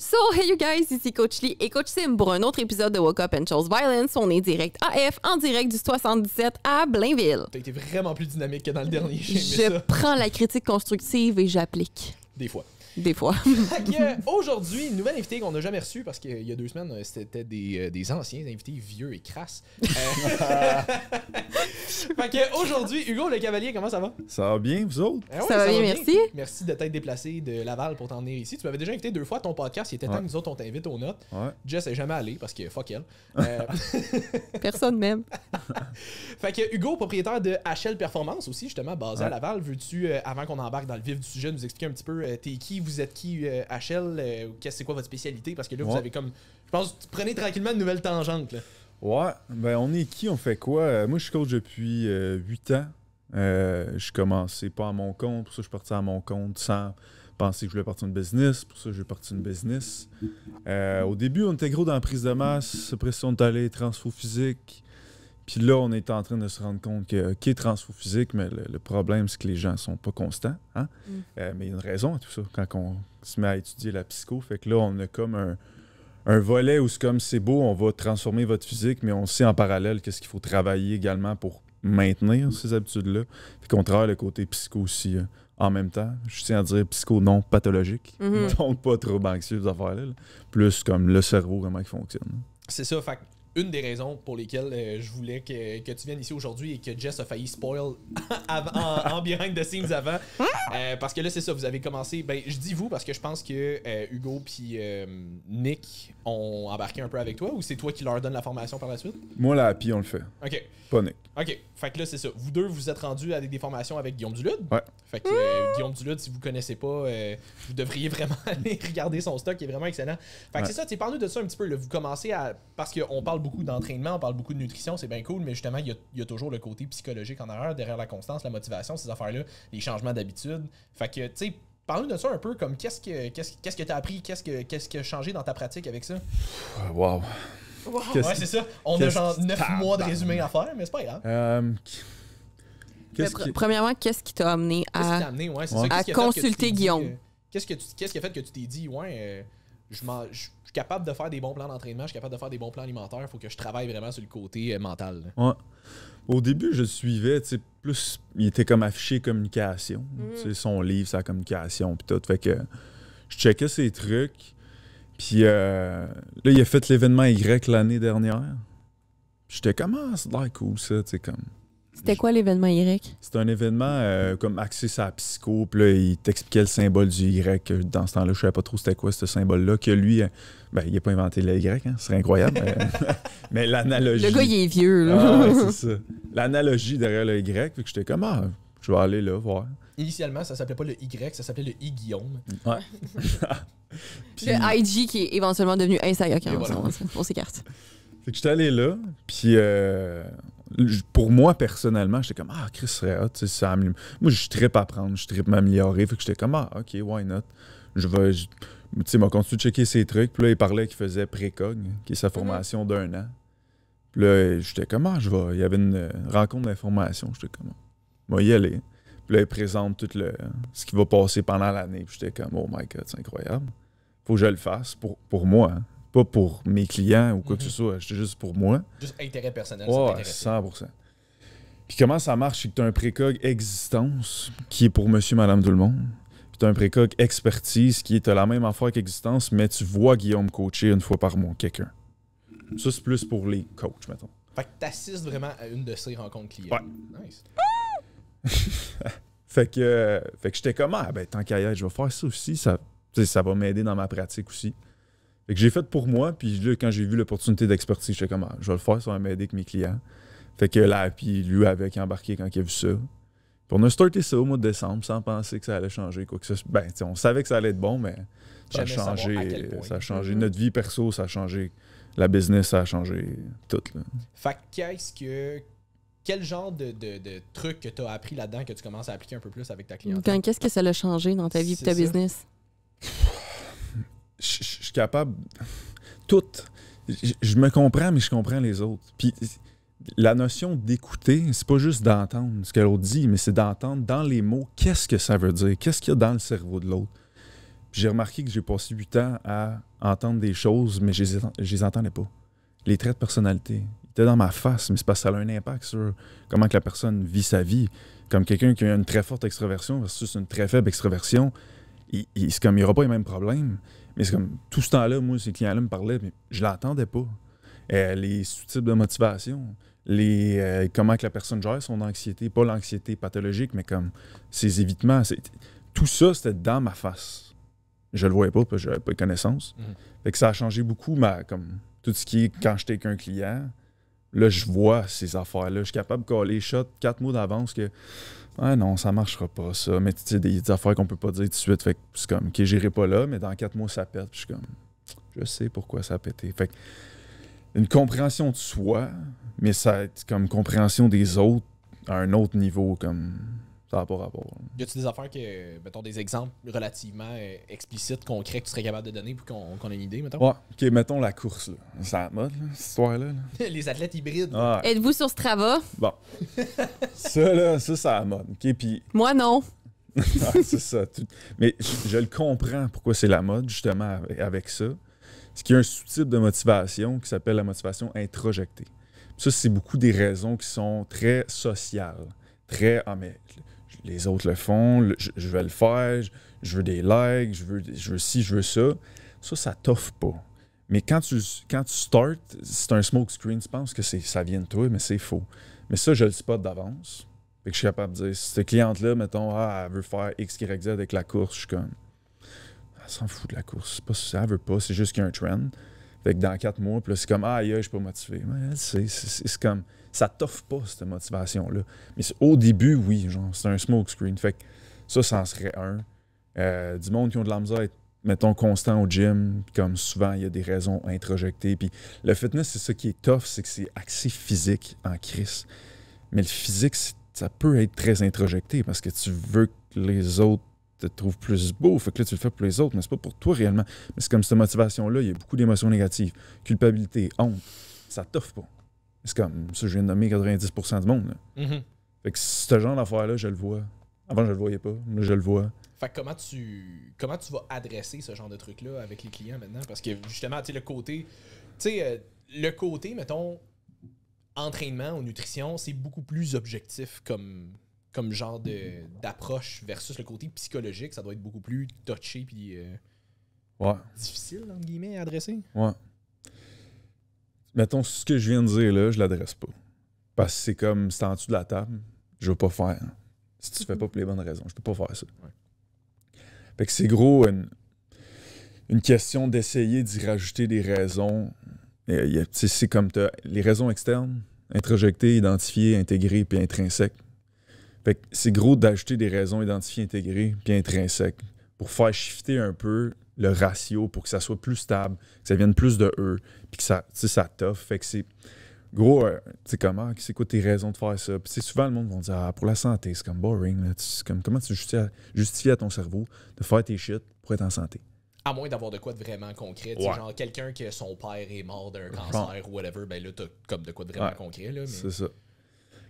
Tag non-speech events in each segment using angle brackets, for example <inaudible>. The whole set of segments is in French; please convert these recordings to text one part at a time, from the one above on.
So, hey you guys, ici Coach Lee et Coach Sim pour un autre épisode de Woke Up and Chose Violence. On est direct AF, en direct du 77 à Blainville. T'as été vraiment plus dynamique que dans le dernier. Je ça. prends la critique constructive et j'applique. Des fois. Des fois. Fait que, <laughs> euh, Aujourd'hui, une nouvelle invitée qu'on n'a jamais reçue parce qu'il y a deux semaines, c'était des, euh, des anciens invités vieux et crasses. Euh, <laughs> fait que aujourd'hui, Hugo le Cavalier, comment ça va? Ça va bien, vous autres? Ouais, Ça va bien, merci. Merci de t'être déplacé de Laval pour t'en venir ici. Tu m'avais déjà invité deux fois à ton podcast. Il était temps Ouais. que nous autres, on t'invite aux notes. Ouais. Jess est jamais allé parce que fuck elle. Euh, <laughs> Personne même. Fait que Hugo, propriétaire de HL Performance aussi, justement, basé à. Laval, veux-tu, euh, avant qu'on embarque dans le vif du sujet, nous expliquer un petit peu euh, t'es qui, vous êtes qui, euh, HL, euh, qu'est-ce c'est quoi votre spécialité? Parce que là, vous avez comme. Je pense que prenez tranquillement une nouvelle tangente. Là. Ouais, ben on est qui, on fait quoi? Euh, moi, je suis coach depuis 8 ans. Euh, je commençais pas à mon compte, pour ça je suis parti à mon compte sans penser que je voulais partir une business, pour ça j'ai parti une business. Euh, au début, on était gros dans la prise de masse, après ça on est allé transfo physique. Puis là, on est en train de se rendre compte que, ok, transfo physique, mais le, le problème, c'est que les gens sont pas constants. Hein? Mm. Euh, mais il y a une raison à tout ça, quand on se met à étudier la psycho. Fait que là, on a comme un, un volet où c'est comme c'est beau, on va transformer votre physique, mais on sait en parallèle qu'est-ce qu'il faut travailler également pour maintenir ces habitudes-là. Puis qu'on travaille le côté psycho aussi euh, en même temps. Je tiens à dire psycho non pathologique. Mhm. <laughs> Donc pas trop anxieux, ces affaires-là. là. Plus comme le cerveau, comment il fonctionne. C'est ça, fait que une des raisons pour lesquelles euh, je voulais que, que tu viennes ici aujourd'hui et que Jess a failli spoil <laughs> avant- en, en behind the scenes avant. Euh, parce que là, c'est ça, vous avez commencé. Ben, je dis vous parce que je pense que euh, Hugo puis Nick ont embarqué un peu avec toi ou c'est toi qui leur donne la formation par la suite? Moi, la happy, on le fait. Ok. Pas Nick. OK. Fait que là, c'est ça. Vous deux, vous êtes rendus avec des formations avec Guillaume Dulude. Ouais. Fait que euh, Guillaume Dulude, si vous connaissez pas, euh, vous devriez vraiment <laughs> aller regarder son stock, qui est vraiment excellent. Fait que Ouais. c'est ça, tu sais, parle-nous de ça un petit peu. là. Vous commencez à. Parce qu'on parle beaucoup d'entraînement, on parle beaucoup de nutrition, c'est bien cool, mais justement, il y a, il y a toujours le côté psychologique en arrière, derrière la constance, la motivation, ces affaires-là, les changements d'habitude. Fait que, tu sais, parle-nous de ça un peu, comme qu'est-ce que qu'est-ce qu'est-ce que tu as appris, qu'est-ce que qu'est-ce qui a changé dans ta pratique avec ça? Ah, Wow. Ouais, c'est ça. On a genre qui 9 tabarnak? mois de résumé à faire, mais c'est pas grave. Euh, qui... Premièrement, qu'est-ce qui t'a amené à. amené, ouais, Ouais. consulter Guillaume? Qu'est-ce que tu- qu'est-ce qui a fait que tu t'es dit, ouais, euh, je m'en- je suis capable de faire des bons plans d'entraînement, je suis capable de faire des bons plans alimentaires, il faut que je travaille vraiment sur le côté euh, mental. Ouais. Au début, je le suivais, tu sais, plus, il était comme affiché communication. Tu sais, son livre, sa communication, puis tout. Fait que je checkais ses trucs. Puis euh, là, il a fait l'événement Y l'année dernière. J'étais comme, ah, c'est l'air cool, ça, tu sais, comme... C'était quoi l'événement Y? C'est un événement euh, comme axé sur la psycho, puis là, il t'expliquait le symbole du Y. Dans ce temps-là, je savais pas trop c'était quoi ce symbole-là. Que lui, euh, ben, il a pas inventé le Y, hein, ce serait incroyable. mais <laughs> <laughs> mais l'analogie... Le gars, il est vieux, là. Ah, ouais, c'est <laughs> ça. L'analogie derrière le Y, fait que j'étais comme, ah, je vais aller là voir. Initialement, ça s'appelait pas le Y, ça s'appelait le I Guillaume. Ouais. <laughs> Puis, Le IG qui est éventuellement devenu Instagram. Et voilà. on, s'écarte. fait que j'étais allé là, puis euh, pour moi, personnellement, j'étais comme, ah, Chris serait hot, tu sais, ça Moi, je trippe à apprendre, je trippe m'améliorer, fait que j'étais comme, ah, ok, why not? Je vais, je- tu sais, il m'a continué de checker ses trucs, puis là, il parlait qu'il faisait précog, qui est sa formation d'un an. Puis là, j'étais comme, ah, je vais, il y avait une euh, rencontre d'information, j'étais comme, je vais y aller. Puis là, il présente tout le, ce qui va passer pendant l'année, puis j'étais comme, oh my god, c'est incroyable. Faut que je le fasse pour, pour moi, hein. pas pour mes clients ou quoi que Mhm. ce soit, j'étais juste pour moi. Juste intérêt personnel, Ouais, t'intéresse. 100%. Puis comment ça marche, c'est que tu as un précog existence qui est pour monsieur, madame, tout le monde. Puis tu as un précog expertise qui est la même affaire qu'existence, mais tu vois Guillaume coacher une fois par mois quelqu'un. Ça, c'est plus pour les coachs, mettons. Fait que t'assistes vraiment à une de ces rencontres clients. Ouais. Nice. <laughs> Fait que, euh, fait que j'étais comme, ah, ben, tant qu'à y être, je vais faire ça aussi. Ça, ça va m'aider dans ma pratique aussi. Fait que j'ai fait pour moi, puis là, quand j'ai vu l'opportunité d'expertise, j'étais comme, ah, je vais le faire, ça va m'aider avec mes clients. Fait que là, puis lui avec embarqué quand il a vu ça. Puis on a starté ça au mois de décembre sans penser que ça allait changer quoi que ce soit. Ben, on savait que ça allait être bon, mais ça a changé. Ça a changé Mhm. notre vie perso, ça a changé la business, ça a changé tout. Là. Fait que qu'est-ce que. Quel genre de, de, de trucs que t'as appris là-dedans que tu commences à appliquer un peu plus avec ta clientèle? Quand- Qu'est-ce que ça l'a changé dans ta vie et ta ça. business? je je- je suis capable. Tout. Je, je me comprends, mais je comprends les autres. Puis la notion d'écouter, c'est pas juste d'entendre ce que l'autre dit, mais c'est d'entendre dans les mots qu'est-ce que ça veut dire, qu'est-ce qu'il y a dans le cerveau de l'autre. J'ai remarqué que j'ai passé du temps à entendre des choses, mais je les, je les entendais pas. Les traits de personnalité dans ma face, mais c'est parce que ça a un impact sur comment que la personne vit sa vie. Comme quelqu'un qui a une très forte extraversion versus une très faible extraversion, il, il- c'est comme il n'y aura pas les mêmes problèmes. Mais c'est comme tout ce temps-là, moi, ces clients-là me parlaient, mais je l'entendais pas. Euh, les sous-types de motivation, les, euh, comment que la personne gère son anxiété, pas l'anxiété pathologique, mais comme ses évitements. Tout ça, c'était dans ma face. Je le voyais pas parce que j'avais pas de connaissances. Mhm. Fait que ça a changé beaucoup, ma, comme tout ce qui est quand j'étais avec un client. Là, je vois ces affaires-là. Je suis capable de coller shot quatre mots d'avance que ah non, ça marchera pas, ça. Mais tu sais, des, des affaires qu'on peut pas dire tout de suite. Fait que c'est comme, OK, j'irai pas là, mais dans quatre mois, ça pète. Puis je suis comme, je sais pourquoi ça a pété. Fait que une compréhension de soi, mais ça être comme compréhension des autres à un autre niveau, comme ça n'a pas rapport. Y a-tu des affaires que, mettons, des exemples relativement euh, explicites, concrets que tu serais capable de donner pour qu'on ait une idée, mettons? Ouais, OK, mettons la course, là. C'est à la mode, là, cette histoire-là. là. <laughs> Les athlètes hybrides. Ah, Êtes-vous sur Strava? bon. <laughs> ça, là, ça, c'est à la mode. OK, puis Moi, non. <laughs> Ah, c'est ça. Mais je, je le comprends pourquoi c'est la mode, justement, avec, avec ça. C'est qu'il y a un sous-type de motivation qui s'appelle la motivation introjectée. Ça, c'est beaucoup des raisons qui sont très sociales. Très, ah, mais les autres le font, je, vais le faire, je, veux des likes, je veux, je veux ci, je veux ça. Ça, ça t'offre pas. Mais quand tu, quand tu starts, c'est un smoke screen, tu penses que ça vient de toi, mais c'est faux. Mais ça, je le spot d'avance. Fait que je suis capable de dire, cette cliente-là, mettons, ah, elle veut faire X, Y, Z avec la course, je suis comme, elle s'en fout de la course. Pas elle veut pas, c'est juste qu'il y a un trend. Fait que dans quatre mois, puis c'est comme, ah, aïe, je suis pas motivé. C'est comme, ça t'offre pas, cette motivation-là. Mais au début, oui, genre, c'est un smoke screen. Fait que ça, ça en serait un. Euh, du monde qui ont de la misère mettons, constant au gym, comme souvent, il y a des raisons introjectées. Puis le fitness, c'est ça qui est tough, c'est que c'est axé physique en crise. Mais le physique, ça peut être très introjecté parce que tu veux que les autres te trouvent plus beau. Fait que là, tu le fais pour les autres, mais c'est pas pour toi réellement. Mais c'est comme cette motivation-là, il y a beaucoup d'émotions négatives. Culpabilité, honte, ça t'offre pas. C'est comme ça, je viens de nommer 90% du monde. là. Mhm. Fait que ce genre d'affaire-là, je le vois. Avant, je le voyais pas. Là, je le vois. Fait que comment tu comment tu vas adresser ce genre de truc-là avec les clients maintenant? Parce que justement, tu sais, le côté. Tu sais, euh, le côté, mettons, entraînement ou nutrition, c'est beaucoup plus objectif comme, comme genre d'approche versus le côté psychologique. Ça doit être beaucoup plus touché puis euh, Ouais. difficile, entre guillemets, à adresser. Ouais. Mettons, ce que je viens de dire là, je l'adresse pas. Parce que c'est comme, c'est en dessous de la table, je veux pas faire. Si tu fais pas pour les bonnes raisons, je peux pas faire ça. Ouais. Fait que c'est gros une, une question d'essayer d'y rajouter des raisons. C'est comme les raisons externes, introjectées, identifiées, intégrées, puis intrinsèques. Fait que c'est gros d'ajouter des raisons identifiées, intégrées, puis intrinsèques pour faire shifter un peu le ratio pour que ça soit plus stable, que ça vienne plus de eux, puis que ça, tu sais, ça t'offre. Fait que c'est gros, euh, tu sais comment, c'est quoi tes raisons de faire ça? Puis souvent le monde va dire, ah, pour la santé, c'est comme boring. là. Comme, comment tu justifies à, justifies à ton cerveau de faire tes shit pour être en santé? À moins d'avoir de quoi de vraiment concret. Ouais. Genre quelqu'un que son père est mort d'un cancer ou whatever, ben là, t'as comme de quoi de vraiment Ouais. concret. Mais... C'est ça.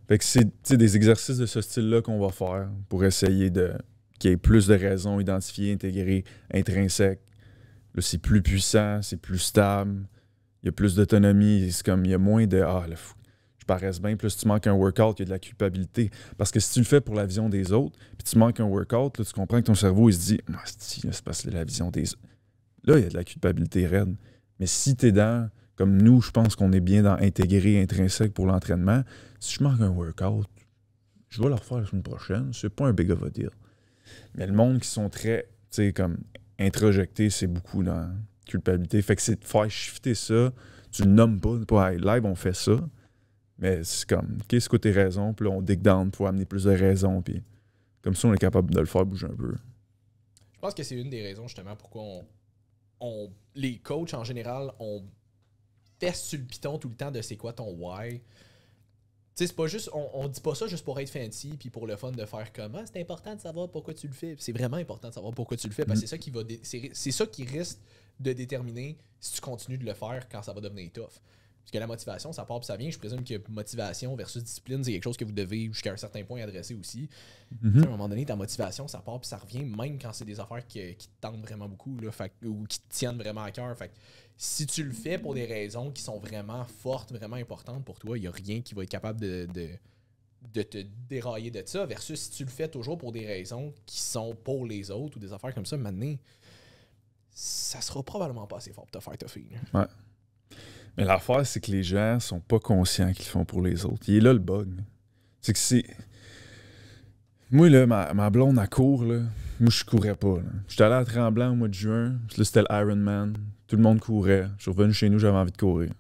Fait que c'est des exercices de ce style-là qu'on va faire pour essayer de qu'il y ait plus de raisons identifiées, intégrées, intrinsèques. Là, c'est plus puissant, c'est plus stable, il y a plus d'autonomie, c'est comme il y a moins de ah là, faut- je paraisse bien, plus tu manques un workout, il y a de la culpabilité. Parce que si tu le fais pour la vision des autres, puis tu manques un workout, tu comprends que ton cerveau il se dit ah, c'est parce que la vision des autres. Là, il y a de la culpabilité raide. Mais si tu es dans, comme nous, je pense qu'on est bien dans intégré, intrinsèque pour l'entraînement, si je manque un workout, je vais le refaire la semaine prochaine. C'est pas un big of a deal. Mais le monde qui sont très, tu sais, comme introjectés, c'est beaucoup dans la culpabilité. Fait que c'est de faire shifter ça. Tu le nommes pas. pas live, on fait ça. Mais c'est comme, qu'est-ce que tes raisons? Puis là, on dig down pour amener plus de raisons. Puis comme ça, on est capable de le faire bouger un peu. Je pense que c'est une des raisons justement pourquoi on, on- les coachs en général on teste sur le piton tout le temps de c'est quoi ton why. Tu sais, c'est pas juste, on, on dit pas ça juste pour être fancy puis pour le fun de faire comment. C'est important de savoir pourquoi tu le fais. C'est vraiment important de savoir pourquoi tu le fais parce que c'est ça qui va, c'est ça qui risque de déterminer si tu continues de le faire quand ça va devenir tough. Parce que la motivation, ça part puis ça vient. Je présume que motivation versus discipline, c'est quelque chose que vous devez jusqu'à un certain point adresser aussi. Mhm. Sais, À un moment donné, ta motivation, ça part puis ça revient, même quand c'est des affaires qui, qui te tentent vraiment beaucoup là, fait ou qui te tiennent vraiment à cœur. Fait si tu le fais pour des raisons qui sont vraiment fortes, vraiment importantes pour toi, il n'y a rien qui va être capable de, de, de te dérailler de ça. Versus si tu le fais toujours pour des raisons qui sont pour les autres ou des affaires comme ça, maintenant, ça sera probablement pas assez fort pour te faire toffer. là. Mais l'affaire, c'est que les gens sont pas conscients qu'ils font pour les autres. Il est là le bug. C'est que c'est. Moi, là, ma, ma blonde à court, là, moi, je courais pas. J'étais allé à Tremblant au mois de juin. Là, c'était l'Ironman. Tout le monde courait. Je suis revenu chez nous, j'avais envie de courir.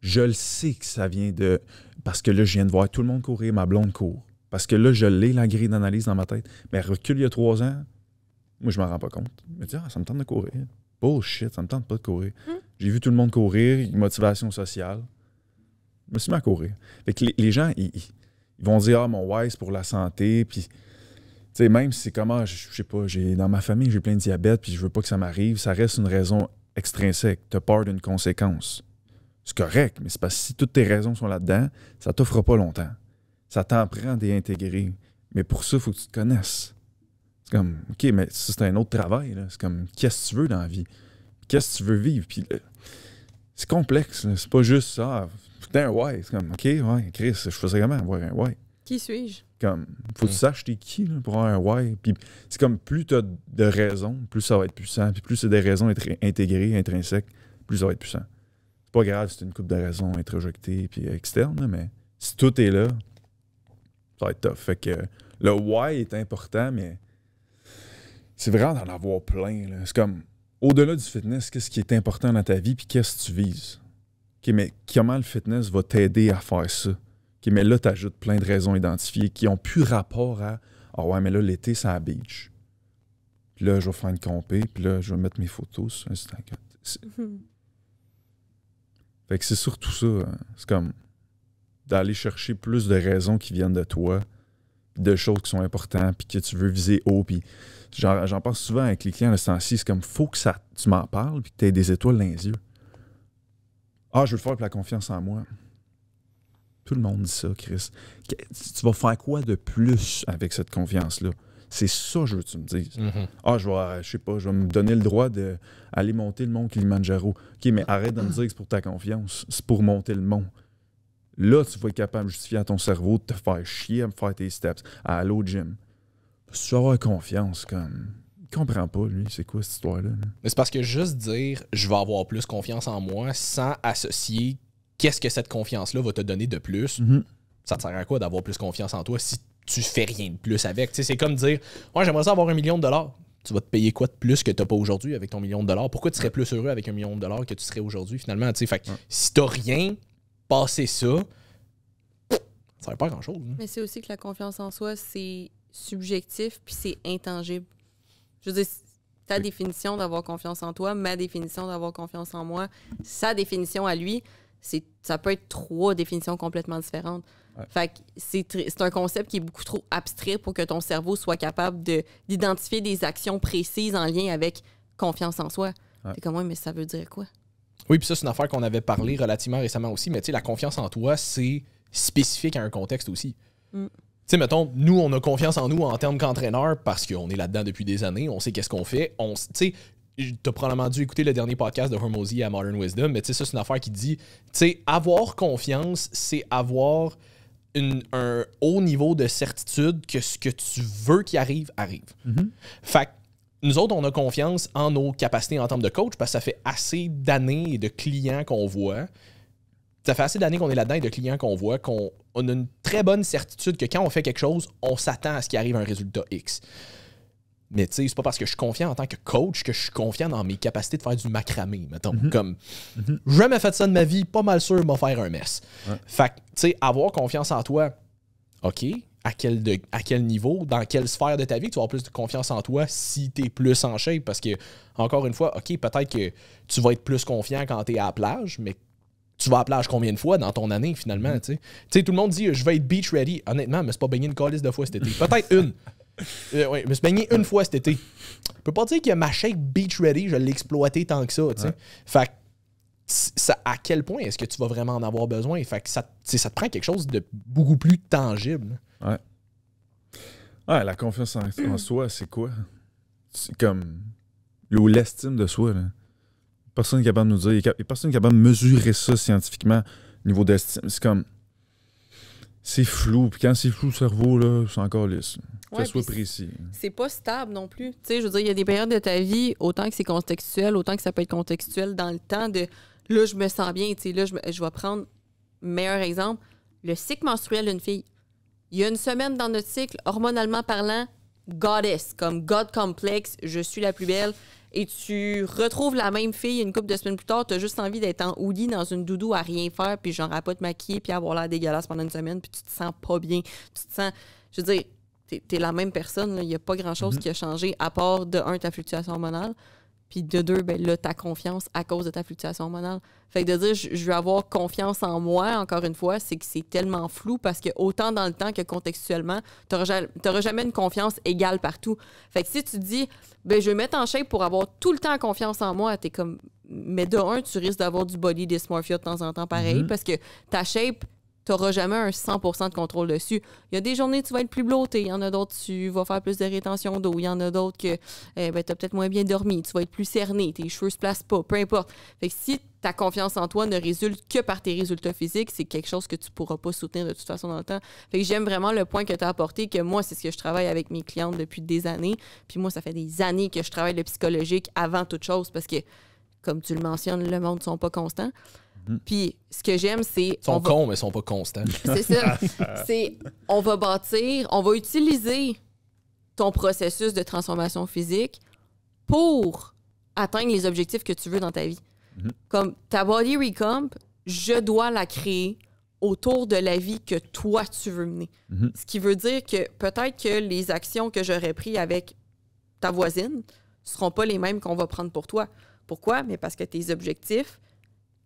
Je le sais que ça vient de. Parce que là, je viens de voir tout le monde courir, ma blonde court. Parce que là, je l'ai, la grille d'analyse dans ma tête. Mais elle recule il y a trois ans. Moi, je m'en rends pas compte. Je me dis, ah, ça me tente de courir. Bullshit, ça me tente pas de courir. J'ai vu tout le monde courir, motivation sociale. Je me suis mis à courir. Fait que les, les gens, ils, ils- ils vont dire Ah, mon why, c'est pour la santé. Puis, tu sais, même si c'est comment, je, je sais pas, j'ai dans ma famille, j'ai plein de diabète, puis je veux pas que ça m'arrive, ça reste une raison extrinsèque. Tu as peur d'une conséquence. C'est correct, mais c'est parce que si toutes tes raisons sont là-dedans, ça t'offre pas longtemps. Ça t'en prend d'y intégrer. Mais pour ça, il faut que tu te connaisses. C'est comme, OK, mais ça, c'est un autre travail. C'est comme, qu'est-ce que tu veux dans la vie? Qu'est-ce que tu veux vivre? Puis, là, c'est complexe. C'est pas juste ça. Putain, un why. C'est comme, OK, ouais, Chris, je faisais comment? Avoir un why? Qui suis-je? Comme, faut que tu saches t'es qui là, pour avoir un why. Puis c'est comme, plus t'as de raisons, plus ça va être puissant. Puis plus c'est des raisons intégrées, intrinsèques, plus ça va être puissant. C'est pas grave si c'est une coupe de raisons introjectées puis externes, mais si tout est là, ça va être tough. Fait que le why est important, mais c'est vraiment d'en avoir plein. C'est comme, au-delà du fitness, qu'est-ce qui est important dans ta vie puis qu'est-ce que tu vises? Mais comment le fitness va t'aider à faire ça? OK, mais là, tu ajoutes plein de raisons identifiées qui ont plus rapport à Ah ouais, mais là, l'été, c'est à la beach. Puis là, je vais faire une compé, puis là, je vais mettre mes photos sur Instagram. C'est- <laughs> Fait que c'est surtout ça. hein. C'est comme d'aller chercher plus de raisons qui viennent de toi, de choses qui sont importantes, puis que tu veux viser haut. Puis j'en pense souvent avec les clients à ce temps-ci. C'est comme, faut que ça, tu m'en parles, puis que tu aies des étoiles dans les yeux. Ah, je veux le faire pour la confiance en moi. Tout le monde dit ça, Chris. Tu vas faire quoi de plus avec cette confiance-là? C'est ça que je veux que tu me dises. Ah, je vais, je sais pas, je vais me donner le droit d'aller monter le mont Kilimanjaro. OK, mais arrête de me dire que c'est pour ta confiance. C'est pour monter le mont. Là, tu vas être capable de justifier à ton cerveau de te faire chier à me faire tes steps, à aller au gym. Tu vas avoir confiance, comme. Il comprend pas, lui, c'est quoi cette histoire-là. là? Mais c'est parce que juste dire je vais avoir plus confiance en moi sans associer qu'est-ce que cette confiance-là va te donner de plus, ça te sert à quoi d'avoir plus confiance en toi si tu fais rien de plus avec? Tu sais, c'est comme dire Ouais, j'aimerais ça avoir un million de dollars. Tu vas te payer quoi de plus que tu n'as pas aujourd'hui avec ton million de dollars? Pourquoi tu serais plus heureux avec un million de dollars que tu serais aujourd'hui finalement? Tu sais, fait que Ouais. si t'as rien, passer ça, ça sert pas à grand-chose. hein. Mais c'est aussi que la confiance en soi, c'est subjectif puis c'est intangible. Je veux dire, ta Oui. définition d'avoir confiance en toi, ma définition d'avoir confiance en moi, sa définition à lui, ça peut être trois définitions complètement différentes. Ouais. Fait que c'est un concept qui est beaucoup trop abstrait pour que ton cerveau soit capable de- d'identifier des actions précises en lien avec confiance en soi. Ouais. C'est comme, ouais, mais ça veut dire quoi? Oui, puis ça, c'est une affaire qu'on avait parlé relativement récemment aussi, mais tu sais, la confiance en toi, c'est spécifique à un contexte aussi. Mm. Tu sais, mettons, nous, on a confiance en nous en termes qu'entraîneur parce qu'on est là-dedans depuis des années, on sait qu'est-ce qu'on fait. On, tu sais, t'as probablement dû écouter le dernier podcast de Hormozy à Modern Wisdom, mais tu sais, ça, c'est une affaire qui dit, tu sais, avoir confiance, c'est avoir une- un haut niveau de certitude que ce que tu veux qui arrive, arrive. Fait que nous autres, on a confiance en nos capacités en termes de coach parce que ça fait assez d'années et de clients qu'on voit. Ça fait assez d'années qu'on est là-dedans et de clients qu'on voit qu'on on a une très bonne certitude que quand on fait quelque chose, on s'attend à ce qu'il arrive un résultat X. Mais tu sais, c'est pas parce que je suis confiant en tant que coach que je suis confiant dans mes capacités de faire du macramé, mettons. Comme, jamais fait ça de ma vie, pas mal sûr, m'a faire un mess. Ouais. Fait que, tu sais, avoir confiance en toi, OK, à quel, de- à quel niveau, dans quelle sphère de ta vie que tu vas avoir plus de confiance en toi si tu es plus en shape? Parce que, encore une fois, OK, peut-être que tu vas être plus confiant quand tu es à la plage, mais tu vas à la plage combien de fois dans ton année finalement? tu sais? Tu sais, tout le monde dit je vais être beach ready. Honnêtement, mais c'est pas baigné une calice de fois cet été. Peut-être une. <laughs> Euh, ouais, je me suis baigné une fois cet été. Je peux pas dire que ma shape beach ready, je l'ai exploité tant que ça. tu sais. Ouais. Fait que, ça, à quel point est-ce que tu vas vraiment en avoir besoin? Fait que ça, ça te prend quelque chose de beaucoup plus tangible. Ouais. Ouais, la confiance en, en soi, c'est quoi? C'est comme. Ou l'estime de soi. Là. Personne n'est capable de nous dire. Personne capable de mesurer ça scientifiquement au niveau d'estime. C'est comme. C'est flou. Puis quand c'est flou, le cerveau, là, c'est encore lisse. Que Ouais, ça soit précis. c'est pas stable non plus. Tu sais, je veux dire, il y a des périodes de ta vie, autant que c'est contextuel, autant que ça peut être contextuel dans le temps de là, je me sens bien. Tu sais, là, je, je vais prendre meilleur exemple, le cycle menstruel d'une fille. Il y a une semaine dans notre cycle, hormonalement parlant, goddess, comme God complex, je suis la plus belle. Et tu retrouves la même fille une couple de semaines plus tard, tu as juste envie d'être en hoodie dans une doudou à rien faire, puis genre à pas te maquiller, puis avoir l'air dégueulasse pendant une semaine, puis tu te sens pas bien. Tu te sens. Je veux dire, t'es es la même personne, il n'y a pas grand-chose qui a changé, à part de un, ta fluctuation hormonale, puis de deux, ben là, ta confiance à cause de ta fluctuation hormonale. Fait que de dire, je je veux avoir confiance en moi, encore une fois, c'est que c'est tellement flou parce que autant dans le temps que contextuellement, tu n'auras jamais une confiance égale partout. Fait que si tu dis, ben je vais mettre en shape pour avoir tout le temps confiance en moi, t'es comme, mais de un, tu risques d'avoir du body dysmorphia de temps en temps pareil parce que ta shape, tu jamais un 100% de contrôle dessus. Il y a des journées, tu vas être plus bloaté. Il y en a d'autres, tu vas faire plus de rétention d'eau. Il y en a d'autres que eh ben, tu as peut-être moins bien dormi. Tu vas être plus cerné. Tes cheveux se placent pas. Peu importe. Fait que si ta confiance en toi ne résulte que par tes résultats physiques, c'est quelque chose que tu pourras pas soutenir de toute façon dans le temps. Fait que j'aime vraiment le point que tu as apporté, que moi, c'est ce que je travaille avec mes clientes depuis des années. Puis moi, ça fait des années que je travaille le psychologique avant toute chose parce que, comme tu le mentionnes, le monde ne sont pas constants. Puis ce que j'aime, c'est. Ils sont va- cons, mais ils sont pas constants. <laughs> c'est ça. <laughs> C'est on va bâtir, on va utiliser ton processus de transformation physique pour atteindre les objectifs que tu veux dans ta vie. Comme ta body recomp, je dois la créer autour de la vie que toi tu veux mener. Mhm. Ce qui veut dire que peut-être que les actions que j'aurais prises avec ta voisine seront pas les mêmes qu'on va prendre pour toi. Pourquoi? Mais parce que tes objectifs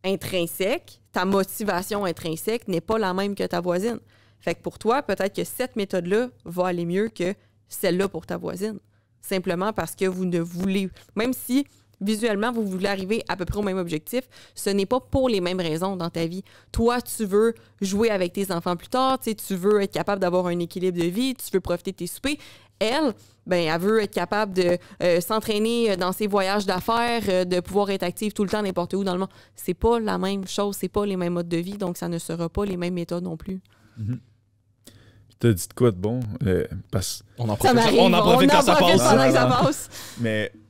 intrinsèque, ta motivation intrinsèque n'est pas la même que ta voisine. Fait que pour toi, peut-être que cette méthode-là va aller mieux que celle-là pour ta voisine. Simplement parce que vous ne voulez, même si visuellement vous voulez arriver à peu près au même objectif, ce n'est pas pour les mêmes raisons dans ta vie. Toi, tu veux jouer avec tes enfants plus tard, tu veux être capable d'avoir un équilibre de vie, tu veux profiter de tes soupers. Elle, ben, elle veut être capable de euh, s'entraîner dans ses voyages d'affaires, euh, de pouvoir être active tout le temps n'importe où dans le monde. C'est pas la même chose, c'est pas les mêmes modes de vie, donc ça ne sera pas les mêmes méthodes non plus. Puis t'as dit de quoi de bon? Euh, parce... On en Ça profite, m'arrive, on en profite quand ça profite passe. pendant que ça passe. Mais c'est-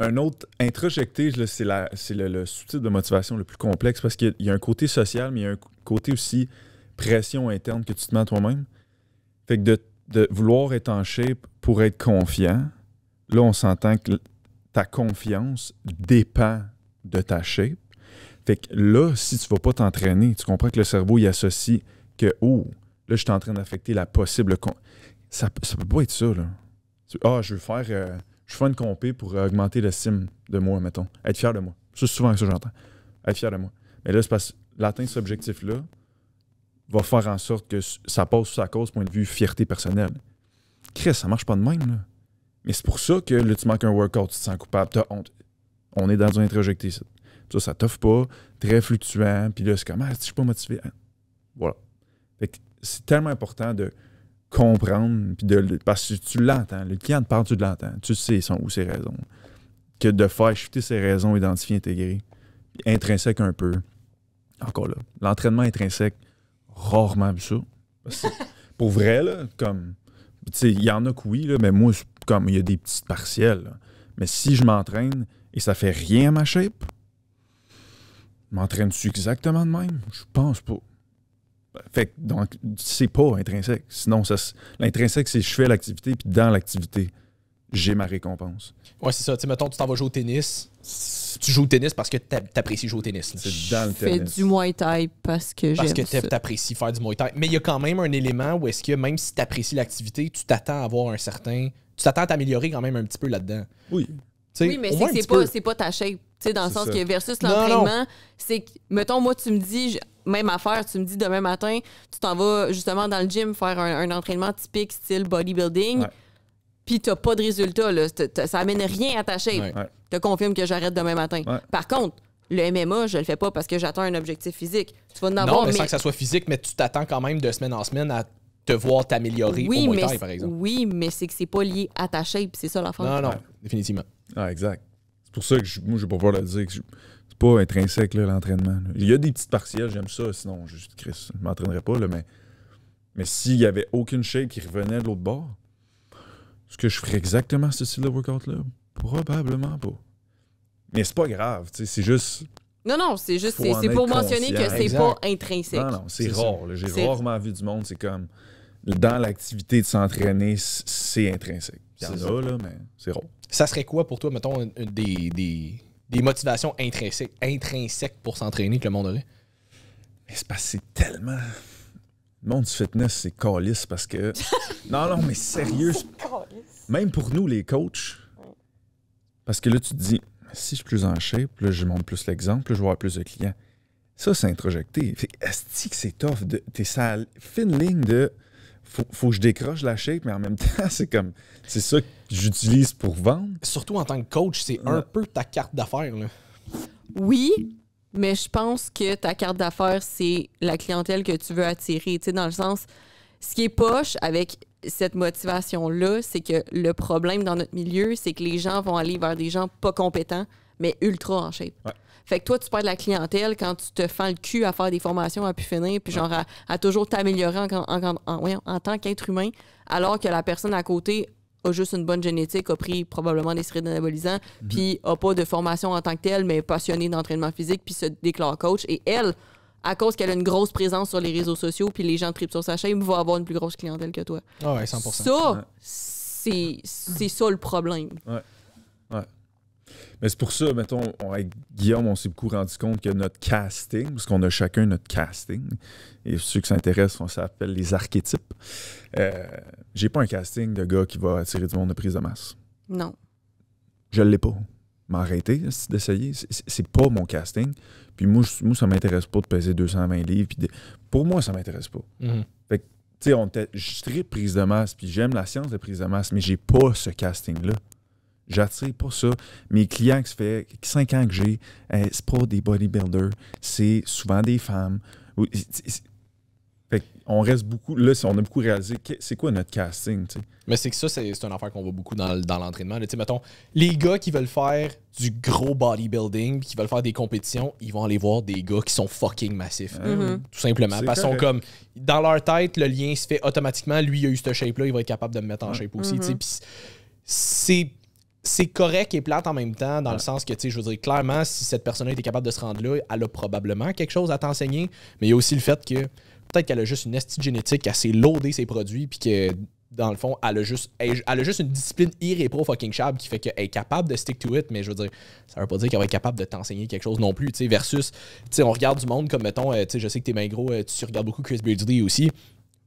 un autre introjecté, c'est le, sous-type de motivation le plus complexe parce qu'il y a- un côté social, mais il y a un côté aussi pression interne que tu te mets toi-même. Fait que de, vouloir être en shape pour être confiant, là, on s'entend que ta confiance dépend de ta shape. Fait que là, si tu vas pas t'entraîner, tu comprends que le cerveau y associe que, oh, là, je suis en train d'affecter la possible. con- Ça, ça peut pas être ça, là. Ah, je veux faire. euh, je fais une compé pour euh, augmenter l'estime de moi, mettons. Être fier de moi. C'est souvent ça que j'entends. Être fier de moi. Mais là, c'est parce que l'atteindre cet objectif-là va faire en sorte que ça passe sous sa cause, point de vue fierté personnelle. Chris, ça marche pas de même, là. Mais c'est pour ça que là, tu manques un workout, tu te sens coupable, t'as honte. On est dans un introjecté, ça. Ça, ça t'offre pas, très fluctuant, puis là, c'est comme, ah, je suis pas motivé. Ah. Voilà. C'est tellement important de comprendre, puis de, parce que tu l'entends. Le client parle, tu l'entends. Tu sais son, où ses raisons. Que de faire shifter ses raisons identifiées, intégrées. Puis intrinsèque un peu. Encore là. L'entraînement intrinsèque, rarement ça. Pour vrai, là, comme. Tu il y en a que oui, là, mais moi, comme il y a des petites partielles. Mais si je m'entraîne et ça fait rien à ma shape, m'entraîne-tu exactement de même? Je pense pas. Fait que, donc, c'est pas intrinsèque. Sinon, l'intrinsèque, c'est je fais l'activité, puis dans l'activité, j'ai ma récompense. Ouais, c'est ça. Tu sais, mettons, tu t'en vas jouer au tennis. Tu joues au tennis parce que t'a- t'apprécies jouer au tennis. C'est dans le Je fais tennis. du Muay Thai parce que Parce j'aime que ça. t'a- t'apprécies faire du Muay Thai. Mais il y a quand même un élément où est-ce que même si t'apprécies l'activité, tu t'attends à avoir un certain. Tu t'attends à t'améliorer quand même un petit peu là-dedans. Oui. Oui, mais c'est que pas, pas ta shape. Tu sais, dans le sens ça. que versus l'entraînement, c'est que, mettons, moi, tu me dis, même affaire, tu me dis demain matin, tu t'en vas justement dans le gym faire un, un entraînement typique style bodybuilding, Ouais. puis t'as pas de résultat, là. Ça amène rien à ta shape. Ouais. Te confirme que j'arrête demain matin. Ouais. Par contre, Le MMA, je le fais pas parce que j'attends un objectif physique. Tu vas en avoir, Non, mais mais- sans que ça soit physique, mais tu t'attends quand même de semaine en semaine à te voir t'améliorer oui, au Muay Thai, par exemple. oui, mais c'est que c'est pas lié à ta shape, c'est ça l'affaire. Non, non, Ouais. définitivement. Ah, exact. C'est pour ça que je, moi, j'ai pas peur de le dire. que je- C'est pas intrinsèque, là, l'entraînement. là. Il y a des petites partielles, j'aime ça. Sinon, je, Chris, je m'entraînerais pas, là, mais, mais s'il y avait aucune shape qui revenait de l'autre bord, est-ce que je ferais exactement ce style de workout-là? Probablement pas. Mais c'est pas grave, c'est juste. Non, non, c'est juste, c'est pour mentionner que c'est Exact. pas intrinsèque. Non, non, c'est rare. là. J'ai C'est- rarement vu du monde, c'est comme. Dans l'activité de s'entraîner, c'est intrinsèque. Il y en C'est a, ça. là, mais c'est rare. Ça serait quoi pour toi, mettons, une- une des, des, des motivations intrinsèques, intrinsèques pour s'entraîner que le monde aurait? Mais c'est parce que c'est tellement. Le monde du fitness, c'est calice parce que. <laughs> non, non, mais sérieux. Même pour nous, les coachs. Parce que là, tu te dis, si je suis plus en shape, là, je montre plus l'exemple, là, je vais avoir plus de clients. Ça, c'est introjecté. Fait que Est-ce que c'est tough? de- T'es sa fine ligne de. Faut, faut que je décroche la shape, mais en même <laughs> temps, c'est comme. C'est ça que j'utilise pour vendre. Surtout en tant que coach, c'est un peu ta carte d'affaires. là. Oui, mais je pense que ta carte d'affaires, c'est la clientèle que tu veux attirer. Tu sais, dans le sens, ce qui est poche avec cette motivation-là, c'est que le problème dans notre milieu, c'est que les gens vont aller vers des gens pas compétents, mais ultra en shape. Ouais. Fait que toi, tu perds de la clientèle quand tu te fends le cul à faire des formations à pu finir, puis genre à, à toujours t'améliorer en, en- en- en- voyons, en tant qu'être humain, alors que la personne à côté a juste une bonne génétique, a pris probablement des stéroïdes anabolisants, puis a pas de formation en tant que telle, mais est passionnée d'entraînement physique, puis se déclare coach. Et elle, à cause qu'elle a une grosse présence sur les réseaux sociaux, puis les gens tripent sur sa chaîne, va avoir une plus grosse clientèle que toi. Ah ouais, 100%. Ça, c'est ça le problème. Mais c'est pour ça, mettons, on- avec Guillaume, on s'est beaucoup rendu compte que notre casting, parce qu'on a chacun notre casting, et ceux qui s'intéressent, on s'appelle les archétypes. Euh, J'ai pas un casting de gars qui va attirer du monde de prise de masse. Non. Je l'ai pas. M'arrêter d'essayer. C'est- pas mon casting. Puis moi, je- moi ça m'intéresse pas de peser 220 livres. Puis de- Pour moi, ça m'intéresse pas. Mhm. Tu sais, on était- je tripe prise de masse, puis j'aime la science de prise de masse, mais j'ai pas ce casting-là. J'attire pas ça. Mes clients, que ça fait 5 ans que j'ai, euh, c'est pas des bodybuilders, c'est souvent des femmes. Fait on reste beaucoup. Là, on a beaucoup réalisé c'est quoi notre casting, tu sais? Mais c'est que ça, c'est c'est une affaire qu'on voit beaucoup dans, dans l'entraînement. Tu sais, mettons, les gars qui veulent faire du gros bodybuilding, puis qui veulent faire des compétitions, ils vont aller voir des gars qui sont fucking massifs. Mhm. Tout simplement. Parce qu'ils sont comme. Dans leur tête, le lien se fait automatiquement. Lui, il a eu cette shape-là, il va être capable de me mettre en shape aussi. Tu sais. Puis c'est. C'est correct et plate en même temps, dans le sens que, tu sais, je veux dire, clairement, si cette personne-là était capable de se rendre là, elle a probablement quelque chose à t'enseigner. Mais il y a aussi le fait que peut-être qu'elle a juste une esti génétique, qu'elle sait loader ses produits, puis que, dans le fond, elle a juste, elle, elle a juste une discipline irrépro fucking chable qui fait qu'elle est capable de stick to it, mais je veux dire, ça veut pas dire qu'elle va être capable de t'enseigner quelque chose non plus, tu sais, versus, tu sais, on regarde du monde comme, mettons, euh, tu sais, je sais que t'es bien gros, euh, tu regardes beaucoup Chris Beardsley aussi.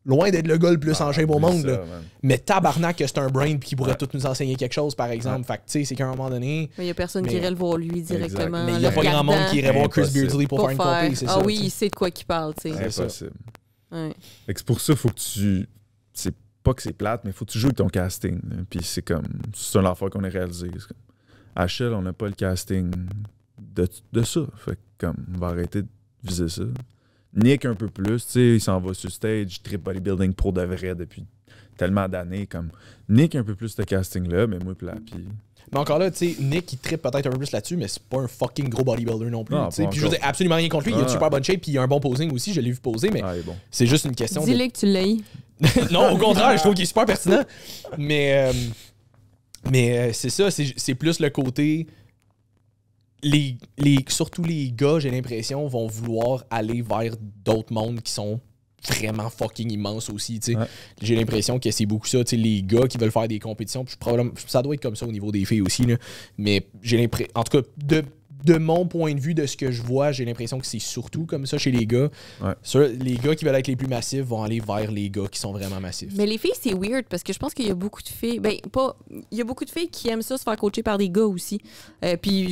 Loin d'être le gars le plus en shape au monde, ça, là. man. Mais tabarnak que c'est un brain puis qui pourrait Ouais. tout nous enseigner quelque chose, par exemple. Fait que, tu sais, c'est qu'à un moment donné, Mais il n'y a personne qui irait le voir lui directement. mais il en y a pas grand monde qui irait voir Chris. Beardsley pour, pour faire une faire. Ah ça. oui, il sait de quoi qu'il parle, tu sais. C'est ça. Impossible. Ouais. Fait que c'est pour ça, faut que tu. C'est pas que c'est plate, mais faut que tu joues avec ton casting. là. Puis c'est comme. C'est une affaire qu'on a réalisé. À Shell, on n'a pas le casting de, de ça. Fait que comme, on va arrêter de viser ça. Nick un peu plus, tu sais, il s'en va sur stage, trip bodybuilding pour de vrai depuis tellement d'années. Comme, Nick un peu plus ce casting-là, mais moi, plat. Puis. Mais encore là, tu sais, Nick, il trippe peut-être un peu plus là-dessus, mais c'est pas un fucking gros bodybuilder non plus. Puis je veux dire absolument rien contre lui. Il a une super bonne shape, puis il a un bon posing aussi. Je l'ai vu poser, mais Ah, bon. c'est juste une question de. Dis-le que tu l'as. <laughs> non, au contraire, je trouve qu'il est super pertinent. Mais, euh, mais euh, c'est ça, c'est c'est plus le côté. Les, les, surtout les gars, j'ai l'impression, vont vouloir aller vers d'autres mondes qui sont vraiment fucking immenses aussi. Ouais. J'ai l'impression que c'est beaucoup ça. Les gars qui veulent faire des compétitions, puis ça doit être comme ça au niveau des filles aussi. là. Mais j'ai l'impression. En tout cas, de, de mon point de vue, de ce que je vois, j'ai l'impression que c'est surtout comme ça chez les gars. Ouais. Sur- les gars qui veulent être les plus massifs vont aller vers les gars qui sont vraiment massifs. Mais les filles, c'est weird parce que je pense qu'il y a beaucoup de filles. Ben, pas. Il y a beaucoup de filles qui aiment ça se faire coacher par des gars aussi. Euh, puis,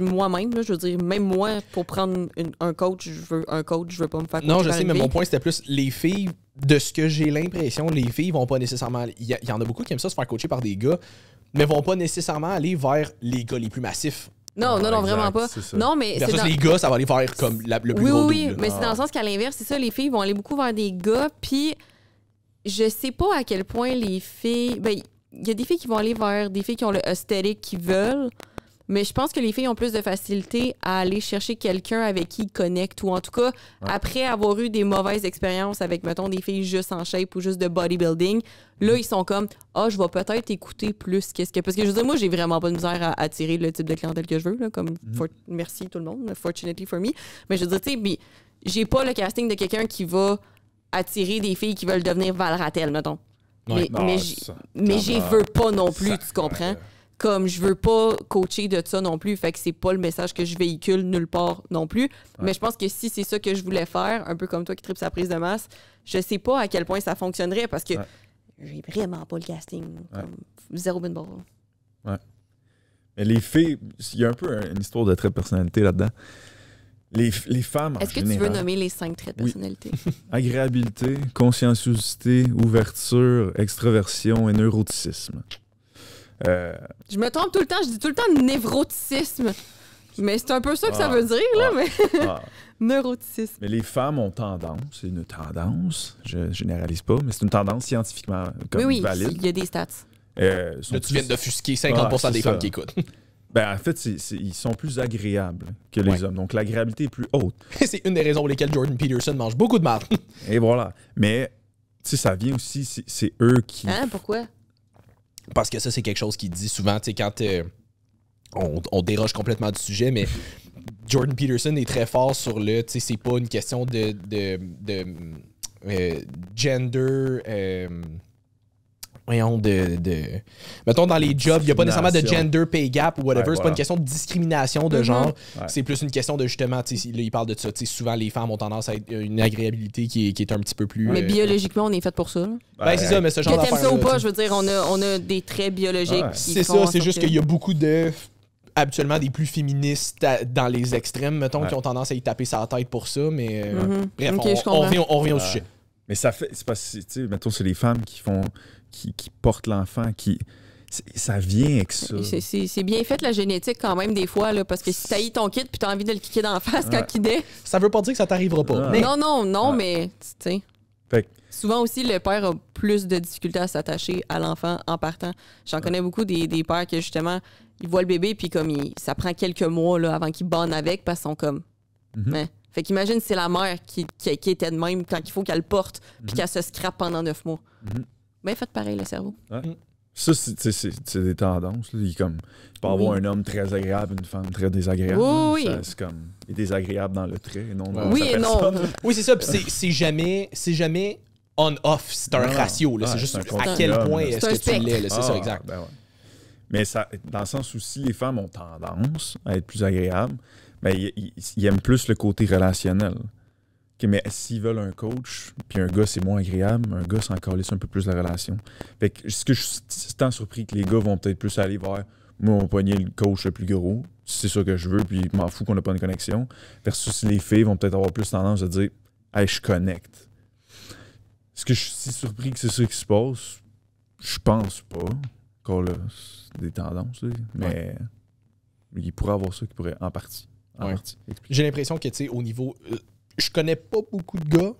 moi-même, là, je veux dire, même moi, pour prendre une- un coach, je veux un coach, je veux pas me faire coacher. Non, je par sais, mais mon point, c'était plus les filles. De ce que j'ai l'impression, les filles vont pas nécessairement. Il y, y en a beaucoup qui aiment ça se faire coacher par des gars, mais vont pas nécessairement aller vers les gars les plus massifs. Non, Ah, non, non, vraiment pas. Non, mais Versus dans... les gars, ça va aller faire comme la- le plus Oui, gros oui, oui, double. mais c'est dans le sens qu'à l'inverse, c'est ça, les filles vont aller beaucoup vers des gars, puis je sais pas à quel point les filles... Ben, il y a des filles qui vont aller vers des filles qui ont le aesthetic qu'ils veulent, mais je pense que les filles ont plus de facilité à aller chercher quelqu'un avec qui ils connectent, ou en tout cas, après avoir eu des mauvaises expériences avec, mettons, des filles juste en shape ou juste de bodybuilding, là, ils sont comme, ah, je vais peut-être écouter plus qu'est-ce que... Parce que je veux dire, moi, j'ai vraiment pas de misère à attirer le type de clientèle que je veux, là, comme, for- merci tout le monde, fortunately for me. Mais je veux dire, tu sais, puis j'ai pas le casting de quelqu'un qui va attirer des filles qui veulent devenir Valratel, mettons. Ouais. Mais, Non, mais mais j'y veux pas non plus, Ça- tu comprends? ouais. Comme je veux pas coacher de ça non plus, fait que c'est pas le message que je véhicule nulle part non plus. Mais je pense que si c'est ça que je voulais faire, un peu comme toi qui tripes sa prise de masse, je sais pas à quel point ça fonctionnerait parce que Ouais. j'ai vraiment pas le casting. Comme zéro bin ball. Mais les filles, il y a un peu un- une histoire de trait de personnalité là-dedans. Les, les femmes, en Est-ce que tu veux nommer les cinq traits de Oui. personnalité? <laughs> agréabilité, conscienciosité, ouverture, extraversion et neuroticisme. Euh, je me trompe tout le temps, je dis tout le temps névroticisme. Mais c'est un peu ça que ça Ah. veut dire, là, mais ah. <laughs> neuroticisme. Mais les femmes ont tendance, c'est une tendance, je généralise pas, mais c'est une tendance scientifiquement comme Oui, oui, valide. il y a des stats. Euh, Là, tu viens d'offusquer 50% Ah, des femmes qui écoutent. <laughs> Ben, en fait, ils sont plus agréables que les Ouais. hommes. Donc, l'agréabilité est plus haute. <laughs> c'est une des raisons pour lesquelles Jordan Peterson mange beaucoup de marde. Et voilà. Mais, tu sais, ça vient aussi, c'est c'est eux qui. Hein, pourquoi? Parce que ça, c'est quelque chose qu'il dit souvent, tu sais, quand euh, on, déroge complètement du sujet, mais Jordan Peterson est très fort sur le, tu sais, c'est pas une question de, de, de, euh, gender. euh, voyons, de, de. Mettons, dans les jobs, il n'y a pas nécessairement de gender pay gap ou whatever. Ouais, c'est pas une question de discrimination de Mhm. genre. Ouais. C'est plus une question de justement, tu sais, là, il parle de ça. Tu sais, souvent, les femmes ont tendance à être une agréabilité qui est, qui est un petit peu plus. Mais euh, biologiquement, on est fait pour ça. là. Ben, c'est ça, mais ce genre Que t'aimes ça ou pas, je veux dire, on a, on a des traits biologiques. C'est ça, c'est juste qu'il y a beaucoup de. Habituellement, des plus féministes à- dans les extrêmes, mettons, Ouais. qui ont tendance à y taper sa tête pour ça, mais. euh, Mhm. Bref, on, je on comprends. revient, on revient au sujet. Mais ça fait. C'est parce que, tu sais, mettons, c'est les femmes qui font. Qui, qui portent l'enfant, qui. Ça vient avec ça. C'est- bien fait la génétique quand même des fois, là, parce que si t'as ton kit puis t'as envie de le kicker d'en face quand il est. Ça veut pas dire que ça t'arrivera pas. Mais Non, non, non, Ouais. mais tu sais. Souvent aussi, le père a plus de difficultés à s'attacher à l'enfant en partant. J'en connais beaucoup des, des pères que justement, ils voient le bébé puis comme il- ça prend quelques mois là, avant qu'ils bonnent avec parce qu'ils sont comme. Mhm. Hein. Fait qu'imagine c'est la mère qui, qui, qui était de même quand il faut qu'elle le porte Mhm. puis qu'elle se scrape pendant neuf mois. Mhm. Ben faites pareil le cerveau. Ça, c'est des tendances. là. Il, comme, il peut Oui. avoir un homme très agréable, une femme très désagréable. Oui, oui. C'est comme. Il est désagréable dans le trait et non dans Oui et non. <laughs> Oui, c'est ça. puis c'est- jamais, c'est jamais on-off. C'est un Non, ratio. Ouais, c'est juste à quel point est-ce que tu l'es. C'est ça, Ah, exact. ben ouais. Mais ça, dans le sens où si les femmes ont tendance à être plus agréables, ben, ils, ils- ils aiment plus le côté relationnel. Mais s'ils veulent un coach, puis un gars c'est moins agréable, un gars s'en calisse un peu plus la relation. Fait que ce que je suis tant surpris que les gars vont peut-être plus aller vers moi, on va pogner le coach le plus gros, c'est ça que je veux, puis je m'en fous qu'on n'a pas une connexion. Versus les filles vont peut-être avoir plus tendance à dire Hey, je connecte. Est-ce que je suis si surpris que c'est ça qui se passe? Je pense pas. Encore là, c'est des tendances, là. mais il pourrait avoir ça qui pourrait en partie. En Ouais. partie expliquer. J'ai l'impression que, tu sais, au niveau. euh, je connais pas beaucoup de gars.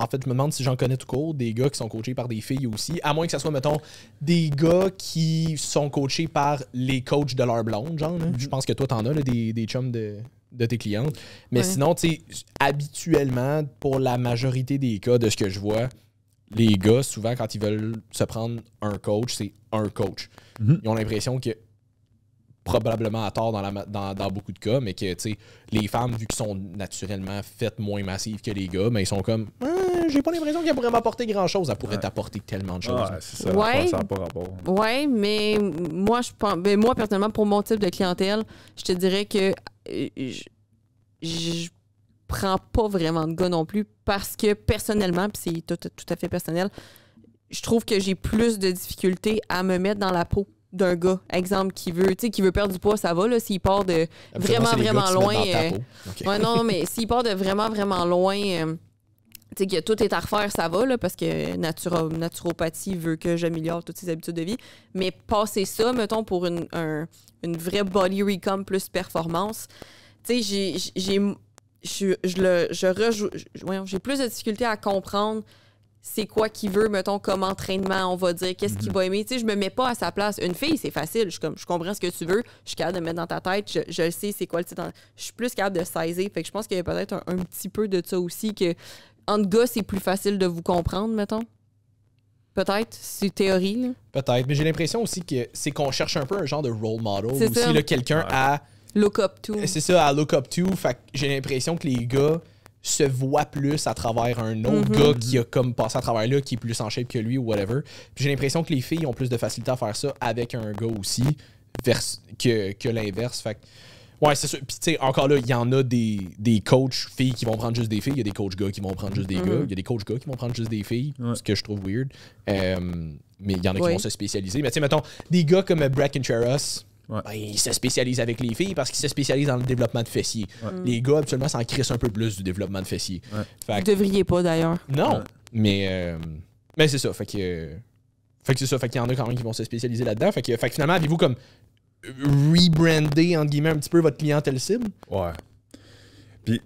En fait, je me demande si j'en connais tout court, des gars qui sont coachés par des filles aussi. À moins que ce soit, mettons, des gars qui sont coachés par les coachs de leur blonde, genre. Mhm. Je pense que toi, t'en as, là, des, des chums de, de tes clientes. Mais Ouais. sinon, tu sais, habituellement, pour la majorité des cas de ce que je vois, les gars, souvent, quand ils veulent se prendre un coach, c'est un coach. Mhm. Ils ont l'impression que probablement à tort dans, la ma- dans, dans beaucoup de cas, mais que tu sais, les femmes, vu qu'elles sont naturellement faites moins massives que les gars, mais ils sont comme Ah, j'ai pas l'impression qu'elles pourraient m'apporter grand chose. Elles pourraient Ouais. t'apporter tellement de choses. Ah, c'est ça, Ouais. ça n'a pas rapport. Ouais, mais moi, je pense. Ben, moi, personnellement, pour mon type de clientèle, je te dirais que euh, je, je prends pas vraiment de gars non plus parce que personnellement, puis c'est tout, tout à fait personnel, je trouve que j'ai plus de difficultés à me mettre dans la peau d'un gars, exemple, qui veut, tu sais, qui veut perdre du poids, ça va, là, s'il part de vraiment, vraiment loin. euh. Ouais, non, mais s'il part de vraiment, vraiment loin, euh, tu sais, que tout est à refaire, ça va, là, parce que naturo- naturopathie veut que j'améliore toutes ses habitudes de vie. Mais passer ça, mettons, pour une, un- une vraie body recom plus performance, tu sais, j'ai- j'ai. Je, je le, je j'ai plus de difficulté à comprendre c'est quoi qu'il veut, mettons, comme entraînement, on va dire, qu'est-ce qu'il va aimer. Tu sais, je me mets pas à sa place. Une fille, c'est facile. Je, suis comme, je comprends ce que tu veux. Je suis capable de me mettre dans ta tête. Je, je sais c'est quoi le titre. Je suis plus capable de saisir. Fait que je pense qu'il y a peut-être un, un petit peu de ça aussi que entre gars, c'est plus facile de vous comprendre, mettons. Peut-être, c'est théorie, là. Peut-être, mais j'ai l'impression aussi que c'est qu'on cherche un peu un genre de role model. C'est Aussi, ça. là, quelqu'un Ouais. à. Look up to. C'est ça, à look up to. Fait que j'ai l'impression que les gars se voient plus à travers un autre Mhm. gars qui a comme passé à travers là, qui est plus en shape que lui ou whatever. Puis j'ai l'impression que les filles ont plus de facilité à faire ça avec un gars aussi vers- que, que l'inverse. Fait ouais, c'est sûr. Puis tu sais, encore là, il y en a des, des coachs filles qui vont prendre juste des filles, il y a des coachs gars qui vont prendre juste des Mhm. gars, il y a des coachs gars qui vont prendre juste des filles, Ouais. ce que je trouve weird. Euh, mais il y en a qui vont se spécialiser. Mais tu sais, mettons, des gars comme Brack Cheras, Ouais. ben, ils se spécialisent avec les filles parce qu'ils se spécialisent dans le développement de fessiers. Ouais. Les gars, habituellement, s'en crissent un peu plus du développement de fessiers. Ouais. Fait Vous que, devriez pas, d'ailleurs. non, Ouais. mais, euh, mais c'est ça. Fait que, euh, fait que c'est ça. Fait qu'il y en a quand même qui vont se spécialiser là-dedans. Fait que, fait que finalement, avez-vous comme rebrandé, entre guillemets, un petit peu votre clientèle cible? Ouais. Puis,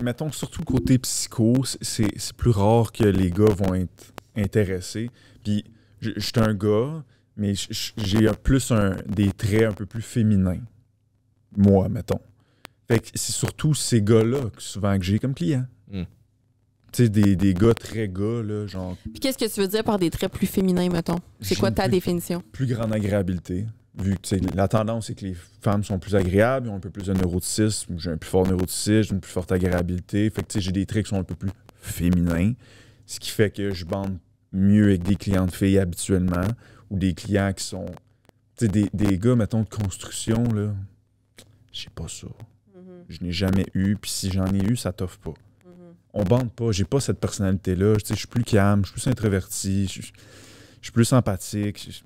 mettons, surtout côté psycho, c'est- plus rare que les gars vont être intéressés. Puis, je suis un gars, mais j'ai un- plus un, des traits un peu plus féminins. Moi, mettons. Fait que c'est surtout ces gars-là que souvent que j'ai comme clients. Mm. Tu sais, des, des gars très gars, là, genre Puis qu'est-ce que tu veux dire par des traits plus féminins, mettons? C'est quoi ta plus- définition? plus grande agréabilité. Vu que la tendance, c'est que les femmes sont plus agréables, ils ont un peu plus de neuroticisme. J'ai un plus fort neuroticisme, j'ai une plus forte agréabilité. Fait que tu sais, j'ai des traits qui sont un peu plus féminins. Ce qui fait que je bande mieux avec des clients de filles habituellement ou des clients qui sont. Tu sais, des, des gars, mettons, de construction, là. J'ai pas ça. Je n'ai jamais eu, puis si j'en ai eu, ça t'offre pas. On bande pas, j'ai pas cette personnalité-là. Tu sais, Je suis plus calme, je suis plus introverti, je suis plus empathique,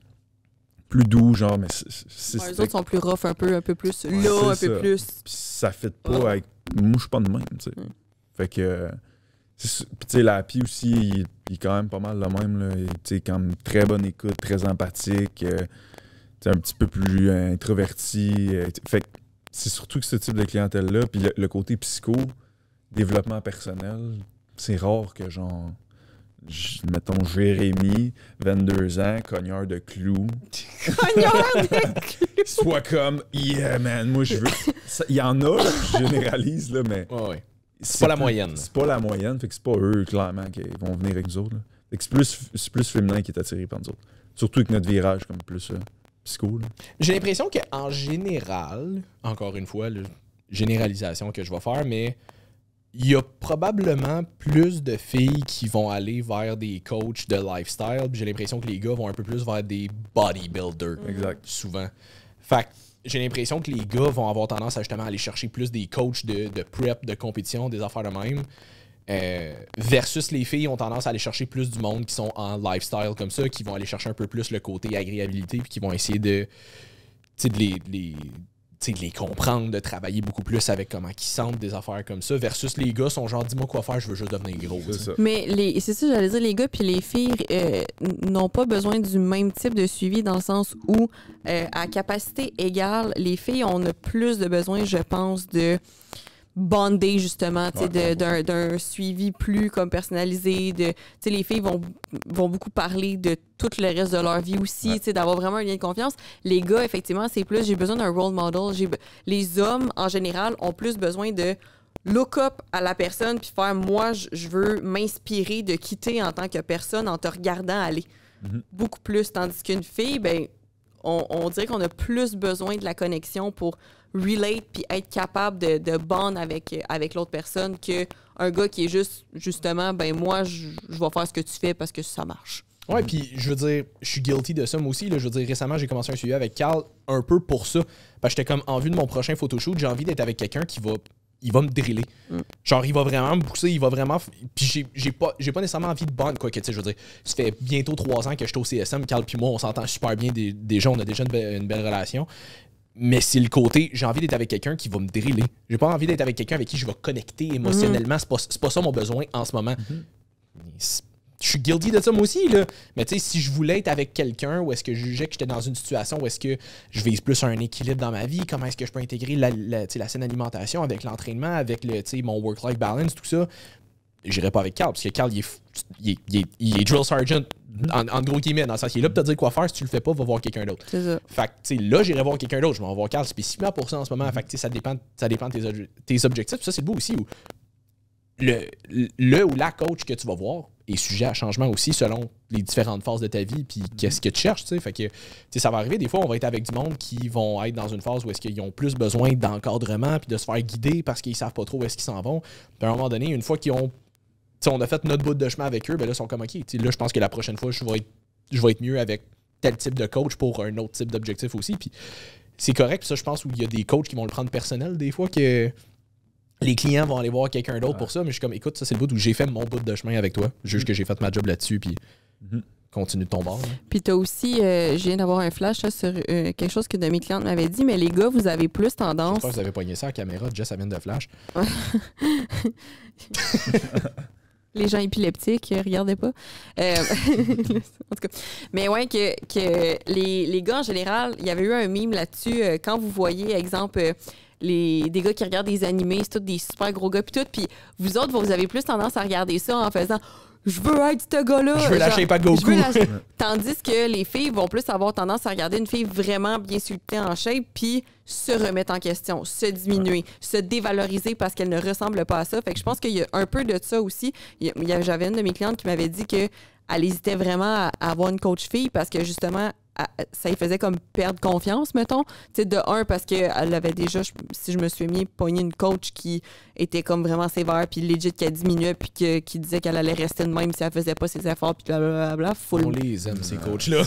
plus doux, genre, mais c'est- Ouais, les autres sont plus rough un peu, un peu plus Ouais, là, un peu plus. puis ça fit pas Ouais. avec. Moi, je suis pas de même, tu sais. Mm. Fait que. Puis, tu sais, la Happy aussi, il, est- il est quand même pas mal le même, là. Il est, Tu sais, quand même très bonne écoute, très empathique, euh, un petit peu plus euh, introverti. euh, fait que c'est surtout que ce type de clientèle-là, puis le, le côté psycho, développement personnel, c'est rare que, genre. Mettons Jérémy, 22 ans, <laughs> cogneur de clous, soit comme Yeah man, moi je veux. Il y en a, là, je généralise, là, mais. Ouais. C'est pas la plus- moyenne. C'est pas la moyenne, fait que c'est pas eux, clairement, qui vont venir avec nous autres. là. Fait que c'est plus, c'est plus féminin qui est attiré par nous autres. Surtout avec notre virage, comme plus euh, psycho. là. J'ai l'impression qu'en général, encore une fois, là, généralisation que je vais faire, mais il y a probablement plus de filles qui vont aller vers des coachs de lifestyle. J'ai l'impression que les gars vont un peu plus vers des bodybuilders. Exact. Souvent. Fait que j'ai l'impression que les gars vont avoir tendance à justement aller chercher plus des coachs de, de prep, de compétition, des affaires de même. Euh, versus les filles ont tendance à aller chercher plus du monde qui sont en lifestyle comme ça, qui vont aller chercher un peu plus le côté agréabilité, puis qui vont essayer de, de les, de les comprendre, de travailler beaucoup plus avec comment ils sentent des affaires comme ça, versus les gars sont genre dis-moi quoi faire, je veux juste devenir gros. ça. Mais les, c'est ça, j'allais dire, les gars puis les filles euh, n'ont pas besoin du même type de suivi dans le sens où, euh, à capacité égale, les filles, on a plus de besoin, je pense, de bonder justement, de- d'un, d'un suivi plus comme personnalisé. De, tu sais, les filles vont, vont beaucoup parler de tout le reste de leur vie aussi, Ouais. tu sais, d'avoir vraiment un lien de confiance. Les gars, effectivement, c'est plus, j'ai besoin d'un role model. J'ai, les hommes, en général, ont plus besoin de look up à la personne puis faire moi je, veux m'inspirer de quitter en tant que personne en te regardant aller Mhm. beaucoup plus tandis qu'une fille ben on, on dirait qu'on a plus besoin de la connexion pour relate puis être capable de, de bond avec avec l'autre personne que un gars qui est juste justement ben moi je, je vais faire ce que tu fais parce que ça marche Ouais, puis je veux dire, je suis guilty de ça moi aussi. Là. Je veux dire, récemment, j'ai commencé un suivi avec Carl un peu pour ça. Parce que j'étais comme, en vue de mon prochain photoshoot, j'ai envie d'être avec quelqu'un qui va. Il va me driller. Mm. Genre, il va vraiment me pousser, il va vraiment. Puis j'ai- j'ai pas, j'ai pas nécessairement envie de bande, quoi que, tu sais, je veux dire, ça fait bientôt trois ans que je suis au CSM. Carl puis moi, on s'entend super bien des- déjà, on a déjà une, be- une belle relation. Mais c'est le côté, j'ai envie d'être avec quelqu'un qui va me driller. J'ai pas envie d'être avec quelqu'un avec qui je vais connecter émotionnellement. C'est pas, c'est pas ça mon besoin en ce moment. C'est- Je suis guilty de ça moi aussi, là. Mais tu sais, si je voulais être avec quelqu'un ou est-ce que je jugeais que j'étais dans une situation où est-ce que je vise plus un équilibre dans ma vie, comment est-ce que je peux intégrer la, la, la saine alimentation avec l'entraînement, avec le, mon work-life balance, tout ça, j'irais pas avec Carl, parce que Carl, il est, fou- il est, il est- il est drill sergeant, en, en gros guillemets, dans le sens qu'il est là pour te dire quoi faire, si tu le fais pas, va voir quelqu'un d'autre. C'est ça. Fait que, tu sais, là, j'irai voir quelqu'un d'autre. Je vais en voir Carl spécifiquement pour ça en ce moment. Fait que, ça dépend, ça dépend de tes, obje- tes objectifs. Ça, c'est le beau aussi où le, le ou la coach que tu vas voir est sujet à changement aussi selon les différentes phases de ta vie puis qu'est-ce que tu cherches, tu sais. Fait que, ça va arriver. Des fois, on va être avec du monde qui vont être dans une phase où est-ce qu'ils ont plus besoin d'encadrement puis de se faire guider parce qu'ils savent pas trop où est-ce qu'ils s'en vont. Puis à un moment donné, une fois qu'ils ont on a fait notre bout de chemin avec eux, ben là, ils sont comme OK. tu Là, je pense que la prochaine fois, je vais être, je vais être mieux avec tel type de coach pour un autre type d'objectif aussi. Puis c'est correct. Puis ça, je pense où il y a des coachs qui vont le prendre personnel des fois que les clients vont aller voir quelqu'un d'autre pour ça. Mais je suis comme écoute, ça, c'est le bout où j'ai fait mon bout de chemin avec toi. Juste que j'ai fait ma job là-dessus. Puis Mhm. continue de ton bord. là. Puis t'as aussi, euh, je viens d'avoir un flash là, sur euh, quelque chose que de mes clientes m'avaient dit, mais les gars, vous avez plus tendance. J'espère que vous avez poigné ça à la caméra. Jess, ça vient de flash. <laughs> <laughs> les gens épileptiques, euh, regardez pas. Euh, <laughs> en tout cas. Mais ouais, que, que les, les gars, en général, il y avait eu un mime là-dessus. euh, quand vous voyez, exemple, les, des gars qui regardent des animés, c'est tous des super gros gars, puis tout. Puis vous autres, vous avez plus tendance à regarder ça en faisant Je veux être ce gars-là. Je veux shape à Goku. Tandis que les filles vont plus avoir tendance à regarder une fille vraiment bien sculptée en shape, puis se remettre en question, se diminuer, se dévaloriser parce qu'elle ne ressemble pas à ça. Fait que je pense qu'il y a un peu de ça aussi. J'avais une de mes clientes qui m'avait dit que elle hésitait vraiment à, avoir une coach fille parce que justement, ça lui faisait comme perdre confiance, mettons. Tu sais, de un, parce qu'elle avait déjà, je- si je me suis mis, pogné une coach qui était comme vraiment sévère, puis legit qu'elle diminuait, puis que- qui disait qu'elle allait rester de même si elle faisait pas ses efforts, puis blablabla. Full On les aime, ces coachs-là.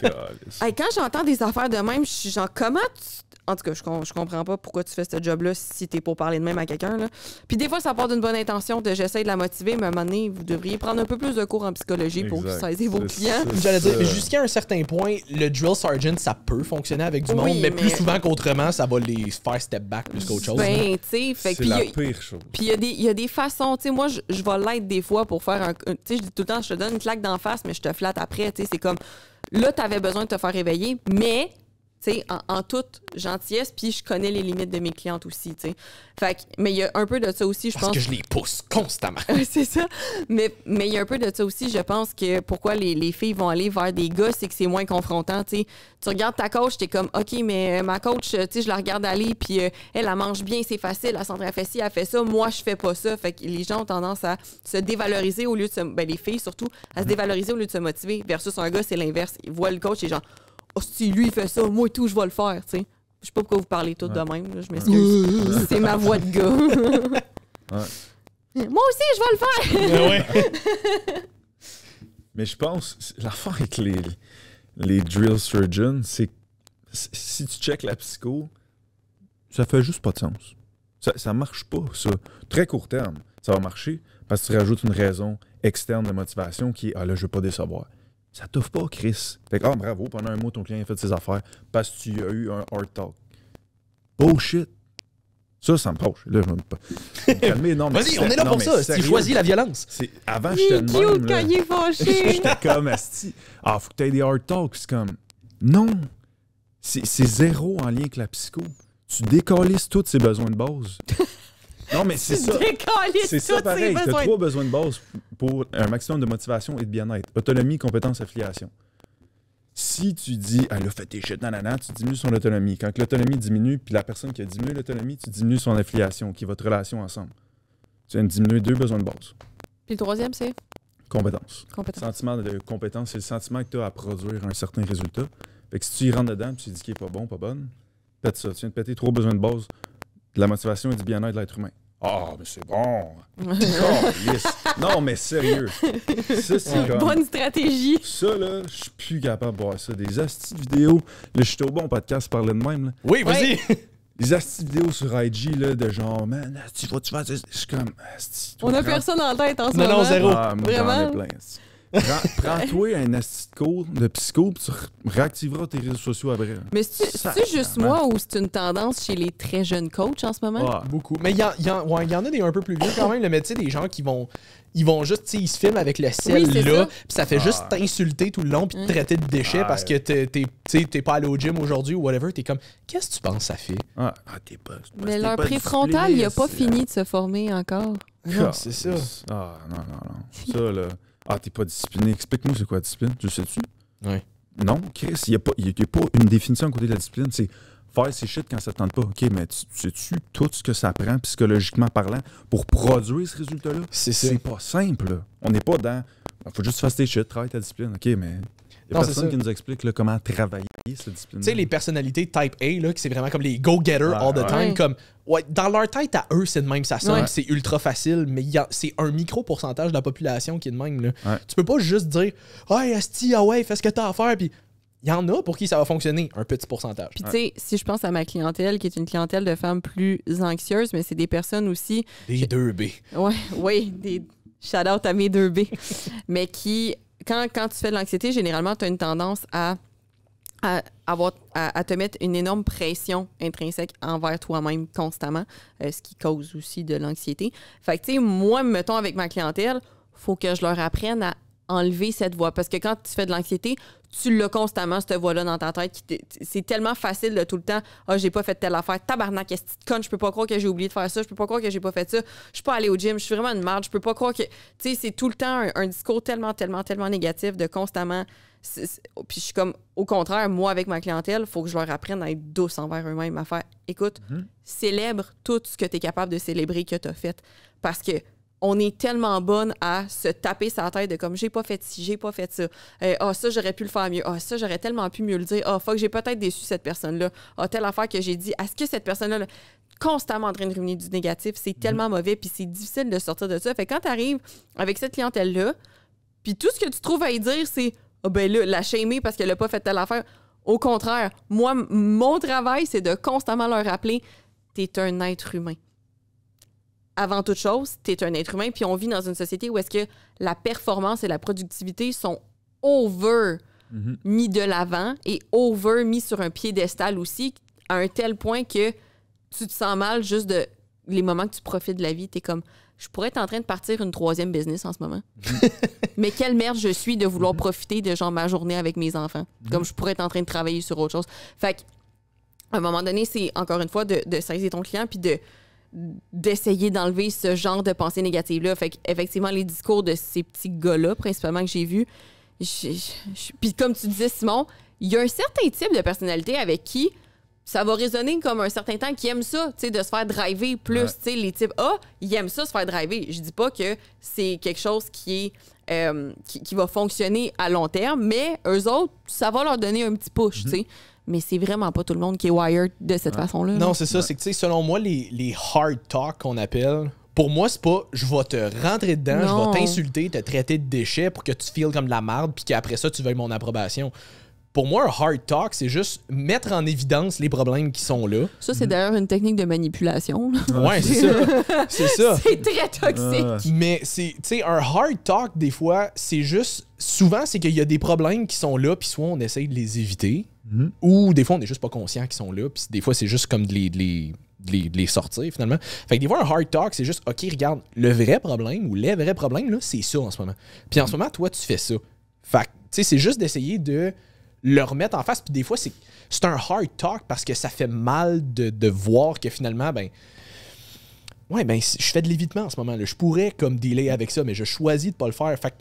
Calice. <laughs> Hey, quand j'entends des affaires de même, je suis genre, comment tu. En tout cas, je, com- je comprends pas pourquoi tu fais ce job-là si t'es pour parler de même à quelqu'un. là. Puis des fois, ça part d'une bonne intention de j'essaie de la motiver, mais à un moment donné, vous devriez prendre un peu plus de cours en psychologie pour saisir vos clients. J'allais dire, jusqu'à un certain point, le drill sergeant, ça peut fonctionner avec du Oui, monde, mais, plus souvent qu'autrement, ça va les faire step back plus qu'autre chose. Ben, tu sais, fait que. C'est puis la il y a- pire chose. Puis il y, a des- il y a des façons, tu sais, moi, je, je vais l'être des fois pour faire un. un- Tu sais, je dis tout le temps, je te donne une claque d'en face, mais je te flatte après. Tu sais, c'est comme. Là, tu avais besoin de te faire réveiller, mais. En, en toute gentillesse, puis je connais les limites de mes clientes aussi. Fait que, mais il y a un peu de ça aussi, je Parce pense. que je les pousse constamment. <laughs> c'est ça. Mais mais il y a un peu de ça aussi. Je pense que pourquoi les, les filles vont aller vers des gars, c'est que c'est moins confrontant. tu sais. Tu regardes ta coach, t'es comme, OK, mais euh, ma coach, euh, je la regarde aller, puis euh, elle, elle mange bien, c'est facile. La Sandra fait ci, elle fait ça. Moi, je fais pas ça. Fait que les gens ont tendance à se dévaloriser au lieu de se. Ben, les filles surtout, à se dévaloriser au lieu de se motiver. Versus un gars, c'est l'inverse. Il voit le coach et genre, oh, si lui, il fait ça, moi et tout, je vais le faire, tu sais. Je sais pas pourquoi vous parlez toutes de même, là, je m'excuse. c'est ma voix de gars. <laughs> Moi aussi, je vais le faire! <laughs> Mais je pense, l'affaire avec les, les drill surgeons, c'est que si- si tu checkes la psycho, ça fait juste pas de sens. Ça, ça marche pas, ça. Très court terme, ça va marcher parce que tu rajoutes une raison externe de motivation qui est Ah là, je veux pas décevoir. Ça t'offre pas, Chris. Fait que, ah, bravo, pendant un mois, ton client a fait ses affaires parce que tu as eu un hard talk. Bullshit. Ça, ça me fâche. Là, je me <laughs> calmer. Non, mais Vas-y, on est là non, pour ça. Tu choisis la violence. c'est- Avant, j'étais de même, là. quand il est fâché. <laughs> J'étais comme asti. Ah, faut que tu aies des hard talks. C'est comme. Non. C'est c'est zéro en lien avec la psycho. Tu décalisses tous ses besoins de base. <laughs> Non, mais c'est ça. C'est ça pareil. Tu as trois besoins de base pour un maximum de motivation et de bien-être. Autonomie, compétence, affiliation. Si tu dis, ah là, fais tes shit, nanana, tu diminues son autonomie. Quand l'autonomie diminue, puis la personne qui a diminué l'autonomie, tu diminues son affiliation, qui est votre relation ensemble. Tu viens de diminuer deux besoins de base. Puis le troisième, c'est? Compétence. compétence. sentiment de compétence, c'est le sentiment que tu as à produire un certain résultat. Fait que si tu y rentres dedans et tu dis qu'il est pas bon, pas bonne, pète ça. Tu viens de péter trois besoins de base de la motivation et du bien-être de l'être humain. Ah, mais c'est bon! <laughs> Non, mais sérieux. Ça, c'est comme. Bonne stratégie. Ça, là, je suis plus capable de voir ça. Des de vidéos. Là, j'étais au bon podcast parler de même. Là. Oui, vas-y. Des astis de vidéos sur IG, là, de genre, man, asti, faut-tu faire ça? Je suis comme, asti, On a personne en tête en ce Non, non, moment. zéro. Ah, moi, Vraiment? plein, Prends-toi un asti de psycho, puis tu réactiveras tes réseaux sociaux après. Mais c'est juste moi ou c'est une tendance chez les très jeunes coachs en ce moment? Ah, Beaucoup. Mais il y, y en- ouais, il y en a des un peu plus vieux quand même, tu sais, des gens qui vont. Ils vont juste, tu sais, ils se filment avec le sel Oui, là, ça. puis ça fait Ah. juste t'insulter tout le long, puis te Mm. traiter de déchet Ah, parce que t'es pas allé au gym aujourd'hui ou whatever. T'es comme, qu'est-ce que tu penses ça fait? ah, ah, t'es pas. Mais leur préfrontal, il a pas fini de se former encore. Non, c'est ça. Ah, non, non, non. Ça, là. Ah, t'es pas discipliné. Explique-moi c'est quoi la discipline. Tu le sais-tu? Ouais. Non, Chris, il n'y a, pas- y a- pas une définition à côté de la discipline. C'est faire ses shit quand ça te tente pas. OK, mais tu- sais-tu tout ce que ça prend, psychologiquement parlant, pour produire ce résultat-là? C'est ça. C'est pas simple. On n'est pas dans. Il faut juste faire tes shit, travailler ta discipline. OK, mais. Il Non, a c'est personne qui nous explique là, comment travailler cette discipline. Tu sais, les personnalités type A, là, qui c'est vraiment comme les go-getters Ouais, all the ouais. time, Ouais. comme, ouais, dans leur tête, à eux, c'est de même, ça sonne, Ouais. c'est ultra facile, mais c'est un micro pourcentage de la population qui est de même, là. Ouais. Tu peux pas juste dire, hey, Asti, ah ouais, fais ce que t'as à faire, puis il y en a pour qui ça va fonctionner, un petit pourcentage. Puis tu sais, si je pense à ma clientèle, qui est une clientèle de femmes plus anxieuses, mais c'est des personnes aussi Des 2B. Ouais, <laughs> oui, des shout out à mes deux B. <laughs> Mais qui, quand, quand tu fais de l'anxiété, généralement, tu as une tendance à, à, te mettre une énorme pression intrinsèque envers toi-même constamment, euh, ce qui cause aussi de l'anxiété. Fait que, tu sais, moi, mettons, avec ma clientèle, faut que je leur apprenne à enlever cette voix. Parce que quand tu fais de l'anxiété, tu l'as constamment, cette voix-là dans ta tête. C'est tellement facile de tout le temps. Ah, j'ai pas fait telle affaire. Tabarnak, est-ce que conne, je peux pas croire que j'ai oublié de faire ça. Je peux pas croire que j'ai pas fait ça. Je suis pas allée au gym. Je suis vraiment une merde. Je peux pas croire que. Tu sais, c'est tout le temps un discours tellement, tellement, tellement négatif de constamment. C'est- Puis je suis comme, au contraire, moi, avec ma clientèle, faut que je leur apprenne à être douce envers eux-mêmes, à faire, écoute, célèbre tout ce que tu es capable de célébrer que tu as fait. Parce que on est tellement bonne à se taper sa tête de comme j'ai pas fait ci, j'ai pas fait ça. Euh, Ah, ça, j'aurais pu le faire mieux. Ah, ça, j'aurais tellement pu mieux le dire. Ah, fuck, j'ai peut-être déçu cette personne-là. Ah, telle affaire que j'ai dit. Est-ce que cette personne-là, là, constamment en train de ruminer du négatif, c'est tellement mauvais, puis c'est difficile de sortir de ça. Fait que quand tu arrives avec cette clientèle-là, puis tout ce que tu trouves à y dire, c'est Ah, ben là, la shamer parce qu'elle a pas fait telle affaire. Au contraire, moi, mon travail, c'est de constamment leur rappeler t'es un être humain avant toute chose, tu es un être humain, puis on vit dans une société où est-ce que la performance et la productivité sont over Mhm. mis de l'avant et over mis sur un piédestal aussi, à un tel point que tu te sens mal juste de les moments que tu profites de la vie. Tu es comme, je pourrais être en train de partir une troisième business en ce moment. <laughs> Mais quelle merde je suis de vouloir profiter de genre ma journée avec mes enfants. Comme je pourrais être en train de travailler sur autre chose. Fait que, à un moment donné, c'est encore une fois de, de saisir ton client puis de d'essayer d'enlever ce genre de pensée négative là fait effectivement les discours de ces petits gars là principalement que j'ai vus puis comme tu disais Simon il y a un certain type de personnalité avec qui ça va résonner comme un certain temps qui aime ça, tu sais, de se faire driver plus. Ouais. Tu sais, les types A, ils aiment ça, se faire driver. Je dis pas que c'est quelque chose qui est euh, qui, qui va fonctionner à long terme, mais eux autres, ça va leur donner un petit push, tu sais. Mais c'est vraiment pas tout le monde qui est wired de cette façon-là. Non, c'est ça. C'est que, tu sais, selon moi, les, les hard talk qu'on appelle, pour moi, c'est pas je vais te rentrer dedans, Non. je vais t'insulter, te traiter de déchet pour que tu te feels comme de la merde, puis qu'après ça, tu veuilles mon approbation. Pour moi, un hard talk, c'est juste mettre en évidence les problèmes qui sont là. Ça, c'est d'ailleurs une technique de manipulation. Ouais, c'est ça. <laughs> C'est ça. c'est très toxique. Mais c'est, tu sais, un hard talk, des fois, c'est juste. Souvent, c'est qu'il y a des problèmes qui sont là, puis soit on essaye de les éviter, Mhm. ou des fois, on n'est juste pas conscient qu'ils sont là, puis des fois, c'est juste comme de les, de les, de les- de les sortir, finalement. Fait que des fois, un hard talk, c'est juste, OK, regarde, le vrai problème, ou les vrais problèmes, là, c'est ça en ce moment. Puis en ce moment, toi, tu fais ça. Fait que, tu sais, c'est juste d'essayer de le remettre en face, puis des fois, c'est, c'est un hard talk parce que ça fait mal de, de voir que finalement, ben. Ouais, ben, je fais de l'évitement en ce moment. Là. Je pourrais comme dealer avec ça, mais je choisis de pas le faire. Fait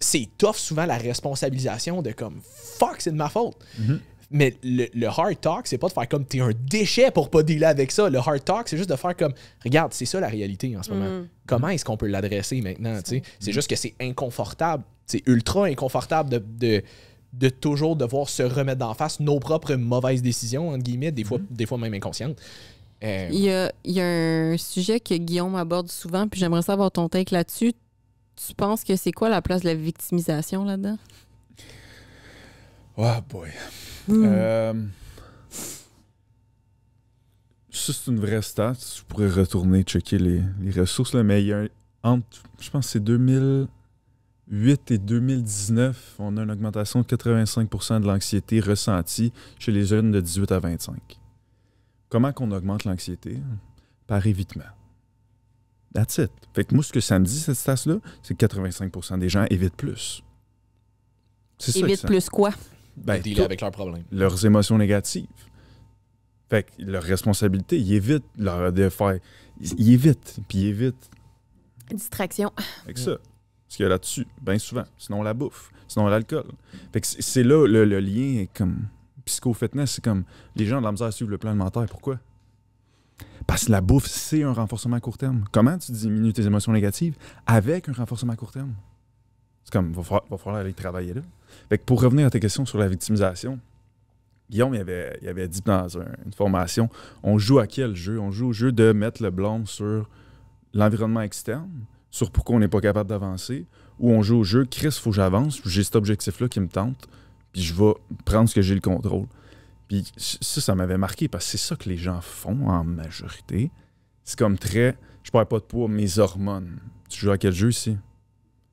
c'est tough souvent la responsabilisation de comme fuck, c'est de ma faute. Mais le, le hard talk, c'est pas de faire comme t'es un déchet pour pas dealer avec ça. Le hard talk, c'est juste de faire comme regarde, c'est ça la réalité en ce moment. Comment est-ce qu'on peut l'adresser maintenant? tu sais? C'est juste que c'est inconfortable. C'est ultra inconfortable de, de, de toujours devoir se remettre d'en face nos propres mauvaises décisions, entre guillemets, des fois, des fois même inconscientes. Euh, Il y, a, il y a un sujet que Guillaume aborde souvent, puis j'aimerais savoir ton take là-dessus. Tu penses que c'est quoi la place de la victimisation là-dedans? Oh boy. Hmm. Euh, ça, c'est une vraie stat. Je pourrais retourner checker les, les ressources, là, mais il y a un. Entre, je pense que c'est 2000, 2008 et 2019, on a une augmentation de 85% de l'anxiété ressentie chez les jeunes de 18 à 25. Comment qu'on augmente l'anxiété? Par évitement. That's it. Fait que moi, ce que ça me dit, cette stat-là, c'est que 85% des gens évitent plus. C'est ça que Évite ça- plus quoi? ben, tout- avec leurs problèmes. leurs émotions négatives. Fait que leur responsabilité, ils évitent leur de faire. Ils ils évitent, puis ils évitent Distraction. avec ça. Ce qu'il y a là-dessus, bien souvent. Sinon, la bouffe. Sinon, l'alcool. Fait que c'est là le, lien comme. Psycho-fitness, c'est comme. Les gens ont de la misère à suivre le plan alimentaire. Pourquoi? Parce que la bouffe, c'est un renforcement à court terme. Comment tu diminues tes émotions négatives? Avec un renforcement à court terme? C'est comme, va falloir, va falloir aller travailler là. Fait que pour revenir à tes questions sur la victimisation, Guillaume, il avait, avait dit dans un- une formation, on joue à quel jeu? On joue au jeu de mettre le blâme sur l'environnement externe, sur pourquoi on n'est pas capable d'avancer, ou on joue au jeu, Chris, faut que j'avance, j'ai cet objectif-là qui me tente, puis je vais prendre ce que j'ai le contrôle. Puis ça, ça m'avait marqué, parce que c'est ça que les gens font en majorité. C'est comme très, je perds pas de poids, mes hormones. Tu joues à quel jeu ici?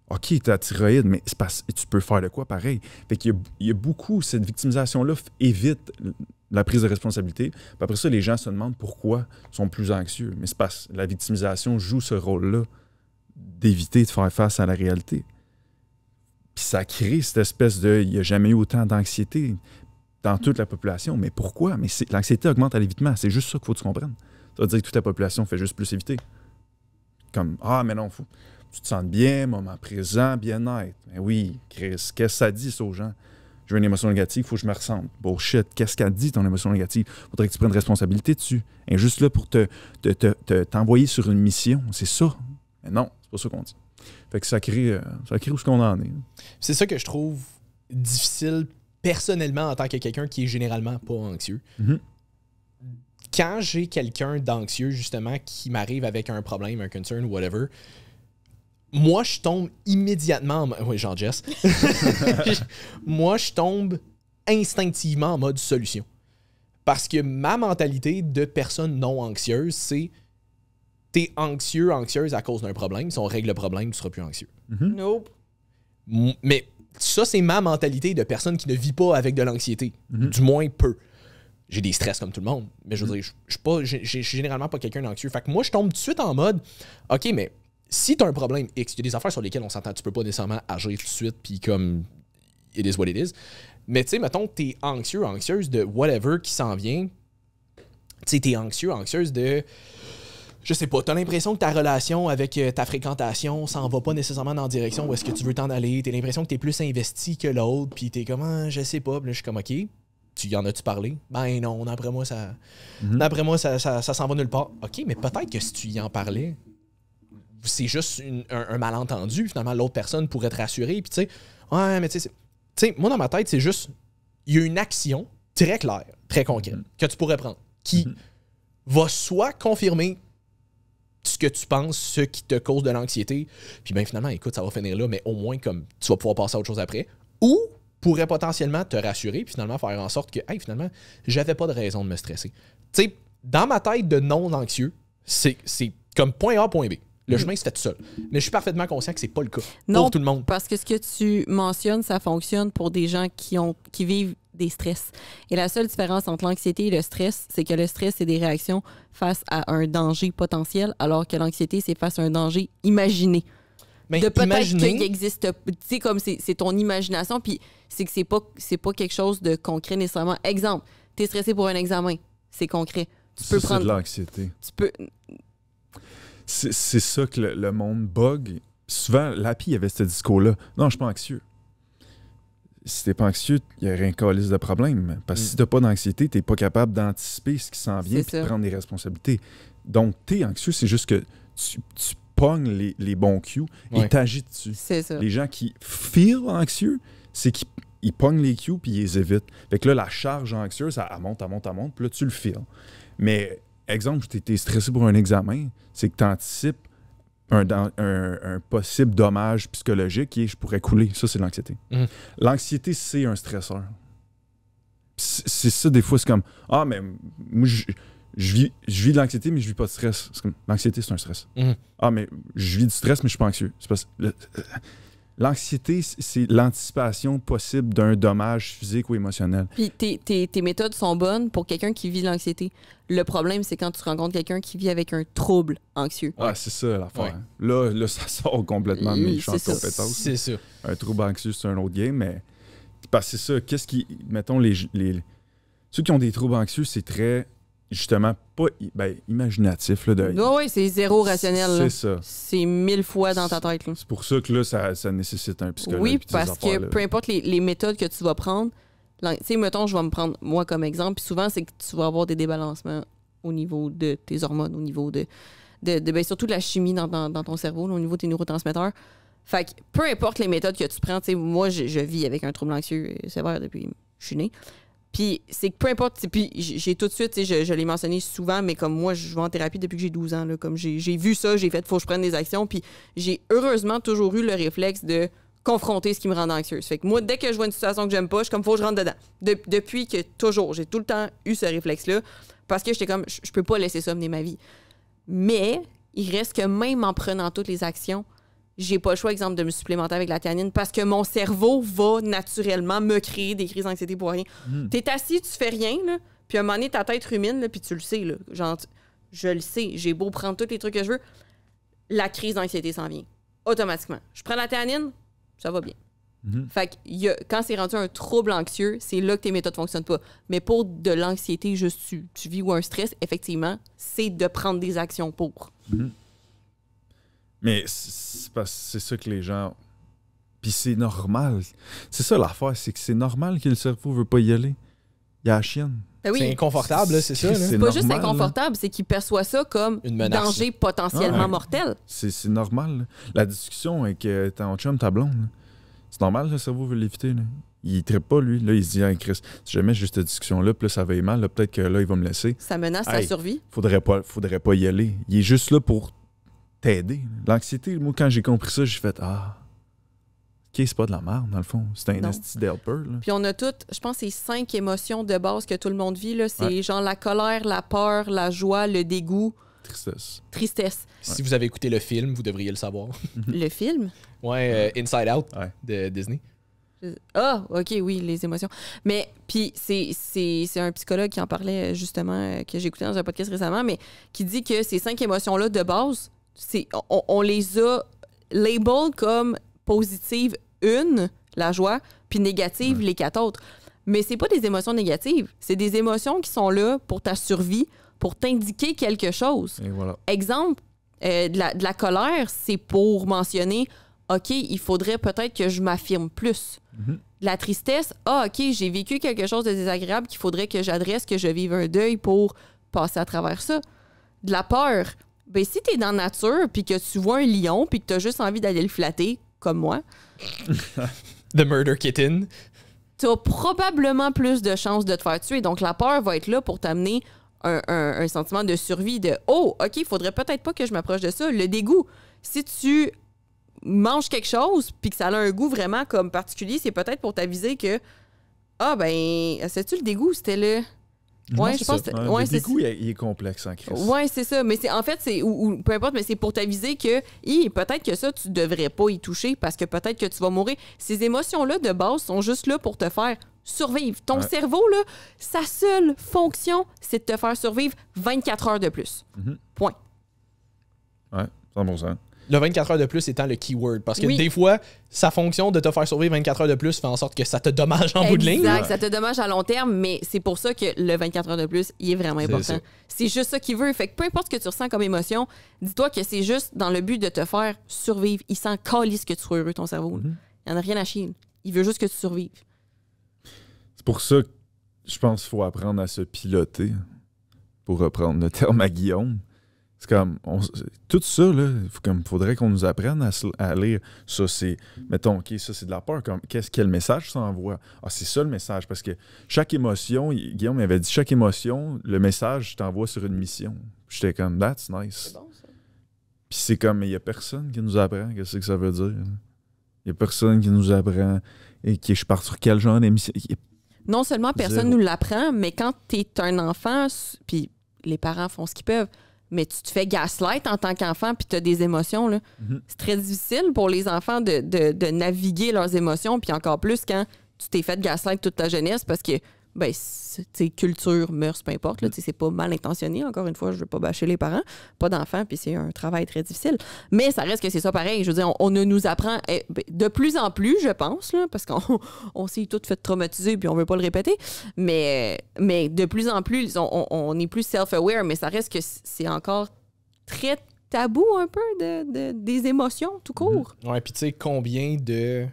OK, t'as thyroïde, mais tu peux faire de quoi pareil? Fait qu'il y a, il y a beaucoup, cette victimisation-là évite la prise de responsabilité. Puis après ça, les gens se demandent pourquoi ils sont plus anxieux. Mais c'est parce la victimisation joue ce rôle-là d'éviter de faire face à la réalité. Puis ça crée cette espèce de. Il n'y a jamais eu autant d'anxiété dans toute la population. Mais pourquoi? Mais l'anxiété augmente à l'évitement. C'est juste ça qu'il faut que tu comprennes. Ça veut dire que toute la population fait juste plus éviter. Comme Ah, mais non, faut, tu te sens bien, moment présent, bien-être. Mais oui, Chris, qu'est-ce que ça dit, ça, aux gens? J'ai une émotion négative, il faut que je me ressente. Bullshit, qu'est-ce qu'elle dit, ton émotion négative? Faudrait que tu prennes responsabilité dessus. Elle est juste là pour te, te- te- te- t'envoyer sur une mission. C'est ça. Mais non, c'est pas ça qu'on dit. Fait que ça crée, euh, ça crée où ce qu'on en est. C'est ça que je trouve difficile personnellement en tant que quelqu'un qui est généralement pas anxieux. Mhm. Quand j'ai quelqu'un d'anxieux, justement, qui m'arrive avec un problème, un concern, whatever, moi, je tombe immédiatement en... mo- Oui, Jean-Jess. <laughs> <laughs> moi, je tombe instinctivement en mode solution. Parce que ma mentalité de personne non anxieuse, c'est t'es anxieux, anxieuse à cause d'un problème. Si on règle le problème, tu seras plus anxieux. Nope. M- Mais ça, c'est ma mentalité de personne qui ne vit pas avec de l'anxiété. Mhm. Du moins peu. J'ai des stress comme tout le monde. Mais je veux dire, je suis pas- je suis généralement pas quelqu'un d'anxieux. Fait que moi, je tombe tout de suite en mode OK, mais si tu as un problème X, il y a des affaires sur lesquelles on s'entend, tu peux pas nécessairement agir tout de suite, puis comme it is what it is. Mais tu sais, mettons que tu es anxieux, anxieuse de whatever qui s'en vient. Tu sais, tu es anxieux, anxieuse de je sais pas, t'as l'impression que ta relation avec euh, ta fréquentation s'en va pas nécessairement dans la direction où est-ce que tu veux t'en aller. T'as l'impression que t'es plus investi que l'autre, puis t'es comme, Ah, je sais pas. Puis là, je suis comme, OK, tu y en as-tu parlé? Ben non, d'après moi, ça, Mhm. d'après moi, ça, ça, ça s'en va nulle part. OK, mais peut-être que si tu y en parlais, c'est juste une- un, un malentendu. Finalement, l'autre personne pourrait te rassurer. Puis tu sais, ouais, mais tu sais, c'est- tu sais, moi, dans ma tête, c'est juste, il y a une action très claire, très concrète, que tu pourrais prendre, qui va soit confirmer ce que tu penses, ce qui te cause de l'anxiété, puis ben finalement, écoute, ça va finir là, mais au moins, comme tu vas pouvoir passer à autre chose après, ou pourrait potentiellement te rassurer, puis finalement faire en sorte que, hey, finalement, j'avais pas de raison de me stresser. Tu sais, dans ma tête de non-anxieux, c'est c'est comme point A, point B. Le chemin se fait tout seul. Mais je suis parfaitement conscient que c'est pas le cas Non, pour tout le monde. Parce que ce que tu mentionnes, ça fonctionne pour des gens qui ont qui vivent des stress. Et la seule différence entre l'anxiété et le stress, c'est que le stress, c'est des réactions face à un danger potentiel, alors que l'anxiété, c'est face à un danger imaginé. Mais de peut-être qu'il existe, tu sais, comme c'est c'est ton imagination, puis c'est que c'est pas, c'est pas quelque chose de concret nécessairement. Exemple, t'es stressé pour un examen, c'est concret. Tu peux c'est prendre, de l'anxiété. tu peux, C'est ça que le, le monde bug. Souvent, l'API avait ce discours-là. Non, je suis pas anxieux. Si t'es pas anxieux, il y aurait un calice de problème. Parce que Mm. si t'as pas d'anxiété, t'es pas capable d'anticiper ce qui s'en vient puis de ça. prendre des responsabilités. Donc, t'es anxieux, c'est juste que tu, tu pognes les, les bons cues Ouais. et t'agis dessus. c'est ça. Les gens qui feel anxieux, c'est qu'ils ils pognent les cues puis ils les évitent. Fait que là, la charge anxieuse, elle monte, elle monte, elle monte, puis là, tu le feels. Mais, exemple, tu étais stressé pour un examen, c'est que tu anticipes un, un- un possible dommage psychologique est je pourrais couler. Ça, c'est l'anxiété. Mhm. L'anxiété, c'est un stresseur. C'est ça, des fois, c'est comme Ah, mais moi, je, je vis, je vis de l'anxiété, mais je vis pas de stress. L'anxiété, c'est un stress. Mhm. Ah, mais je vis du stress, mais je suis pas anxieux. C'est parce le- l'anxiété, c'est l'anticipation possible d'un dommage physique ou émotionnel. Puis tes, tes- tes méthodes sont bonnes pour quelqu'un qui vit l'anxiété. Le problème, c'est quand tu rencontres quelqu'un qui vit avec un trouble anxieux. Ouais, c'est ça l'affaire. Ouais. Là, là, <laughs> ça sort complètement de mes champs de c'est ça. compétences. C'est ça. Un trouble anxieux, c'est un autre game, mais. Parce que c'est ça. Qu'est-ce qui. Mettons, les, les. Ceux qui ont des troubles anxieux, c'est très. Justement, pas ben, imaginatif. Là, de, Oui, oui, c'est zéro rationnel. C'est ça. C'est mille fois dans ta tête. C'est pour ça que là, ça, ça nécessite un psychologue. Oui, parce que peu importe les, les méthodes que tu vas prendre, tu sais, mettons, je vais me prendre moi comme exemple, puis souvent, c'est que tu vas avoir des débalancements au niveau de tes hormones, au niveau de, de, de- ben, surtout de la chimie dans, dans- dans ton cerveau, là, au niveau de tes neurotransmetteurs. Fait que peu importe les méthodes que tu prends, tu sais, moi, je, je vis avec un trouble anxieux euh, sévère depuis que je suis née. Puis c'est que peu importe, puis j'ai tout de suite, je, je l'ai mentionné souvent, mais comme moi, je vais en thérapie depuis que j'ai 12 ans, là, comme j'ai vu ça, j'ai fait, faut que je prenne des actions, puis j'ai heureusement toujours eu le réflexe de confronter ce qui me rend anxieuse. Fait que moi, dès que je vois une situation que j'aime pas, je suis comme, faut que je rentre dedans. De- depuis que toujours, j'ai tout le temps eu ce réflexe-là, parce que j'étais comme, je je peux pas laisser ça mener ma vie. Mais il reste que même en prenant toutes les actions, j'ai pas le choix, exemple, de me supplémenter avec la théanine parce que mon cerveau va naturellement me créer des crises d'anxiété pour rien. T'es assis, tu fais rien, là, puis à un moment donné, ta tête rumine, là, puis tu le sais. Là, genre, je le sais, j'ai beau prendre tous les trucs que je veux, la crise d'anxiété s'en vient. Automatiquement. Je prends la théanine, ça va bien. Mhm. Fait que il y a- quand c'est rendu un trouble anxieux, c'est là que tes méthodes fonctionnent pas. Mais pour de l'anxiété, juste tu, tu vis ou un stress, effectivement, c'est de prendre des actions pour. C'est c'est parce que c'est ça que les gens. Puis c'est normal. C'est ça l'affaire, c'est que c'est normal que le cerveau veut pas y aller. Il y a la chienne. Ben oui, C'est inconfortable, c'est ça. C'est pas juste inconfortable, c'est qu'il perçoit ça comme Une menace, danger potentiellement Ouais. mortel. C'est c'est normal. là. La discussion avec euh, ton chum, ta blonde, c'est normal, le cerveau veut l'éviter. là. Il ne traite pas, lui. Là, il se dit, Hey, Chris, si jamais j'ai cette discussion-là, puis là, ça va mal, là, peut-être que là, il va me laisser. Ça menace sa Hey. survie. Faudrait pas, faudrait pas y aller. Il est juste là pour t'aider. L'anxiété, moi, quand j'ai compris ça, j'ai fait Ah, ok, c'est pas de la merde, dans le fond. C'est un esti d'helper. là. Puis on a toutes, je pense, ces cinq émotions de base que tout le monde vit. là. C'est Ouais. genre la colère, la peur, la joie, le dégoût, Tristesse. tristesse. Si vous avez écouté le film, vous devriez le savoir. <laughs> le film? Ouais, euh, Inside Out Ouais. de Disney. Ah, OK, oui, les émotions. Mais, puis, c'est- c'est c'est un psychologue qui en parlait, justement, euh, que j'ai écouté dans un podcast récemment, mais qui dit que ces cinq émotions-là, de base, on, on les a label comme positives, une, la joie, puis négative, les quatre autres. Mais c'est pas des émotions négatives. C'est des émotions qui sont là pour ta survie, pour t'indiquer quelque chose. Et voilà. Exemple, euh, de, la, de la colère, c'est pour mentionner, OK, il faudrait peut-être que je m'affirme plus. Mhm. La tristesse, ah, OK, j'ai vécu quelque chose de désagréable qu'il faudrait que j'adresse, que je vive un deuil pour passer à travers ça. De la peur, ben si t'es dans la nature, puis que tu vois un lion, puis que t'as juste envie d'aller le flatter, comme moi, <laughs> The Murder Kitten. t'as probablement plus de chances de te faire tuer. Donc, la peur va être là pour t'amener un, un- un sentiment de survie de Oh, OK, il faudrait peut-être pas que je m'approche de ça. Le dégoût. Si tu manges quelque chose puis que ça a un goût vraiment comme particulier, c'est peut-être pour t'aviser que Ah, ben, c'est-tu le dégoût? C'était le. Ouais, je c'est pense. ça. que- Ouais, le c'est dégoût, il est- il est complexe en Chris. Ouais, c'est ça. Mais c'est en fait, c'est ou, ou peu importe, mais c'est pour t'aviser que peut-être que ça, tu devrais pas y toucher parce que peut-être que tu vas mourir. Ces émotions-là de base sont juste là pour te faire survivre. Ton Ouais. cerveau, là, sa seule fonction, c'est de te faire survivre 24 heures de plus. Mhm. Point. Ouais, 100%. Le 24 heures de plus étant le keyword. Parce que Oui. des fois, sa fonction de te faire survivre 24 heures de plus fait en sorte que ça te dommage en bout de ligne. Exact, ça te dommage à long terme, mais c'est pour ça que le 24 heures de plus, il est vraiment important. C'est juste ça qu'il veut. Fait que peu importe ce que tu ressens comme émotion, dis-toi que c'est juste dans le but de te faire survivre. Il s'en calisse que tu sois heureux, ton cerveau. Mhm. Il en a rien à chier. Il veut juste que tu survives. C'est pour ça que je pense qu'il faut apprendre à se piloter, pour reprendre le terme à Guillaume. C'est comme, on- tout ça, là, comme, faudrait qu'on nous apprenne à, lire. Ça, c'est, mettons, OK, ça, c'est de la peur. Comme, qu'est-ce, quel message ça envoie? Ah, c'est ça le message. Parce que chaque émotion, il- Guillaume avait dit, chaque émotion, le message t'envoie sur une mission. J'étais comme, that's nice. Puis c'est comme, mais il n'y a personne qui nous apprend qu'est-ce que ça veut dire? Il n'y a personne qui nous apprend et qui je pars sur quel genre d'émission? Non seulement personne Zéro. nous l'apprend, mais quand tu es un enfant, puis les parents font ce qu'ils peuvent, mais tu te fais gaslight en tant qu'enfant puis tu as des émotions. là. Mhm. C'est très difficile pour les enfants de, de- de naviguer leurs émotions, puis encore plus quand tu t'es fait gaslight toute ta jeunesse parce que, ben, c'est culture, mœurs, peu importe. là, C'est pas mal intentionné. Encore une fois, je veux pas bâcher les parents. Pas d'enfants, puis c'est un travail très difficile. Mais ça reste que c'est ça pareil. Je veux dire, on, nous apprend eh, ben, de plus en plus, je pense, là, parce qu'on <laughs> on s'est tout fait traumatiser puis on veut pas le répéter. Mais, mais de plus en plus, on, est plus self-aware, mais ça reste que c'est encore très tabou un peu de- des émotions tout court. Ouais, puis tu sais, combien de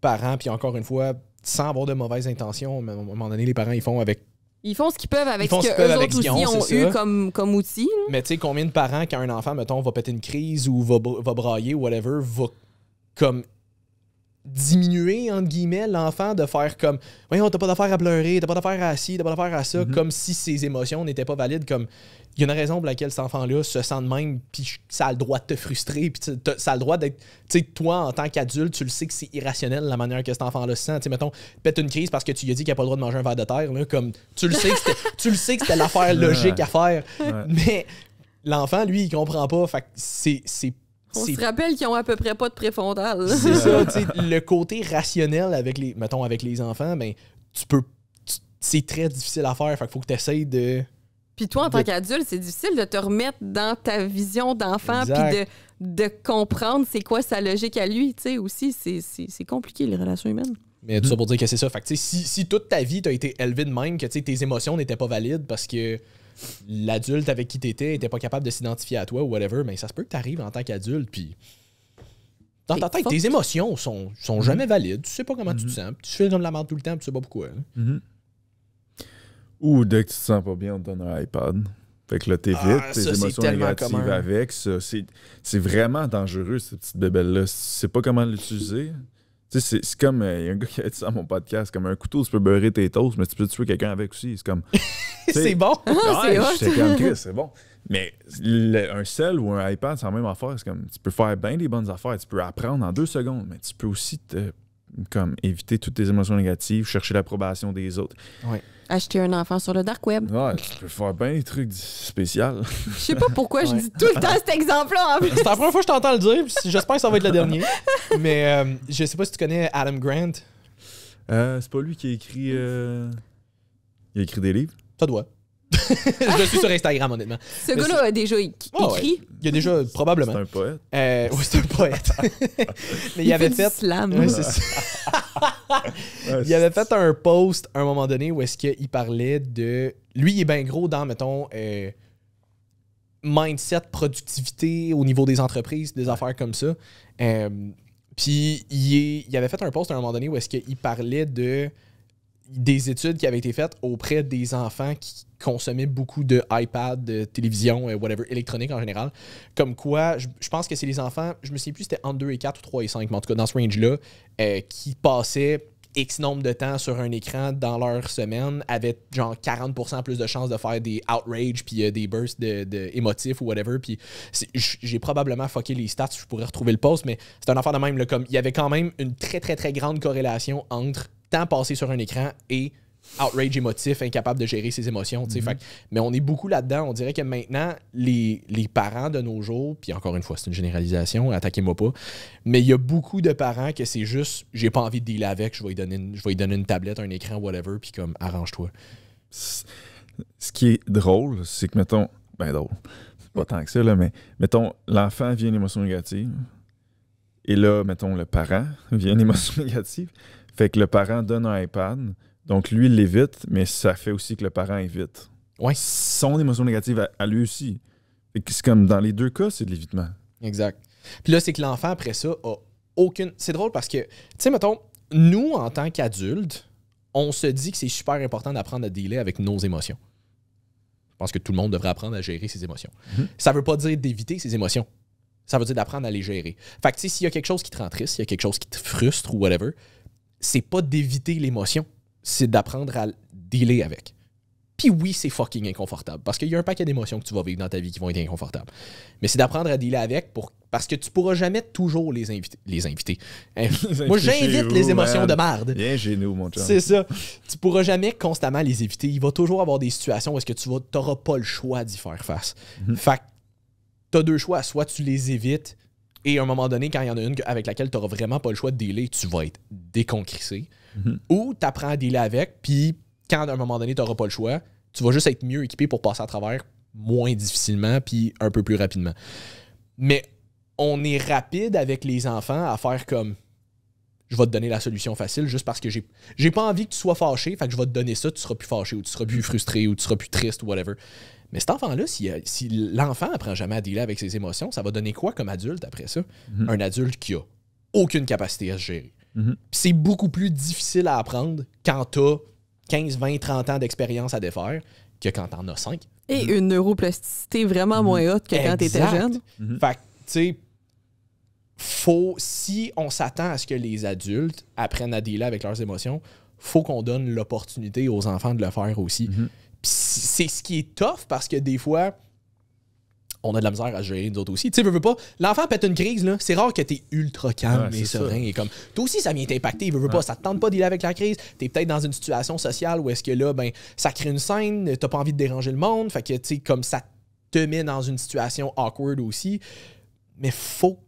parents, puis encore une fois, sans avoir de mauvaises intentions, mais à un moment donné, les parents, ils font avec. Ils font ce qu'ils peuvent avec ce ce que qu'ils peuvent eux avec autres aussi ont, eu comme, comme outil. Mais tu sais, combien de parents, quand un enfant, mettons, va péter une crise ou va, va brailler ou whatever, va comme diminuer, entre guillemets, l'enfant de faire comme Voyons, t'as pas d'affaire à pleurer, t'as pas d'affaire à ci, t'as pas d'affaire à ça, comme si ses émotions n'étaient pas valides. Comme il y a une raison pour laquelle cet enfant-là se sent de même, puis ça a le droit de te frustrer, puis ça a le droit d'être. Tu sais, toi, en tant qu'adulte, tu le sais que c'est irrationnel la manière que cet enfant-là se sent. Tu sais, mettons, pète une crise parce que tu lui as dit qu'il a pas le droit de manger un verre de terre, là, comme tu le sais que c'était- <laughs> tu le sais que c'était l'affaire logique à faire. Ouais. Mais l'enfant, lui, il comprend pas. Fait que c'est. On se rappelle qu'ils ont à peu près pas de préfrontal. c'est ça, <laughs> tu sais, le côté rationnel avec les, mettons, avec les enfants, ben, tu peux, c'est très difficile à faire. Fait qu'il faut que tu essayes de. Puis toi, en tant qu'adulte, c'est difficile de te remettre dans ta vision d'enfant puis de, de comprendre c'est quoi sa logique à lui. Tu sais, aussi, c'est- compliqué, les relations humaines. Mais tout ça pour dire que c'est ça. Fait que, si, si toute ta vie, tu as été élevé de même, que tes émotions n'étaient pas valides parce que l'adulte avec qui tu étais n'était pas capable de s'identifier à toi ou whatever, mais ça se peut que tu arrives en tant qu'adulte, puis. Dans ta T'es tête, tes émotions sont, sont jamais valides. Tu sais pas comment tu te sens. Tu fais comme de la merde tout le temps, tu sais pas pourquoi. hein. Mhm. Ou dès que tu te sens pas bien, on te donne un iPad. Fait que là, t'évites Ah, tes émotions négatives commun. avec. Ça, c'est, c'est vraiment dangereux, cette petite bébelle-là. Tu sais pas comment l'utiliser. Tu sais, c'est, comme. Il y a un gars qui a dit ça à mon podcast. Comme un couteau, tu peux beurrer tes toasts, mais tu peux tuer quelqu'un avec aussi. C'est comme. <laughs> c'est bon. <laughs> C'est comme Chris, c'est bon. Mais le- un cell ou un iPad, c'est la même affaire. C'est comme, tu peux faire bien des bonnes affaires. Tu peux apprendre en deux secondes, mais tu peux aussi te, comme, éviter toutes tes émotions négatives, chercher l'approbation des autres. Acheter un enfant sur le dark web. Ouais, tu peux faire bien des trucs spéciaux. Je sais pas pourquoi je Ouais. dis tout le temps cet exemple-là en plus. C'est la première fois que je t'entends le dire. J'espère que ça va être le dernier. Mais euh, je sais pas si tu connais Adam Grant. Euh, c'est pas lui qui a écrit. euh, Il a écrit des livres? Ça doit. Je le suis sur Instagram, honnêtement. Ce gars-là a déjà é- Ah ouais. écrit? Il y a déjà, C'est probablement. un poète. Euh, oui, c'est un poète. <laughs> Mais il, avait fait. slam. Ouais, c'est ça. Ouais, Il avait fait un post à un moment donné où est-ce qu'il parlait de. Lui, il est bien gros dans, mettons, euh, mindset, productivité au niveau des entreprises, des affaires comme ça. Euh, Puis il, est- il avait fait un post à un moment donné où est-ce qu'il parlait de des études qui avaient été faites auprès des enfants qui consommaient beaucoup de iPad, de télévision, euh, whatever, électronique en général. Comme quoi, je, pense que c'est les enfants, je me souviens plus si c'était entre 2 et 4 ou 3 et 5, mais en tout cas dans ce range-là, euh, qui passaient X nombre de temps sur un écran dans leur semaine avaient genre 40% plus de chances de faire des outrage puis euh, des bursts de, émotifs ou whatever. Puis j'ai probablement fucké les stats, je pourrais retrouver le post, mais c'est un affaire de même. là, comme il y avait quand même une très très très grande corrélation entre temps passé sur un écran et outrage émotif, incapable de gérer ses émotions. tu sais. Fait mais on est beaucoup là-dedans. On dirait que maintenant, les, les parents de nos jours, puis encore une fois, c'est une généralisation, attaquez-moi pas, mais il y a beaucoup de parents que c'est juste, j'ai pas envie de dealer avec, je vais lui donner une, je vais lui donner une tablette, un écran, whatever, puis comme, arrange-toi. Ce qui est drôle, c'est que, mettons, ben drôle, c'est pas tant que ça, là, mais mettons, l'enfant vient une émotion négative, et là, mettons, le parent <laughs> vient une émotion négative, fait que le parent donne un iPad, donc lui, il l'évite, mais ça fait aussi que le parent évite. Ouais. Son émotion négative à, à lui aussi. Fait que c'est comme, dans les deux cas, c'est de l'évitement. Exact. Puis là, c'est que l'enfant, après ça, a aucune. C'est drôle parce que, tu sais, mettons, nous, en tant qu'adultes, on se dit que c'est super important d'apprendre à dealer avec nos émotions. Je pense que tout le monde devrait apprendre à gérer ses émotions. Mhm. Ça veut pas dire d'éviter ses émotions. Ça veut dire d'apprendre à les gérer. Fait que, tu sais, s'il y a quelque chose qui te rend triste, s'il y a quelque chose qui te frustre ou whatever, c'est pas d'éviter l'émotion, c'est d'apprendre à dealer avec. Puis oui, c'est fucking inconfortable parce qu'il y a un paquet d'émotions que tu vas vivre dans ta vie qui vont être inconfortables. Mais c'est d'apprendre à dealer avec pour Parce que tu pourras jamais toujours les inviter. Les inviter. <laughs> Hein? Moi, j'invite les émotions man. de merde. Viens chez nous, mon chum. C'est ça. Tu pourras jamais constamment les éviter. Il va toujours avoir des situations où est-ce que tu n'auras pas le choix d'y faire face. Fait que t'as deux choix. Soit tu les évites et à un moment donné, quand il y en a une avec laquelle tu n'auras vraiment pas le choix de dealer, tu vas être déconcrissé. Ou tu apprends à dealer avec, puis quand à un moment donné, tu n'auras pas le choix, tu vas juste être mieux équipé pour passer à travers moins difficilement puis un peu plus rapidement. Mais on est rapide avec les enfants à faire comme je vais te donner la solution facile juste parce que j'ai j'ai pas envie que tu sois fâché, fait que je vais te donner ça, tu seras plus fâché ou tu seras plus frustré ou tu seras plus triste ou whatever. Mais cet enfant-là, si, euh, si l'enfant apprend jamais à dealer avec ses émotions, ça va donner quoi comme adulte après ça? Un adulte qui a aucune capacité à se gérer. Mhm. C'est beaucoup plus difficile à apprendre quand t'as 15, 20, 30 ans d'expérience à défaire que quand t'en as 5. Et une neuroplasticité vraiment moins haute que quand t'étais Exact. jeune. Mhm. Fait que, tu sais, faut, si on s'attend à ce que les adultes apprennent à dealer avec leurs émotions, faut qu'on donne l'opportunité aux enfants de le faire aussi. Mhm. C'est ce qui est tough parce que des fois, on a de la misère à gérer nous autres aussi. Tu sais, veux, veux pas, l'enfant pète une crise, là, c'est rare que t'es ultra calme Ouais, et serein. Et comme, toi aussi, ça vient t'impacter, veux, veux pas, ça te tente pas de dealer avec la crise. T'es peut-être dans une situation sociale où est-ce que là, ben, ça crée une scène, t'as pas envie de déranger le monde, fait que, tu sais, comme ça te met dans une situation awkward aussi. Mais faut,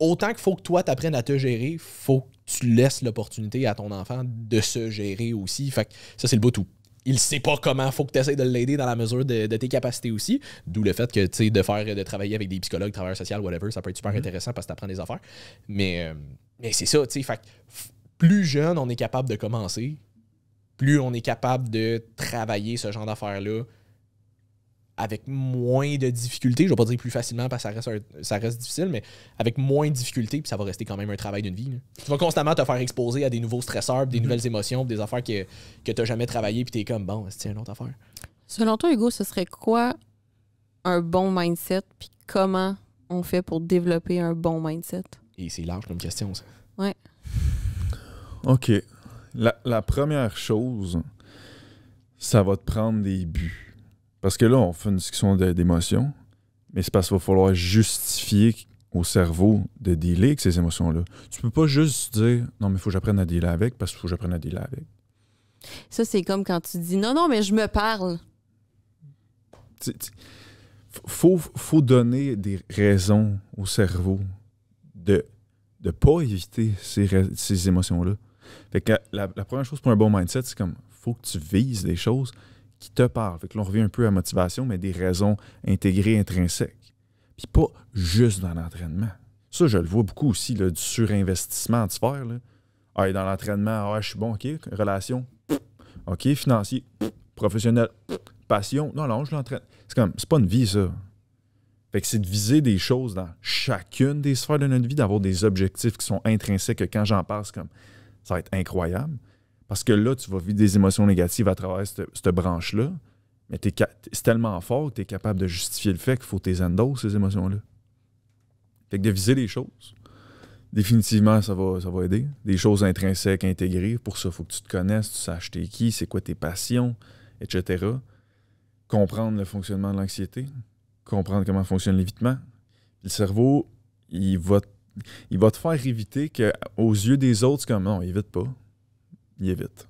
autant qu'il faut que toi t'apprennes à te gérer, faut que tu laisses l'opportunité à ton enfant de se gérer aussi. Fait que ça, c'est le bout où il sait pas comment, faut que tu essaies de l'aider dans la mesure de, de tes capacités aussi. D'où le fait que, tu sais, de faire, de travailler avec des psychologues, travailleurs sociaux, whatever, ça peut être super intéressant parce que tu apprends des affaires. Mais, euh, mais c'est ça, tu sais. Fait que plus jeune on est capable de commencer, plus on est capable de travailler ce genre d'affaires-là avec moins de difficultés. Je vais pas dire plus facilement parce que ça reste, un- ça reste difficile, mais avec moins de difficultés, puis ça va rester quand même un travail d'une vie. là. Tu vas constamment te faire exposer à des nouveaux stresseurs, des nouvelles émotions, des affaires que, que tu n'as jamais travaillé, puis tu es comme, bon, c'est une autre affaire? Selon toi, Hugo, ce serait quoi un bon mindset? Puis comment on fait pour développer un bon mindset? Et c'est large comme question, ça. OK. La, la première chose, ça va te prendre des buts. Parce que là, on fait une discussion d'émotions, mais c'est parce qu'il va falloir justifier au cerveau de dealer avec ces émotions-là. Tu peux pas juste dire non, mais il faut que j'apprenne à dealer avec parce qu'il faut que j'apprenne à dealer avec. Ça, c'est comme quand tu dis non, non, mais je me parle. Tu- faut, faut donner des raisons au cerveau de ne pas éviter ces, ces émotions-là. Fait que la, la première chose pour un bon mindset, c'est comme faut que tu vises des choses qui te parlent. Fait que là, on revient un peu à motivation, mais des raisons intégrées, intrinsèques. Puis pas juste dans l'entraînement. Ça, je le vois beaucoup aussi, du surinvestissement de se faire. Là. Ah, dans l'entraînement, ah, je suis bon, OK, relation, OK, financier, professionnel, passion, non, non, je l'entraîne. C'est comme, c'est pas une vie, ça. Fait que c'est de viser des choses dans chacune des sphères de notre vie, d'avoir des objectifs qui sont intrinsèques, que quand j'en parle, c'est comme, ça va être incroyable. Parce que là, tu vas vivre des émotions négatives à travers cette, branche-là, mais c'est tellement fort que tu es capable de justifier le fait qu'il faut tes endos, ces émotions-là. Fait que de viser les choses, définitivement, ça va, ça aider. Des choses intrinsèques, intégrées. Pour ça, il faut que tu te connaisses, tu saches t'es qui, c'est quoi tes passions, etc. Comprendre le fonctionnement de l'anxiété, comprendre comment fonctionne l'évitement. Le cerveau, il va, il va te faire éviter que, aux yeux des autres, c'est comme non, évite pas. Il évite.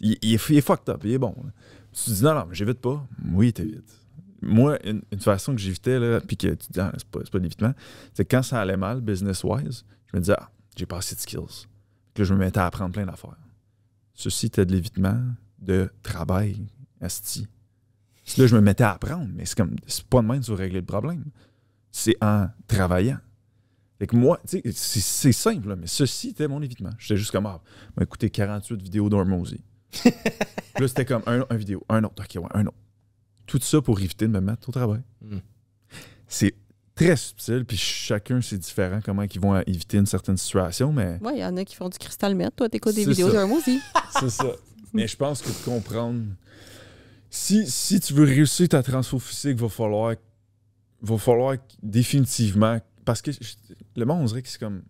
Il, il est, est fucked up, il est bon. là. Tu te dis non, non, mais j'évite pas. Oui, t'évites. Moi, une, façon que j'évitais, puis que tu te dis, ah, c'est pas, pas de l'évitement, c'est quand ça allait mal, business-wise, je me disais, ah, j'ai pas assez de skills. Que je me mettais à apprendre plein d'affaires. Ceci était de l'évitement de travail, asti. Là, je me mettais à apprendre, mais c'est comme, c'est pas de même vas régler le problème. C'est en travaillant. Fait que moi, tu sais, c'est, simple, là, mais ceci était mon évitement. J'étais juste comme, ah, m'a écouté 48 vidéos d'Hormozy. <laughs> Là, c'était comme un, un vidéo, un autre, ok, ouais, un autre. Tout ça pour éviter de me mettre au travail. Mm. C'est très subtil, puis chacun, c'est différent comment ils vont éviter une certaine situation, mais Ouais, il y en a qui font du cristal meth. Toi, t'écoutes des vidéos aussi. <laughs> c'est ça. Mais je pense que de comprendre. Si, si tu veux réussir ta transfo physique, va falloir. Va falloir définitivement. Parce que le monde, on dirait que c'est comme.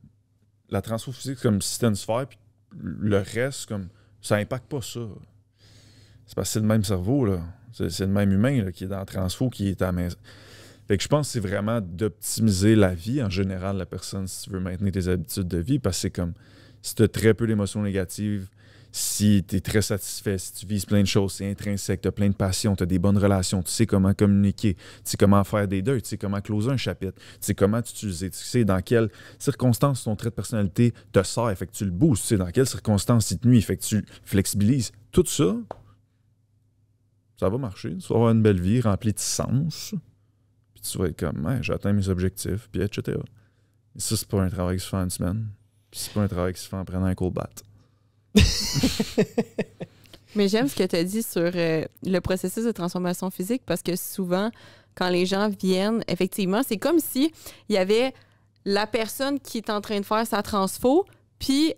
La transfo physique, c'est comme si c'était une sphère, puis le reste, comme. Ça impacte pas ça. C'est parce que c'est le même cerveau, là. C'est c'est le même humain là, qui est dans la transfo, qui est à la maison. Fait que je pense que c'est vraiment d'optimiser la vie en général, la personne, si tu veux maintenir tes habitudes de vie, parce que c'est comme si tu as très peu d'émotions négatives, si tu es très satisfait, si tu vises plein de choses, c'est intrinsèque, tu as plein de passion, tu as des bonnes relations, tu sais comment communiquer, tu sais comment faire des deuils, tu sais comment closer un chapitre, tu sais comment t'utiliser, tu sais dans quelles circonstances ton trait de personnalité te sort, fait que tu le boostes, tu sais dans quelles circonstances il te nuit, fait que tu flexibilises. Tout ça, ça va marcher. Tu vas avoir une belle vie remplie de sens. Puis tu vas être comme, ouais, j'atteins mes objectifs, puis etc. Et ça, c'est pas un travail qui se fait en une semaine. Puis c'est pas un travail qui se fait en prenant un cold bat. <laughs> Mais j'aime ce que tu as dit sur euh, le processus de transformation physique parce que souvent, quand les gens viennent, effectivement, c'est comme si il y avait la personne qui est en train de faire sa transfo, puis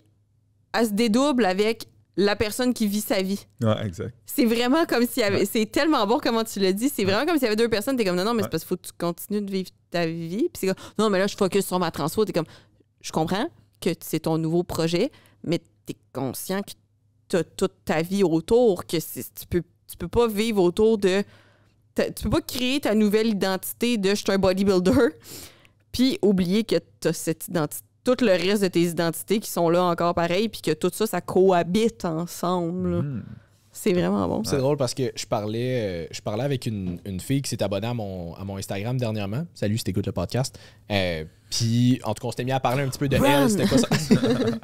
elle se dédouble avec la personne qui vit sa vie. Ouais, exact. C'est vraiment comme s'il y avait. C'est tellement bon comment tu l'as dit. C'est vraiment comme s'il y avait deux personnes. T'es comme non, non, mais c'est parce qu'il faut que tu continues de vivre ta vie. Puis c'est comme non, mais là, je focus sur ma transfo. T'es comme je comprends que c'est ton nouveau projet, mais conscient que t'as toute ta vie autour, que tu peux, tu peux pas vivre autour de. Tu peux pas créer ta nouvelle identité de je suis un bodybuilder, puis oublier que t'as cette identité. Tout le reste de tes identités qui sont là encore pareil, puis que tout ça, ça cohabite ensemble. Hmm. C'est vraiment bon. C'est drôle parce que je parlais, euh, je parlais avec une, une fille qui s'est abonnée à mon, à mon Instagram dernièrement. Salut si t'écoutes le podcast. Euh, Puis, en tout cas, on s'était mis à parler un petit peu de Run! elle. C'était quoi ça? <laughs>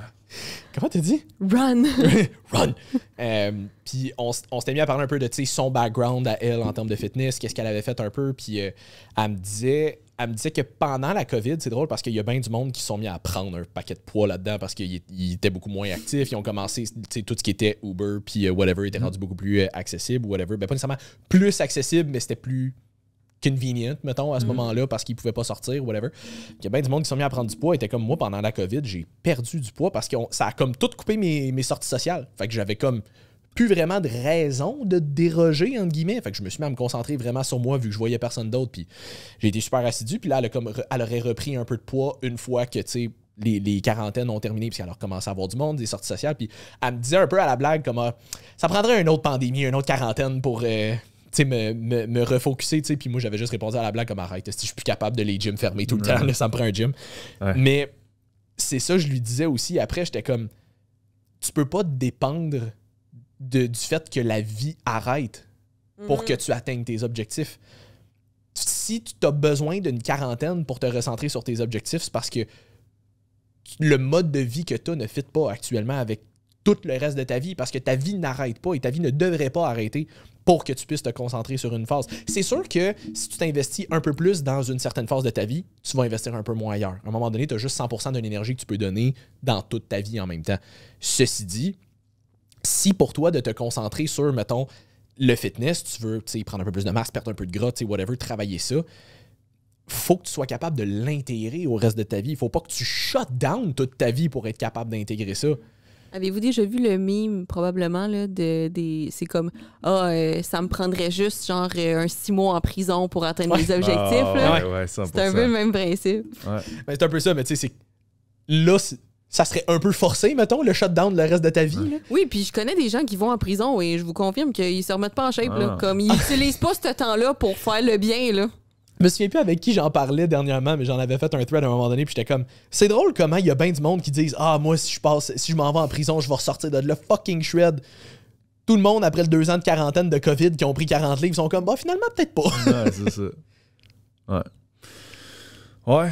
Comment t'as dit? Run! <laughs> Run! Euh, puis on, s'était mis à parler un peu de son background à elle en termes de fitness, qu'est-ce qu'elle avait fait un peu. Puis euh, elle, me disait, elle me disait que pendant la COVID, c'est drôle parce qu'il y a bien du monde qui sont mis à prendre un paquet de poids là-dedans parce qu'ils ils étaient beaucoup moins actifs. Ils ont commencé, tout ce qui était Uber, puis euh, whatever, était rendu beaucoup plus accessible, whatever. Ben, pas nécessairement plus accessible, mais c'était plus convenient, mettons, à ce moment-là, parce qu'ils pouvaient pas sortir, whatever. Il y a bien du monde qui sont mis à prendre du poids. était comme moi, pendant la COVID, j'ai perdu du poids parce que ça a comme tout coupé mes, mes sorties sociales. Fait que j'avais comme plus vraiment de raison de déroger, entre guillemets. Fait que je me suis mis à me concentrer vraiment sur moi vu que je voyais personne d'autre. Puis j'ai été super assidu. Puis là, elle, a comme, elle aurait repris un peu de poids une fois que, tu sais, les, les quarantaines ont terminé puis qu'elle a recommencé à avoir du monde, des sorties sociales. Puis elle me disait un peu à la blague comme ah, ça prendrait une autre pandémie, une autre quarantaine pour euh, sais, me, me, me refocuser. tu sais. Puis moi, j'avais juste répondu à la blague comme arrête, si je suis plus capable de les gyms fermer tout le temps, là, ça me prend un gym. Ouais. Mais c'est ça, je lui disais aussi. Après, j'étais comme tu peux pas dépendre de- du fait que la vie arrête pour que tu atteignes tes objectifs. Si tu as besoin d'une quarantaine pour te recentrer sur tes objectifs, c'est parce que le mode de vie que tu as ne fit pas actuellement avec tout le reste de ta vie parce que ta vie n'arrête pas et ta vie ne devrait pas arrêter pour que tu puisses te concentrer sur une phase. C'est sûr que si tu t'investis un peu plus dans une certaine phase de ta vie, tu vas investir un peu moins ailleurs. À un moment donné, tu as juste 100% d'une énergie que tu peux donner dans toute ta vie en même temps. Ceci dit, si pour toi de te concentrer sur, mettons, le fitness, tu veux prendre un peu plus de masse, perdre un peu de gras, whatever, travailler ça, faut que tu sois capable de l'intégrer au reste de ta vie. Il faut pas que tu shut down toute ta vie pour être capable d'intégrer ça. Avez-vous déjà vu le meme, probablement, là, de, des, c'est comme, ah, euh, ça me prendrait juste, genre, euh, un six mois en prison pour atteindre Ouais. mes objectifs, Ah, là? ouais, ouais, 100%. C'est un peu le même principe. Ouais. Ben, c'est un peu ça, mais tu sais, c'est. Là, ça serait un peu forcé, mettons, le shutdown le reste de ta vie. là. Oui, puis je connais des gens qui vont en prison et je vous confirme qu'ils se remettent pas en shape, là. Ah. Comme, ils utilisent pas ce temps-là pour faire le bien, là. Je me souviens plus avec qui j'en parlais dernièrement, mais j'en avais fait un thread à un moment donné, puis j'étais comme, c'est drôle comment il y a bien du monde qui disent, ah, moi, si je passe, si je m'en vais en prison, je vais ressortir de là fucking shred. Tout le monde, après le deux ans de quarantaine de COVID, qui ont pris 40 livres, sont comme, bah, finalement, peut-être pas. Ouais, c'est ça. Ouais. Ouais.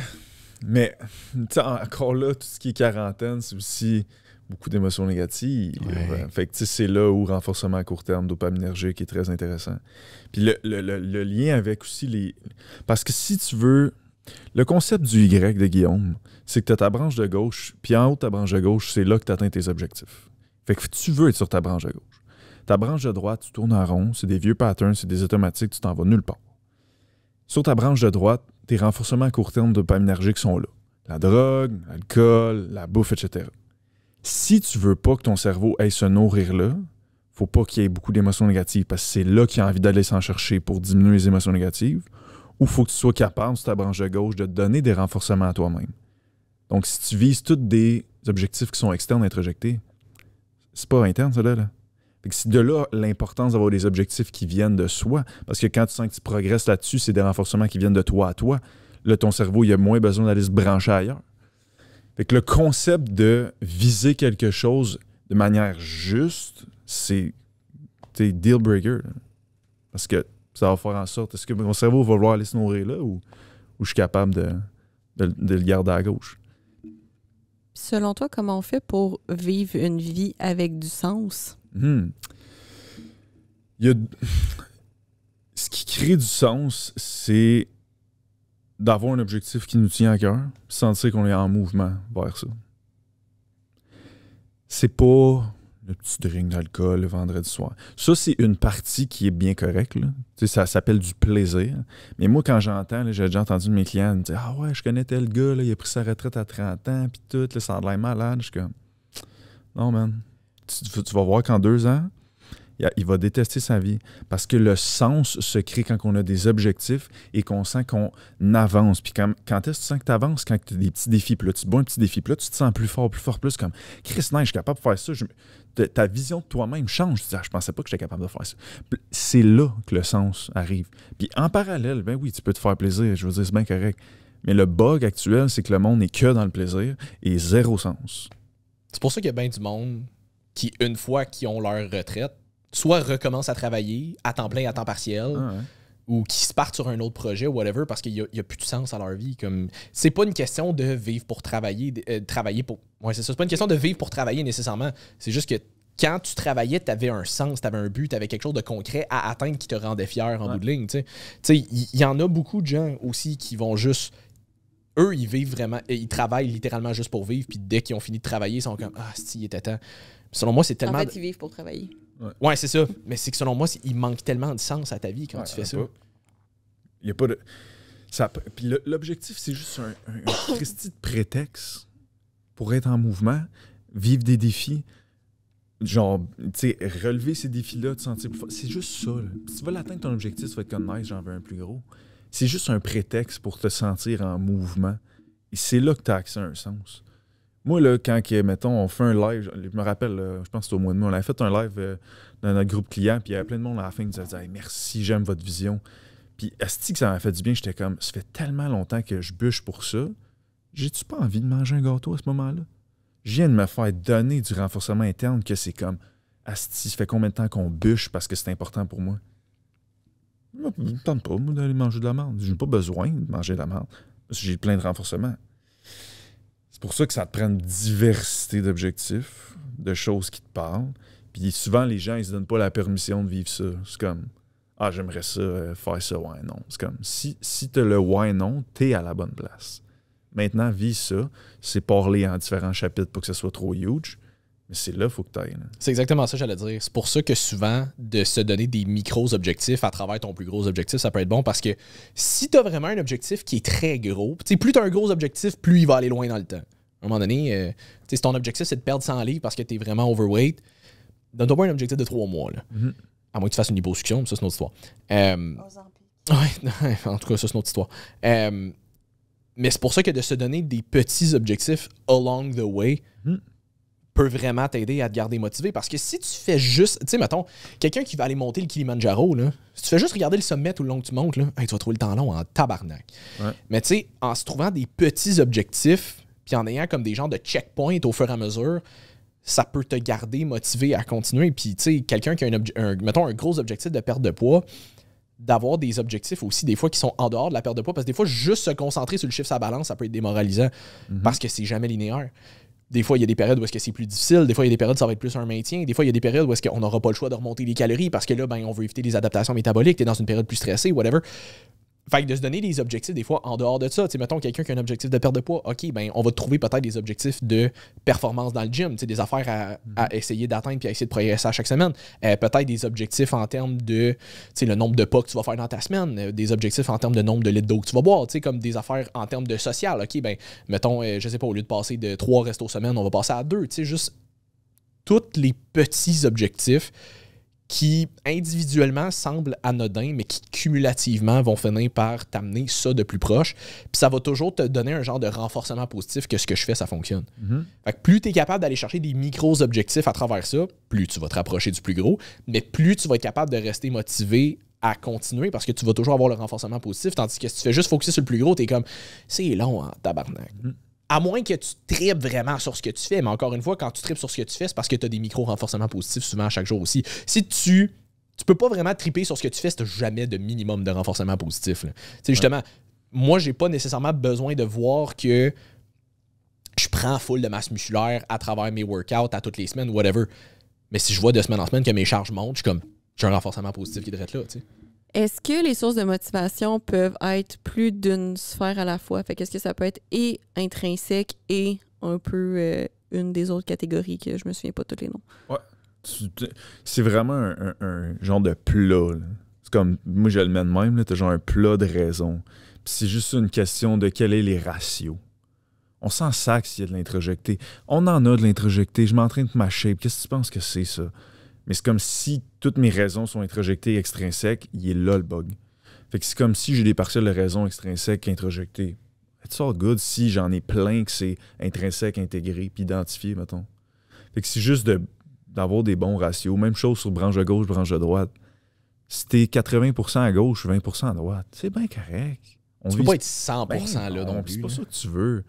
Mais, encore là, tout ce qui est quarantaine, c'est aussi beaucoup d'émotions négatives. Ouais. Ouais. Fait que, c'est là où renforcement à court terme, dopaminergique est très intéressant. Puis le, le- le- le lien avec aussi les. Parce que si tu veux. Le concept du Y de Guillaume, c'est que tu as ta branche de gauche, puis en haut de ta branche de gauche, c'est là que tu atteins tes objectifs. Fait que tu veux être sur ta branche de gauche. Ta branche de droite, tu tournes en rond, c'est des vieux patterns, c'est des automatiques, tu t'en vas nulle part. Sur ta branche de droite, tes renforcements à court terme dopaminergiques sont là. La drogue, l'alcool, la bouffe, etc. Si tu veux pas que ton cerveau aille se nourrir là, faut pas qu'il y ait beaucoup d'émotions négatives parce que c'est là qu'il a envie d'aller s'en chercher pour diminuer les émotions négatives. Ou faut que tu sois capable, sur ta branche de gauche, de donner des renforcements à toi-même. Donc, si tu vises tous des objectifs qui sont externes à introjectés, c'est pas interne, ça là. c'est de là l'importance d'avoir des objectifs qui viennent de soi. Parce que quand tu sens que tu progresses là-dessus, c'est des renforcements qui viennent de toi à toi. Là, ton cerveau, il a moins besoin d'aller se brancher ailleurs. Fait que le concept de viser quelque chose de manière juste, c'est deal breaker. là. Parce que ça va faire en sorte, est-ce que mon cerveau va vouloir aller se nourrir là ou, ou je suis capable de, de- de le garder à gauche? Selon toi, comment on fait pour vivre une vie avec du sens? Hmm. Il y a... <laughs> Ce qui crée du sens, c'est d'avoir un objectif qui nous tient à cœur, sentir qu'on est en mouvement vers ça. C'est pas le petit drink d'alcool le vendredi soir. Ça, c'est une partie qui est bien correcte. ça s'appelle du plaisir. Mais moi, quand j'entends, j'ai déjà entendu mes clients me dire Ah ouais, je connais tel gars, là, il a pris sa retraite à 30 ans, puis tout, là, ça a l'air malade. Je suis comme Non, man. Tu, vas voir qu'en deux ans, il va détester sa vie. Parce que le sens se crée quand on a des objectifs et qu'on sent qu'on avance. Puis quand, est-ce que tu sens que tu avances? Quand tu as des petits défis. Puis là, tu te bois un petit défi. Puis là, tu te sens plus fort, plus fort, plus comme Chris, non, je suis capable de faire ça. Ta- vision de toi-même change. Tu dis, ah, je pensais pas que j'étais capable de faire ça. C'est là que le sens arrive. Puis en parallèle, ben oui, tu peux te faire plaisir. Je veux dire, c'est bien correct. Mais le bug actuel, c'est que le monde n'est que dans le plaisir et zéro sens. C'est pour ça qu'il y a bien du monde qui, une fois qu'ils ont leur retraite, soit recommencent à travailler à temps plein, à temps partiel, Ah ouais. ou qui se partent sur un autre projet, whatever, parce qu'il n'y a, il y a plus de sens à leur vie. Comme c'est pas une question de vivre pour travailler, de- euh, travailler pour. Ouais, c'est ça. C'est pas une question de vivre pour travailler nécessairement. C'est juste que quand tu travaillais, tu avais un sens, tu avais un but, tu avais quelque chose de concret à atteindre qui te rendait fier en Ouais. bout de ligne. Tu sais, Tu sais, il il y, en a beaucoup de gens aussi qui vont juste. Eux, ils vivent vraiment. Ils travaillent littéralement juste pour vivre, puis dès qu'ils ont fini de travailler, ils sont comme Ah, si, il était temps. Selon moi, c'est tellement. En fait, ils vivent pour travailler. Ouais, c'est ça. Mais c'est que selon moi, il manque tellement de sens à ta vie quand Ouais, tu fais ça. Il n'y a pas de. Ça, puis l'objectif, c'est juste un, un, un <coughs> Christi de prétexte pour être en mouvement, vivre des défis. Genre, tu sais, relever ces défis-là, te sentir plus fort. C'est juste ça. là. Si tu veux l'atteindre ton objectif, tu vas être comme nice, j'en veux un plus gros. C'est juste un prétexte pour te sentir en mouvement. Et c'est là que tu as accès à un sens. Moi, là, quand, mettons, on fait un live, je me rappelle, je pense que c'était au mois de mai, on a fait un live euh, dans notre groupe client, puis il y avait plein de monde à la fin qui disait Hey, Merci, j'aime votre vision. Puis, Asti, que ça m'a fait du bien, j'étais comme Ça fait tellement longtemps que je bûche pour ça. J'ai-tu pas envie de manger un gâteau à ce moment-là? Je viens de me faire donner du renforcement interne que c'est comme Asti, ça fait combien de temps qu'on bûche parce que c'est important pour moi? Ça me tente pas, moi, d'aller manger de la merde. J'ai pas besoin de manger de la merde. J'ai plein de renforcements. Pour ça que ça te prend une diversité d'objectifs, de choses qui te parlent. Puis souvent, les gens, ils se donnent pas la permission de vivre ça. C'est comme Ah, j'aimerais ça, euh, faire ça, ouais, non. C'est comme si, si tu le ouais, non, t'es à la bonne place. Maintenant, vis ça. C'est parler en différents chapitres pour que ce soit trop huge. Mais c'est là qu'il faut que tu ailles. C'est exactement ça j'allais dire. C'est pour ça que souvent, de se donner des micros-objectifs à travers ton plus gros objectif, ça peut être bon parce que si tu as vraiment un objectif qui est très gros, plus tu as un gros objectif, plus il va aller loin dans le temps. À un moment donné, euh, si ton objectif c'est de perdre 100 livres parce que tu es vraiment overweight, donne-toi pas un objectif de 3 mois. Là. Mhm. À moins que tu fasses une liposuction, mais ça c'est une autre histoire. Euh, <laughs> Ouais, en tout cas, ça, c'est une autre histoire. Euh, mais c'est pour ça que de se donner des petits objectifs along the way Mhm. peut vraiment t'aider à te garder motivé. Parce que si tu fais juste, tu sais, mettons, quelqu'un qui va aller monter le Kilimanjaro, là, si tu fais juste regarder le sommet tout le long que tu montes, là, hey, tu vas trouver le temps long en tabarnak. Ouais. Mais tu sais, en se trouvant des petits objectifs, puis en ayant comme des genres de checkpoints au fur et à mesure, ça peut te garder motivé à continuer. Puis, tu sais, quelqu'un qui a un, obje- un- mettons, un gros objectif de perte de poids, d'avoir des objectifs aussi, des fois, qui sont en dehors de la perte de poids. Parce que des fois, juste se concentrer sur le chiffre sa balance, ça peut être démoralisant parce que c'est jamais linéaire. Des fois, il y a des périodes où est-ce que c'est plus difficile. Des fois, il y a des périodes où ça va être plus un maintien. Des fois, il y a des périodes où est-ce qu'on n'aura pas le choix de remonter les calories parce que là, ben, on veut éviter les adaptations métaboliques. Tu es dans une période plus stressée, whatever. Fait que de se donner des objectifs, des fois, en dehors de ça. Sais, mettons quelqu'un qui a un objectif de perte de poids, OK, ben, on va trouver peut-être des objectifs de performance dans le gym, des affaires à, à essayer d'atteindre puis à essayer de progresser à chaque semaine. Euh, peut-être des objectifs en termes de, le nombre de pas que tu vas faire dans ta semaine, euh, des objectifs en termes de nombre de litres d'eau que tu vas boire, tu sais, comme des affaires en termes de social. OK, ben, mettons, euh, je sais pas, au lieu de passer de trois restos semaine, on va passer à deux, tu sais, juste tous les petits objectifs qui individuellement semblent anodins, mais qui cumulativement vont finir par t'amener ça de plus proche. Puis ça va toujours te donner un genre de renforcement positif que ce que je fais, ça fonctionne. Mhm. Fait que plus tu es capable d'aller chercher des micros objectifs à travers ça, plus tu vas te rapprocher du plus gros, mais plus tu vas être capable de rester motivé à continuer parce que tu vas toujours avoir le renforcement positif. Tandis que si tu fais juste focuser sur le plus gros, tu es comme c'est long en tabarnak. Mhm. À moins que tu tripes vraiment sur ce que tu fais, mais encore une fois, quand tu tripes sur ce que tu fais, c'est parce que tu as des micros renforcements positifs souvent à chaque jour aussi. Si tu tu peux pas vraiment triper sur ce que tu fais si tu jamais de minimum de renforcement positif. Tu sais, justement, moi, j'ai pas nécessairement besoin de voir que je prends full de masse musculaire à travers mes workouts à toutes les semaines, whatever. Mais si je vois de semaine en semaine que mes charges montent, je suis comme, j'ai un renforcement positif qui devrait être là, tu sais. Est-ce que les sources de motivation peuvent être plus d'une sphère à la fois? Fait qu'est-ce que ça peut être et intrinsèque et un peu euh, une des autres catégories que je me souviens pas tous les noms? Tu- C'est vraiment un, genre de plat. C'est comme, moi je le mets de même, t'as genre un plat de raison. C'est juste une question de quels sont les ratios. On s'en sac s'il y a de l'introjecté. On en a de l'introjecté. Je m'entraîne de ma shape. Qu'est-ce que tu penses que c'est ça? Mais c'est comme si toutes mes raisons sont introjectées et extrinsèques. Il est là le bug. Fait que c'est comme si j'ai des partiels de raisons extrinsèques introjectées. It's all good si j'en ai plein que c'est intrinsèque, intégré, puis identifié, mettons. Fait que c'est juste de d'avoir des bons ratios. Même chose sur branche de gauche, branche de droite. Si t'es 80% à gauche, 20% à droite, c'est bien correct. On Tu peux pas être 100% Ben là non plus. C'est pas ça que tu veux.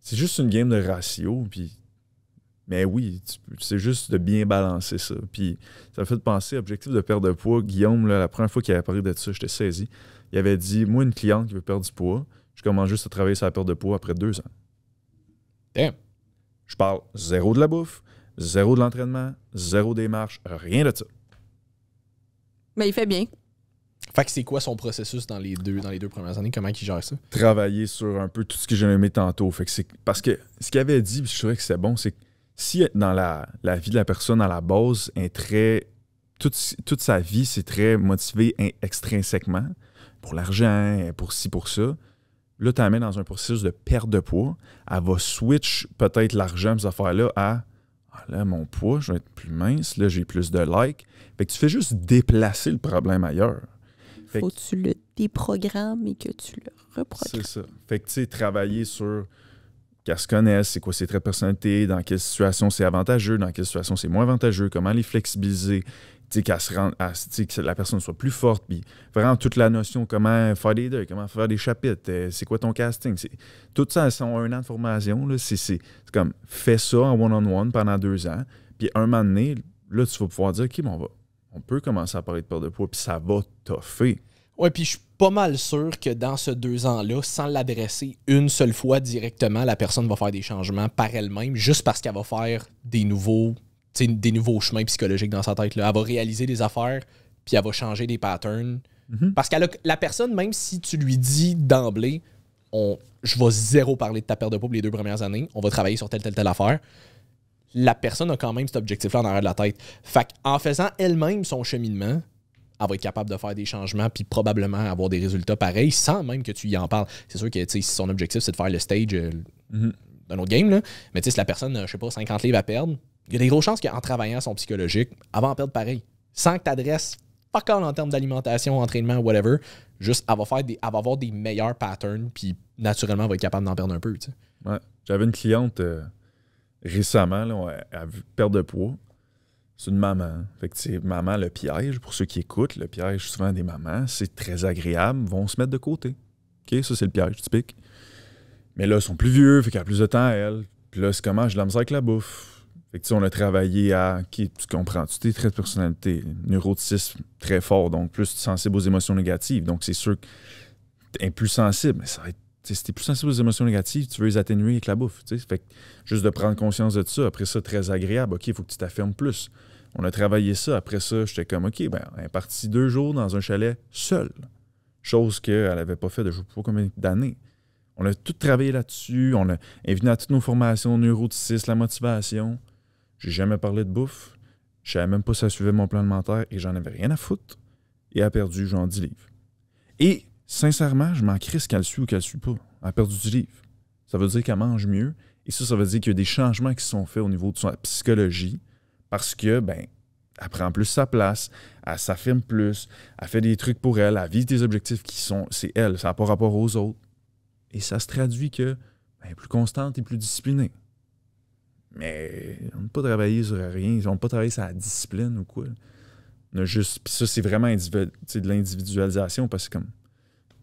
C'est juste une game de ratio. Puis... Mais oui, c'est juste de bien balancer ça. Puis ça me fait penser, objectif de perdre de poids. Guillaume, là, la première fois qu'il avait parlé de ça, j'étais saisi. Il avait dit Moi, une cliente qui veut perdre du poids, je commence juste à travailler sur la perte de poids après deux ans. Damn. Je parle zéro de la bouffe, zéro de l'entraînement, zéro des marches, rien de ça. Mais il fait bien. Fait que c'est quoi son processus dans les deux, dans les deux premières années? Comment il gère ça? travailler sur un peu tout ce que j'ai aimé tantôt. Fait que c'est parce que ce qu'il avait dit, puis je trouvais que c'est bon, c'est que si dans la, la vie de la personne à la base est très toute, toute sa vie c'est très motivé in- extrinsèquement pour l'argent, pour ci pour ça. Là, tu amènes dans un processus de perte de poids. Elle va switch peut-être l'argent, ces affaires-là, à Ah, là, mon poids, je vais être plus mince, là, j'ai plus de likes. Fait que tu fais juste déplacer le problème ailleurs. Fait Faut que tu le déprogrammes et que tu le reprogrammes. C'est ça. Fait que, tu sais, travailler sur qu'elle se connaisse, c'est quoi ses traits de personnalité, dans quelle situation c'est avantageux, dans quelle situation c'est moins avantageux, comment les flexibiliser, qu'elle se que la personne soit plus forte, puis vraiment toute la notion, comment faire des deuils, comment faire des chapitres, euh, c'est quoi ton casting. Tout ça, elles ont un an de formation, c'est comme, fais ça en one-on-one pendant deux ans, puis un moment donné, là, tu vas pouvoir dire, OK, bon, on, va, on peut commencer à parler de perte de poids, puis ça va toffer. Ouais, puis je pas mal sûr que dans ce deux ans-là, sans l'adresser une seule fois directement, la personne va faire des changements par elle-même, juste parce qu'elle va faire des nouveaux, des nouveaux chemins psychologiques dans sa tête. Là. Elle va réaliser des affaires, puis elle va changer des patterns. Mhm. Parce que la personne, même si tu lui dis d'emblée, on, je vais zéro parler de ta perte de pour les deux premières années, on va travailler sur telle, telle, telle affaire. La personne a quand même cet objectif-là en arrière de la tête. Fait en faisant elle-même son cheminement, elle va être capable de faire des changements puis probablement avoir des résultats pareils sans même que tu y en parles. C'est sûr que si son objectif c'est de faire le stage euh, Mhm. d'un autre game, là, mais si la personne, a, je sais pas, 50 livres à perdre, il y a des grosses chances qu'en travaillant son psychologique, elle va en perdre pareil. Sans que tu adresses fuck all en termes d'alimentation, entraînement, whatever. Juste, elle va, faire des, elle va avoir des meilleurs patterns puis naturellement, elle va être capable d'en perdre un peu. Ouais. J'avais une cliente euh, récemment, là, elle a vu perdre de poids. C'est une maman. Fait que c'est maman le piège. Pour ceux qui écoutent, le piège souvent des mamans, c'est très agréable, vont se mettre de côté. OK, ça c'est le piège typique. Mais là, ils sont plus vieux, fait qu'elle a plus de temps à elle. Puis là, c'est comment de la avec la bouffe. Fait que on a travaillé à. OK, tu comprends, tu tes traits de personnalité, neuroticisme très fort, donc plus sensible aux émotions négatives. Donc c'est sûr que t'es plus sensible, mais ça va être tu si t'es plus sensible aux émotions négatives, tu veux les atténuer avec la bouffe. tu. Fait que juste de prendre conscience de ça, après ça, très agréable. OK, il faut que tu t'affirmes plus. On a travaillé ça. Après ça, j'étais comme, OK, ben, elle est partie deux jours dans un chalet seule. Chose qu'elle n'avait pas fait de je sais pas combien d'années. On a tout travaillé là-dessus. On a invité à toutes nos formations, neuroticisme, la motivation. J'ai jamais parlé de bouffe. Je savais même pas si elle suivait mon plan alimentaire et j'en avais rien à foutre. Et a perdu genre 10 livres. Et sincèrement, je m'en crisse qu'elle suit ou qu'elle suit pas. Elle a perdu du livre. Ça veut dire qu'elle mange mieux. Et ça, ça veut dire qu'il y a des changements qui sont faits au niveau de sa psychologie parce que, ben, elle prend plus sa place, elle s'affirme plus, elle fait des trucs pour elle, elle vise des objectifs qui sont, c'est elle, ça n'a pas rapport aux autres. Et ça se traduit que ben, est plus constante et plus disciplinée. Mais on n'a pas travaillé sur rien, on n'a pas travaillé sur la discipline ou quoi. On a juste, puis ça, c'est vraiment de l'individualisation parce que comme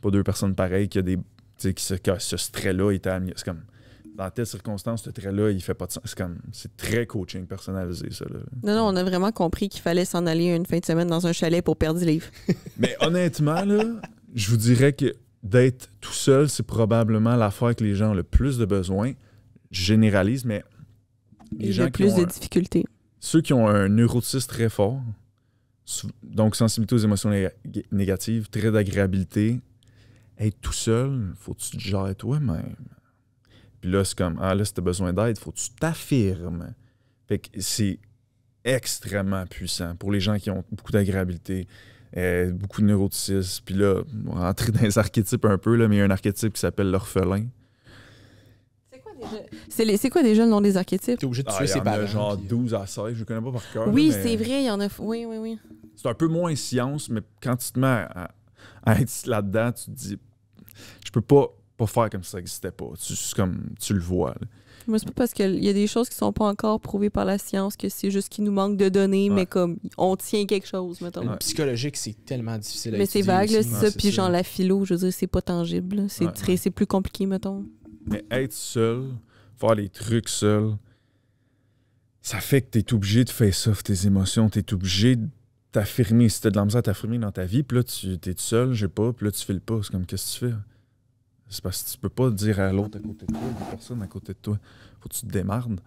pas deux personnes pareilles qui a des, tu sais, qui se, que ce trait-là est amélioré. C'est comme dans telle circonstance, ce trait-là, il fait pas de sens. C'est comme, c'est très coaching personnalisé, ça. Là. Non, non, on a vraiment compris qu'il fallait s'en aller une fin de semaine dans un chalet pour perdre du livre. <laughs> Mais honnêtement, là, je vous dirais que d'être tout seul, c'est probablement l'affaire que les gens ont le plus de besoin. Je généralise, mais les gens qui plus ont de un- difficultés. ceux qui ont un neurotisme très fort, donc sensibilité aux émotions néga- négatives, très d'agréabilité, être tout seul, faut que tu te gères toi-même? Puis là, c'est comme, ah là, si t'as besoin d'aide, faut que tu t'affirmes. Fait que c'est extrêmement puissant pour les gens qui ont beaucoup d'agréabilité, euh, beaucoup de neuroticisme. Puis là, on va rentrer dans les archétypes un peu, là, mais il y a un archétype qui s'appelle l'orphelin. C'est quoi déjà? C'est quoi déjà le nom des archétypes? T'es obligé de Ah, tuer il y ses en a genre puis- 12 à 16, je ne connais pas par cœur. Oui, mais- c'est vrai, il y en a. Oui, oui, oui. c'est un peu moins science, mais quand tu te mets à, à être là-dedans, tu te dis, je peux pas, pas faire comme si ça n'existait pas. Tu, c'est comme, tu le vois. là. Moi, c'est pas parce qu'il y a des choses qui sont pas encore prouvées par la science que c'est juste qu'il nous manque de données, Ouais. mais comme on tient quelque chose, mettons. Ouais. psychologique, c'est tellement difficile à Mais c'est vague, c'est Ouais, ça. Puis genre la philo, je veux dire, c'est pas tangible. C'est Ouais, plus compliqué, mettons. Mais être seul, faire les trucs seul, ça fait que tu es obligé de faire ça, tes émotions. Tu es obligé de t'affirmer. Si tu as de la misère à t'affirmer dans ta vie, puis là, tu es tout seul, j'ai pas, puis là, tu fais le pas. C'est comme, qu'est-ce que tu fais? C'est parce que tu peux pas dire à l'autre à côté de toi, des personnes à côté de toi. Faut que tu te démardes.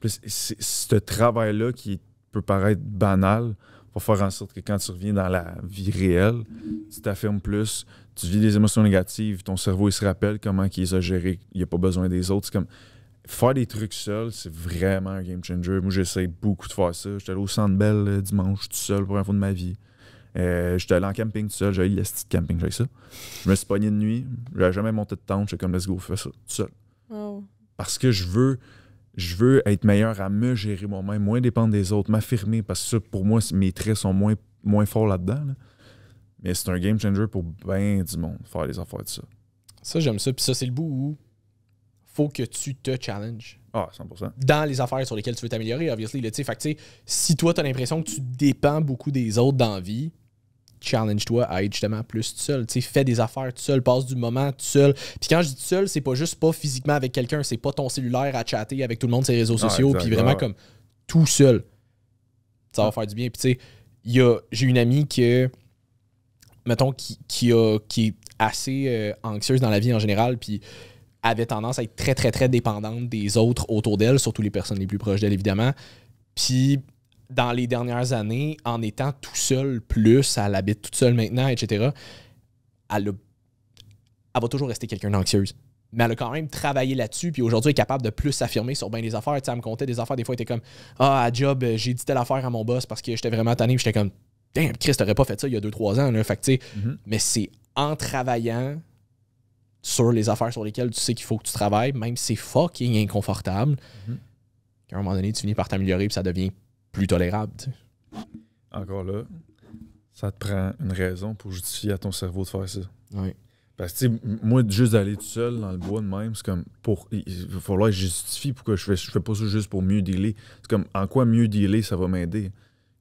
Puis c'est- ce travail-là qui peut paraître banal va faire en sorte que quand tu reviens dans la vie réelle, tu t'affirmes plus, tu vis des émotions négatives, ton cerveau il se rappelle comment il les a gérées, il n'y a pas besoin des autres. Comme faire des trucs seul, c'est vraiment un game changer. Moi, j'essaie beaucoup de faire ça. J'étais allé au Centre Bell euh, dimanche, tout seul pour la fois de ma vie. Euh, J'étais allé en camping tout seul, j'ai eu petit camping, j'ai ça. Je me suis pogné de nuit, j'avais jamais monté de tente, j'étais comme let's go, fais ça, tout seul parce que je veux je veux être meilleur à me gérer moi-même, moins dépendre des autres, m'affirmer, parce que ça, pour moi, mes traits sont moins, moins forts là-dedans. là. Mais c'est un game changer pour bien du monde, faire des affaires de ça. Ça, j'aime ça. Puis ça, c'est le bout où faut que tu te challenges Ah, 100%. dans les affaires sur lesquelles tu veux t'améliorer, obviously. Là, fait que, tu sais, si toi, tu as l'impression que tu dépends beaucoup des autres dans la vie, challenge-toi à être justement plus tout seul. Tu sais, fais des affaires tout seul, passe du moment tout seul. Puis quand je dis tout seul, c'est pas juste pas physiquement avec quelqu'un, c'est pas ton cellulaire à chatter avec tout le monde sur les réseaux Ah, sociaux, puis vraiment ouais, ouais. comme tout seul. Ça va faire du bien. Puis tu sais, il y a- j'ai une amie que, mettons, qui, qui, a, qui est assez euh, anxieuse dans la vie en général, puis avait tendance à être très, très, très dépendante des autres autour d'elle, surtout les personnes les plus proches d'elle, évidemment. Puis, dans les dernières années, en étant tout seul plus, elle habite toute seule maintenant, etc., elle, a- elle va toujours rester quelqu'un d'anxieuse. Mais elle a quand même travaillé là-dessus, puis aujourd'hui, elle est capable de plus s'affirmer sur bien des affaires. Tu sais, elle me comptait des affaires, des fois, elle était comme Ah, à job, j'ai dit telle affaire à mon boss parce que j'étais vraiment tanné, j'étais comme Damn, Chris, t'aurais pas fait ça il y a 2-3 ans. Là. Fait que, tu sais, Mhm. mais c'est en travaillant sur les affaires sur lesquelles tu sais qu'il faut que tu travailles, même si c'est fucking inconfortable, Mhm. qu'à un moment donné, tu finis par t'améliorer puis ça devient plus tolérable. Encore là, ça te prend une raison pour justifier à ton cerveau de faire ça. Ouais. Parce que, moi, juste d'aller tout seul dans le bois de même, c'est comme pour. Il il va falloir que je justifie pourquoi je fais, je fais pas ça juste pour mieux dealer. C'est comme en quoi mieux dealer, ça va m'aider?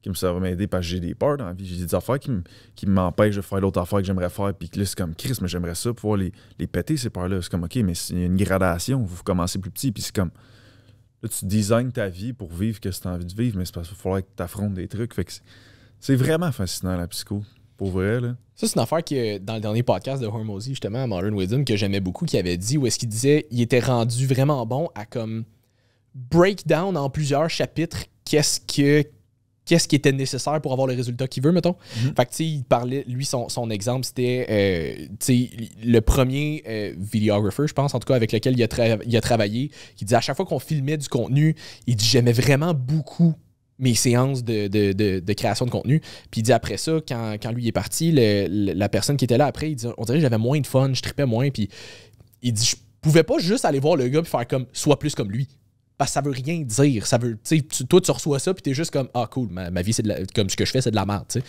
Comme ça va m'aider parce que j'ai des peurs dans la vie. J'ai des affaires qui qui m'empêchent de faire d'autres affaires que j'aimerais faire. Puis là, c'est comme Chris, mais j'aimerais ça pouvoir les, les péter, ces peurs-là. C'est comme OK, mais il y a une gradation. Vous commencez plus petit. Puis c'est comme. Là, tu designes ta vie pour vivre ce que tu as envie de vivre, mais c'est parce qu'il falloir que tu affrontes des trucs. C'est- vraiment fascinant, la psycho. Pour vrai, là. Ça, c'est une affaire que dans le dernier podcast de Hormozy, justement, à Modern que j'aimais beaucoup, qui avait dit où est-ce qu'il disait il était rendu vraiment bon à comme break down en plusieurs chapitres qu'est-ce que qu'est-ce qui était nécessaire pour avoir le résultat qu'il veut, mettons. Mhm. Fait que, tu sais, il parlait, lui, son, son exemple, c'était, euh, tu sais, le premier euh, videographer, je pense, en tout cas, avec lequel il a, tra- il a travaillé, qui disait à chaque fois qu'on filmait du contenu, il dit j'aimais vraiment beaucoup mes séances de, de- de- de création de contenu. Puis il dit après ça, quand, quand lui est parti, le- le- la personne qui était là après, il dit on dirait que j'avais moins de fun, je tripais moins. Puis il dit je pouvais pas juste aller voir le gars et faire comme sois plus comme lui. Parce ça veut rien dire. Ça veut, tu toi, tu reçois ça, puis t'es juste comme, ah, cool, ma, ma vie, c'est comme ce que je fais, c'est de la merde, tu sais.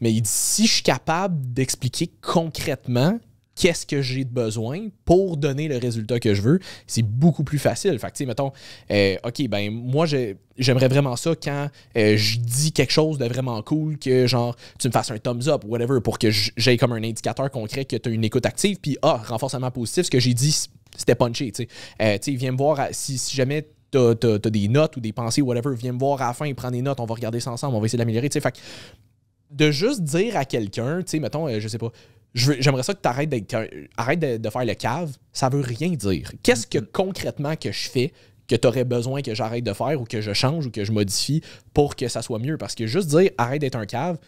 Mais il dit, si je suis capable d'expliquer concrètement qu'est-ce que j'ai de besoin pour donner le résultat que je veux, c'est beaucoup plus facile. Fait que, tu sais, mettons, euh, OK, ben, moi, j'ai- j'aimerais vraiment ça quand euh, je dis quelque chose de vraiment cool, que genre, tu me fasses un thumbs up, whatever, pour que j- j'aie comme un indicateur concret que tu as une écoute active, puis, ah, renforcement positif, ce que j'ai dit, c'était punché, tu sais. Euh, tu sais, viens me voir si, si jamais t'as as, des notes ou des pensées, whatever, viens me voir à la fin, prends des notes, on va regarder ça ensemble, on va essayer d'améliorer. Fait que de juste dire à quelqu'un, tu sais, mettons, euh, je sais pas, j'aimerais ça que tu arrêtes arrête de, de faire le cave, ça veut rien dire. Qu'est-ce que concrètement que je fais que tu aurais besoin que j'arrête de faire ou que je change ou que je modifie pour que ça soit mieux? Parce que juste dire arrête d'être un cave,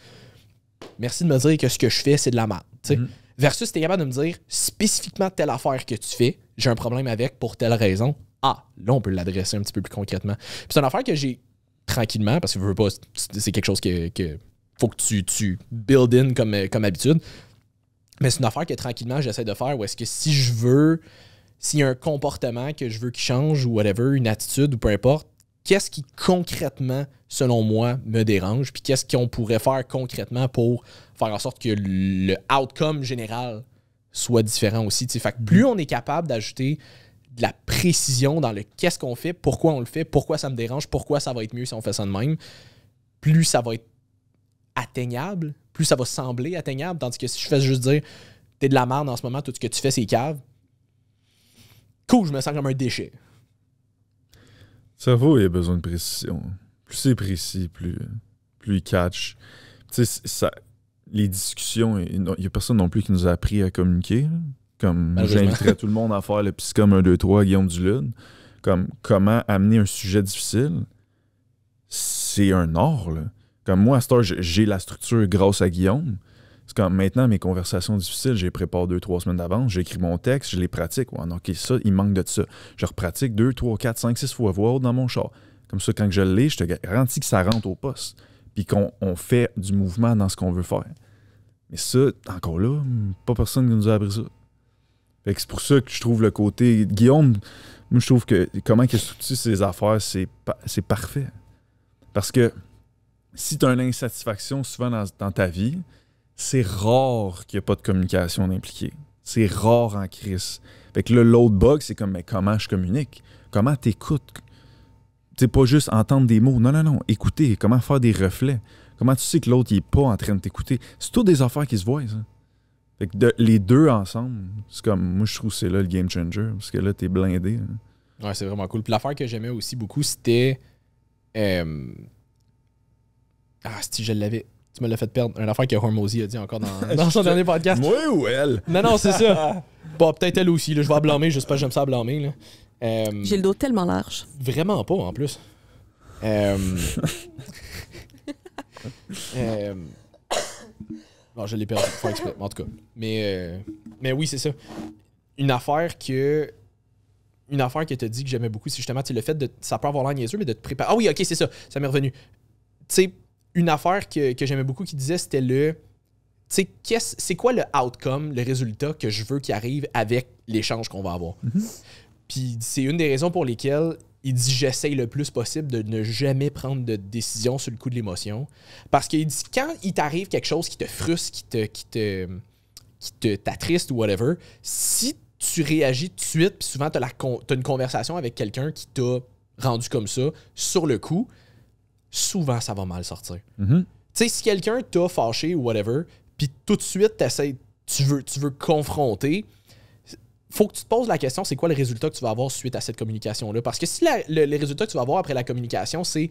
merci de me dire que ce que je fais, c'est de la merde. tu sais. Versus, tu es capable de me dire spécifiquement telle affaire que tu fais, j'ai un problème avec pour telle raison. Ah, là, on peut l'adresser un petit peu plus concrètement. Puis c'est une affaire que j'ai tranquillement, parce que je veux pas, c'est quelque chose que, que faut que tu, tu build in comme, comme habitude. Mais c'est une affaire que tranquillement, j'essaie de faire où est-ce que si je veux, s'il y a un comportement que je veux qu'il change ou whatever, une attitude ou peu importe, qu'est-ce qui concrètement, selon moi, me dérange, puis qu'est-ce qu'on pourrait faire concrètement pour faire en sorte que le outcome général soit différent aussi. tu sais. Fait que plus on est capable d'ajouter de la précision dans le qu'est-ce qu'on fait, pourquoi on le fait, pourquoi ça me dérange, pourquoi ça va être mieux si on fait ça de même, plus ça va être atteignable, plus ça va sembler atteignable. Tandis que si je fais juste dire t'es de la merde en ce moment, tout ce que tu fais, c'est cave. Cool, je me sens comme un déchet. Le cerveau, il a besoin de précision. Plus c'est précis, plus, plus il catch. Tu sais, les discussions, il n'y a personne non plus qui nous a appris à communiquer. Comme j'inviterais tout le monde à faire le Psychom 1, 2, 3, Guillaume Dulude. Comme comment amener un sujet difficile, c'est un art. Là. Comme moi, à cette heure, j'ai- la structure grâce à Guillaume. C'est comme maintenant, mes conversations difficiles, j'ai prépare deux, trois semaines d'avance, j'écris mon texte, je les pratique. Ouais, ok, ça, il manque de ça. Je repratique deux, trois, quatre, cinq, six fois voix dans mon char. Comme ça, quand je l'ai, je te garantis que ça rentre au poste. Puis qu'on on fait du mouvement dans ce qu'on veut faire. Mais ça, encore là, pas personne qui nous a appris ça. C'est pour ça que je trouve le côté. Guillaume, moi, je trouve que comment il a structuré ses affaires, c'est c'est parfait. Parce que si tu as une insatisfaction souvent dans, dans ta vie, c'est rare qu'il n'y ait pas de communication impliquée. C'est rare en crise. Fait que là, l'autre bug, c'est comme, mais comment je communique? Comment t'écoutes? Sais, pas juste entendre des mots. Non, non, non. Écouter. Comment faire des reflets? Comment tu sais que l'autre, il est pas en train de t'écouter? C'est toutes des affaires qui se voient, ça. Fait que de- les deux ensemble, c'est comme, moi, je trouve que c'est là le game changer. Parce que là, t'es blindé. hein. Ouais, c'est vraiment cool. Puis l'affaire que j'aimais aussi beaucoup, c'était. euh, Ah, si je l'avais. Tu me l'as fait perdre. Une affaire que Hormozy a dit encore dans, <laughs> dans son dernier podcast. Moi ou elle? Non, non, c'est ça. <laughs> Bon, peut-être elle aussi. Là, je vais la blâmer, juste parce que j'aime ça la blâmer. Là. Euh, J'ai le dos tellement large. Vraiment pas, en plus. Euh... <laughs> euh, Bon, je l'ai perdu, faire exprès, en tout cas. Mais, euh, mais oui, c'est ça. Une affaire que. Une affaire que tu as dit que j'aimais beaucoup, c'est justement le fait de. Ça peut avoir l'air niaiseux, mais de te préparer. Ah oui, ok, c'est ça. Ça m'est revenu. Tu sais, une affaire que, que j'aimais beaucoup qui disait, c'était le. Tu sais, c'est quoi le outcome, le résultat que je veux qui arrive avec l'échange qu'on va avoir? Puis c'est une des raisons pour lesquelles il dit j'essaye le plus possible de ne jamais prendre de décision sur le coup de l'émotion. Parce qu'il dit quand il t'arrive quelque chose qui te frustre, qui te qui te qui te t'attriste ou whatever, si tu réagis tout de suite, puis souvent tu as, une conversation avec quelqu'un qui t'a rendu comme ça, sur le coup, souvent ça va mal sortir. Mhm. Tu sais, si quelqu'un t'a fâché ou whatever, puis tout de suite, tu veux, tu veux confronter, faut que tu te poses la question, c'est quoi le résultat que tu vas avoir suite à cette communication-là? Parce que si la- le, le résultat que tu vas avoir après la communication, c'est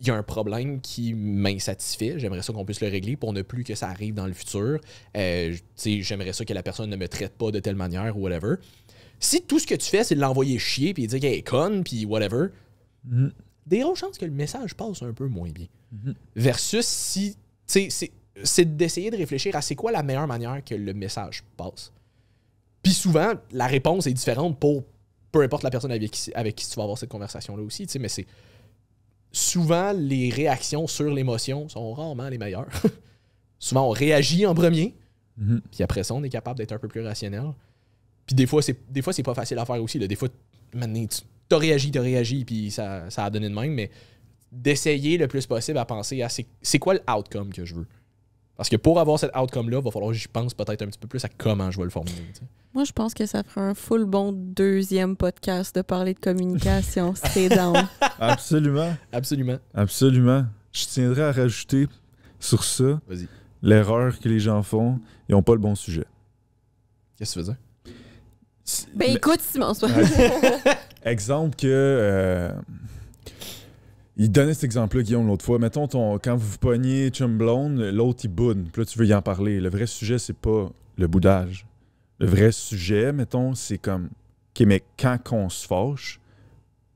il y a un problème qui m'insatisfait, j'aimerais ça qu'on puisse le régler pour ne plus que ça arrive dans le futur. Euh, j'aimerais ça que la personne ne me traite pas de telle manière ou whatever. Si tout ce que tu fais, c'est de l'envoyer chier puis dire qu'elle est conne puis whatever, Mhm. des grosses chances que le message passe un peu moins bien. Versus si, c'est d'essayer de réfléchir à c'est quoi la meilleure manière que le message passe. Puis souvent, la réponse est différente pour peu importe la personne avec qui, avec qui tu vas avoir cette conversation-là aussi, tu sais, mais c'est souvent les réactions sur l'émotion sont rarement les meilleures. <laughs> souvent, on réagit en premier, Mhm. puis après ça, on est capable d'être un peu plus rationnel. Puis des fois, c'est des fois c'est pas facile à faire aussi. Là. Des fois, maintenant, tu t'as réagi, t'as réagi, puis ça, ça a donné de même, mais d'essayer le plus possible à penser à c'est quoi le outcome que je veux? Parce que pour avoir cet outcome-là, il va falloir que j'y pense peut-être un petit peu plus à comment je vais le formuler. Moi, je pense que ça ferait un full bon deuxième podcast de parler de communication. <laughs> C'est down. Absolument. Absolument. Absolument. Je tiendrais à rajouter sur ça Vas-y. l'erreur que les gens font, ils n'ont pas le bon sujet. Qu'est-ce que tu veux dire? Ben écoute, Simon. <laughs> Exemple que. euh, il donnait cet exemple-là, Guillaume, l'autre fois. Mettons, ton, quand vous vous pognez chum blonde, l'autre, il boude. Puis là, tu veux y en parler. Le vrai sujet, c'est pas le boudage. Le vrai sujet, mettons, c'est comme. OK, mais quand on se fâche,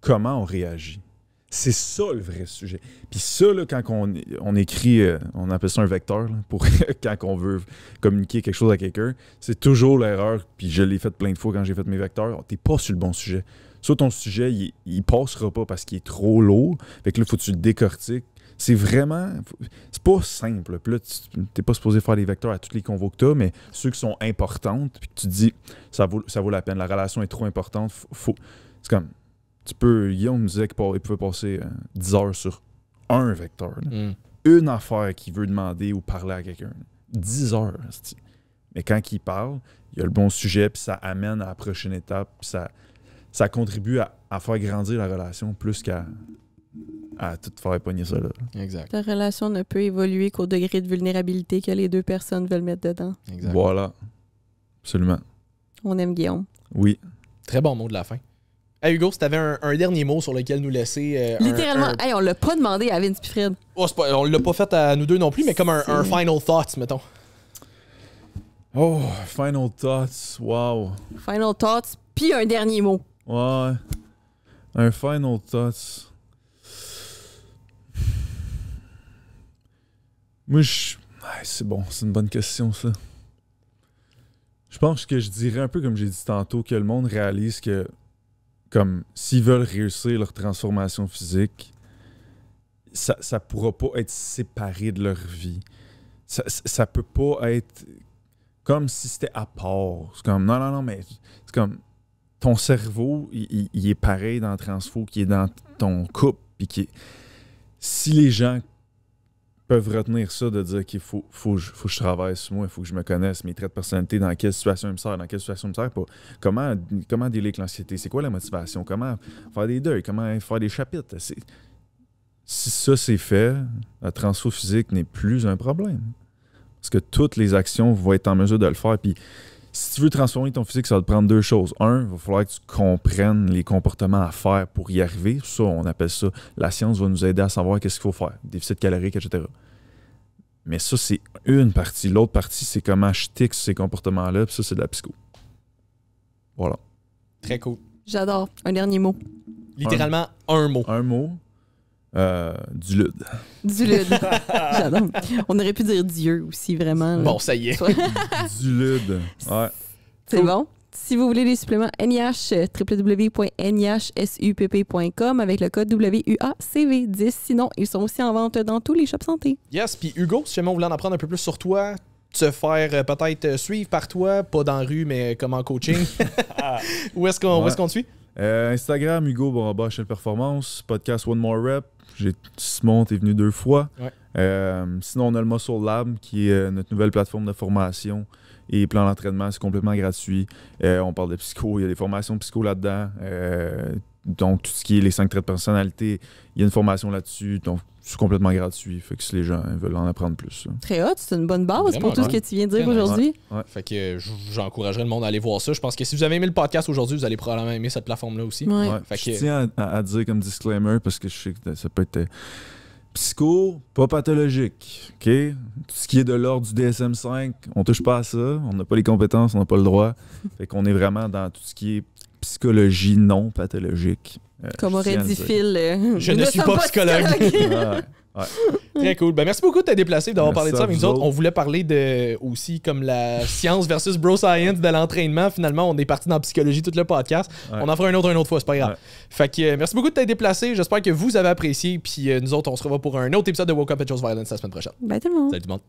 comment on réagit? C'est ça le vrai sujet. Puis ça, là, quand on, on écrit, euh, on appelle ça un vecteur, pour <laughs> quand on veut communiquer quelque chose à quelqu'un, c'est toujours l'erreur. Puis je l'ai fait plein de fois quand j'ai fait mes vecteurs. T'es pas sur le bon sujet. Soit ton sujet, il, il passera pas parce qu'il est trop lourd. Fait que là, faut que tu le décortiques. C'est vraiment. C'est pas simple. Puis là, tu t'es pas supposé faire des vecteurs à toutes les convos que t'as, mais ceux qui sont importantes, puis que tu te dis, ça vaut, ça vaut la peine. La relation est trop importante. Faut, c'est comme. Tu peux. Guillaume me disait qu'il pouvait passer euh, 10 heures sur un vecteur. Hmm. Une affaire qu'il veut demander ou parler à quelqu'un. 10 heures. Mais quand il parle, il y a le bon sujet, puis ça amène à la prochaine étape, puis ça, ça contribue à, à faire grandir la relation plus qu'à à tout faire pogner ça là. Exact. Ta relation ne peut évoluer qu'au degré de vulnérabilité que les deux personnes veulent mettre dedans. exact. Voilà. Absolument. On aime Guillaume. Oui. Très bon mot de la fin. Hey Hugo, si t'avais un, un dernier mot sur lequel nous laisser. euh, un- Littéralement, un- hey, on l'a pas demandé à Vince Pifred. Oh, pas- on l'a pas fait à nous deux non plus, mais comme un, un final thoughts, mettons. Oh, final thoughts. Wow. Final thoughts, puis un dernier mot. Ouais. Un final thoughts. Moi, je. Ouais, c'est bon, c'est une bonne question, ça. Je pense que je dirais un peu comme j'ai dit tantôt, que le monde réalise que, comme, s'ils veulent réussir leur transformation physique, ça, ça pourra pas être séparé de leur vie. Ça, ça, ça peut pas être comme si c'était à part. C'est comme, non, non, non, mais c'est comme, ton cerveau, il, il- il est pareil dans le transfo qui est dans ton couple. Puis qui Si les gens peuvent retenir ça, de dire qu'il faut, faut, faut que je travaille sur moi, il faut que je me connaisse, mes traits de personnalité, dans quelle situation ils me sert, dans quelle situation ils me sert. Comment, comment avec l'anxiété? C'est quoi la motivation? Comment faire des deuils? Comment faire des chapitres? Si ça c'est fait, la transfo physique n'est plus un problème. Parce que toutes les actions vont être en mesure de le faire. Puis si tu veux transformer ton physique, ça va te prendre deux choses. Un, il va falloir que tu comprennes les comportements à faire pour y arriver. Ça, on appelle ça. La science va nous aider à savoir qu'est-ce qu'il faut faire. Déficit calorique, etc. Mais ça, c'est une partie. L'autre partie, c'est comment je tique ces comportements-là. Puis ça, c'est de la psycho. Voilà. Très cool. J'adore. Un dernier mot. Littéralement un mot. Un mot. Euh, du lude. Du lude. <laughs> J'adore. On aurait pu dire Dieu aussi, vraiment. là. Bon, ça y est. <laughs> du lude. Ouais. C'est bon. Si vous voulez des suppléments NIH, euh, www.nihsupp.com avec le code WUACV10. Sinon, ils sont aussi en vente dans tous les shops santé. Yes, puis Hugo, si jamais on voulait en apprendre un peu plus sur toi, te faire euh, peut-être suivre par toi, pas dans la rue, mais comme en coaching, <laughs> où est-ce qu'on où Ouais. est-ce qu'on te suit? Euh, Instagram, Hugo Baraba, Shell Performance. Podcast One More Rep. J'ai Simon, t'es venu deux fois. Ouais. Euh, sinon, on a le Muscle Lab, qui est euh, notre nouvelle plateforme de formation et plan d'entraînement. C'est complètement gratuit. Euh, on parle de psycho. Il y a des formations psycho là-dedans. Euh, donc, tout ce qui est les cinq traits de personnalité, il y a une formation là-dessus. Donc, c'est complètement gratuit. Fait que si les gens veulent en apprendre plus. ça. Très hot, c'est une bonne base Vraiment, pour tout ce que tu viens de dire aujourd'hui. Fait que j'encouragerais le monde à aller voir ça. Je pense que si vous avez aimé le podcast aujourd'hui, vous allez probablement aimer cette plateforme-là aussi. Ouais. Ouais. Fait Je que- tiens à, à- à dire comme disclaimer parce que je sais que ça peut être euh, psycho, pas pathologique. OK? Tout ce qui est de l'ordre du DSM-5, on touche pas à ça. On n'a pas les compétences, on n'a pas le droit. <laughs> fait qu'on est vraiment dans tout ce qui est psychologie non pathologique. Euh, Comme aurait dit. Phil. euh, Je ne suis pas psychologue. Ouais. <laughs> Très cool. Ben, merci beaucoup de t'être déplacé, d'avoir parlé de ça avec nous autres. autres. On voulait parler de aussi comme la science versus bro science de l'entraînement. Finalement, on est parti dans la psychologie tout le podcast. Ouais. On en fera un autre une autre fois, c'est pas grave. Ouais. Fait que euh, merci beaucoup de t'être déplacé. J'espère que vous avez apprécié. Puis euh, nous autres, on se revoit pour un autre épisode de Woke Up at Chose Violence la semaine prochaine. Bye tout le monde. Salut tout le monde.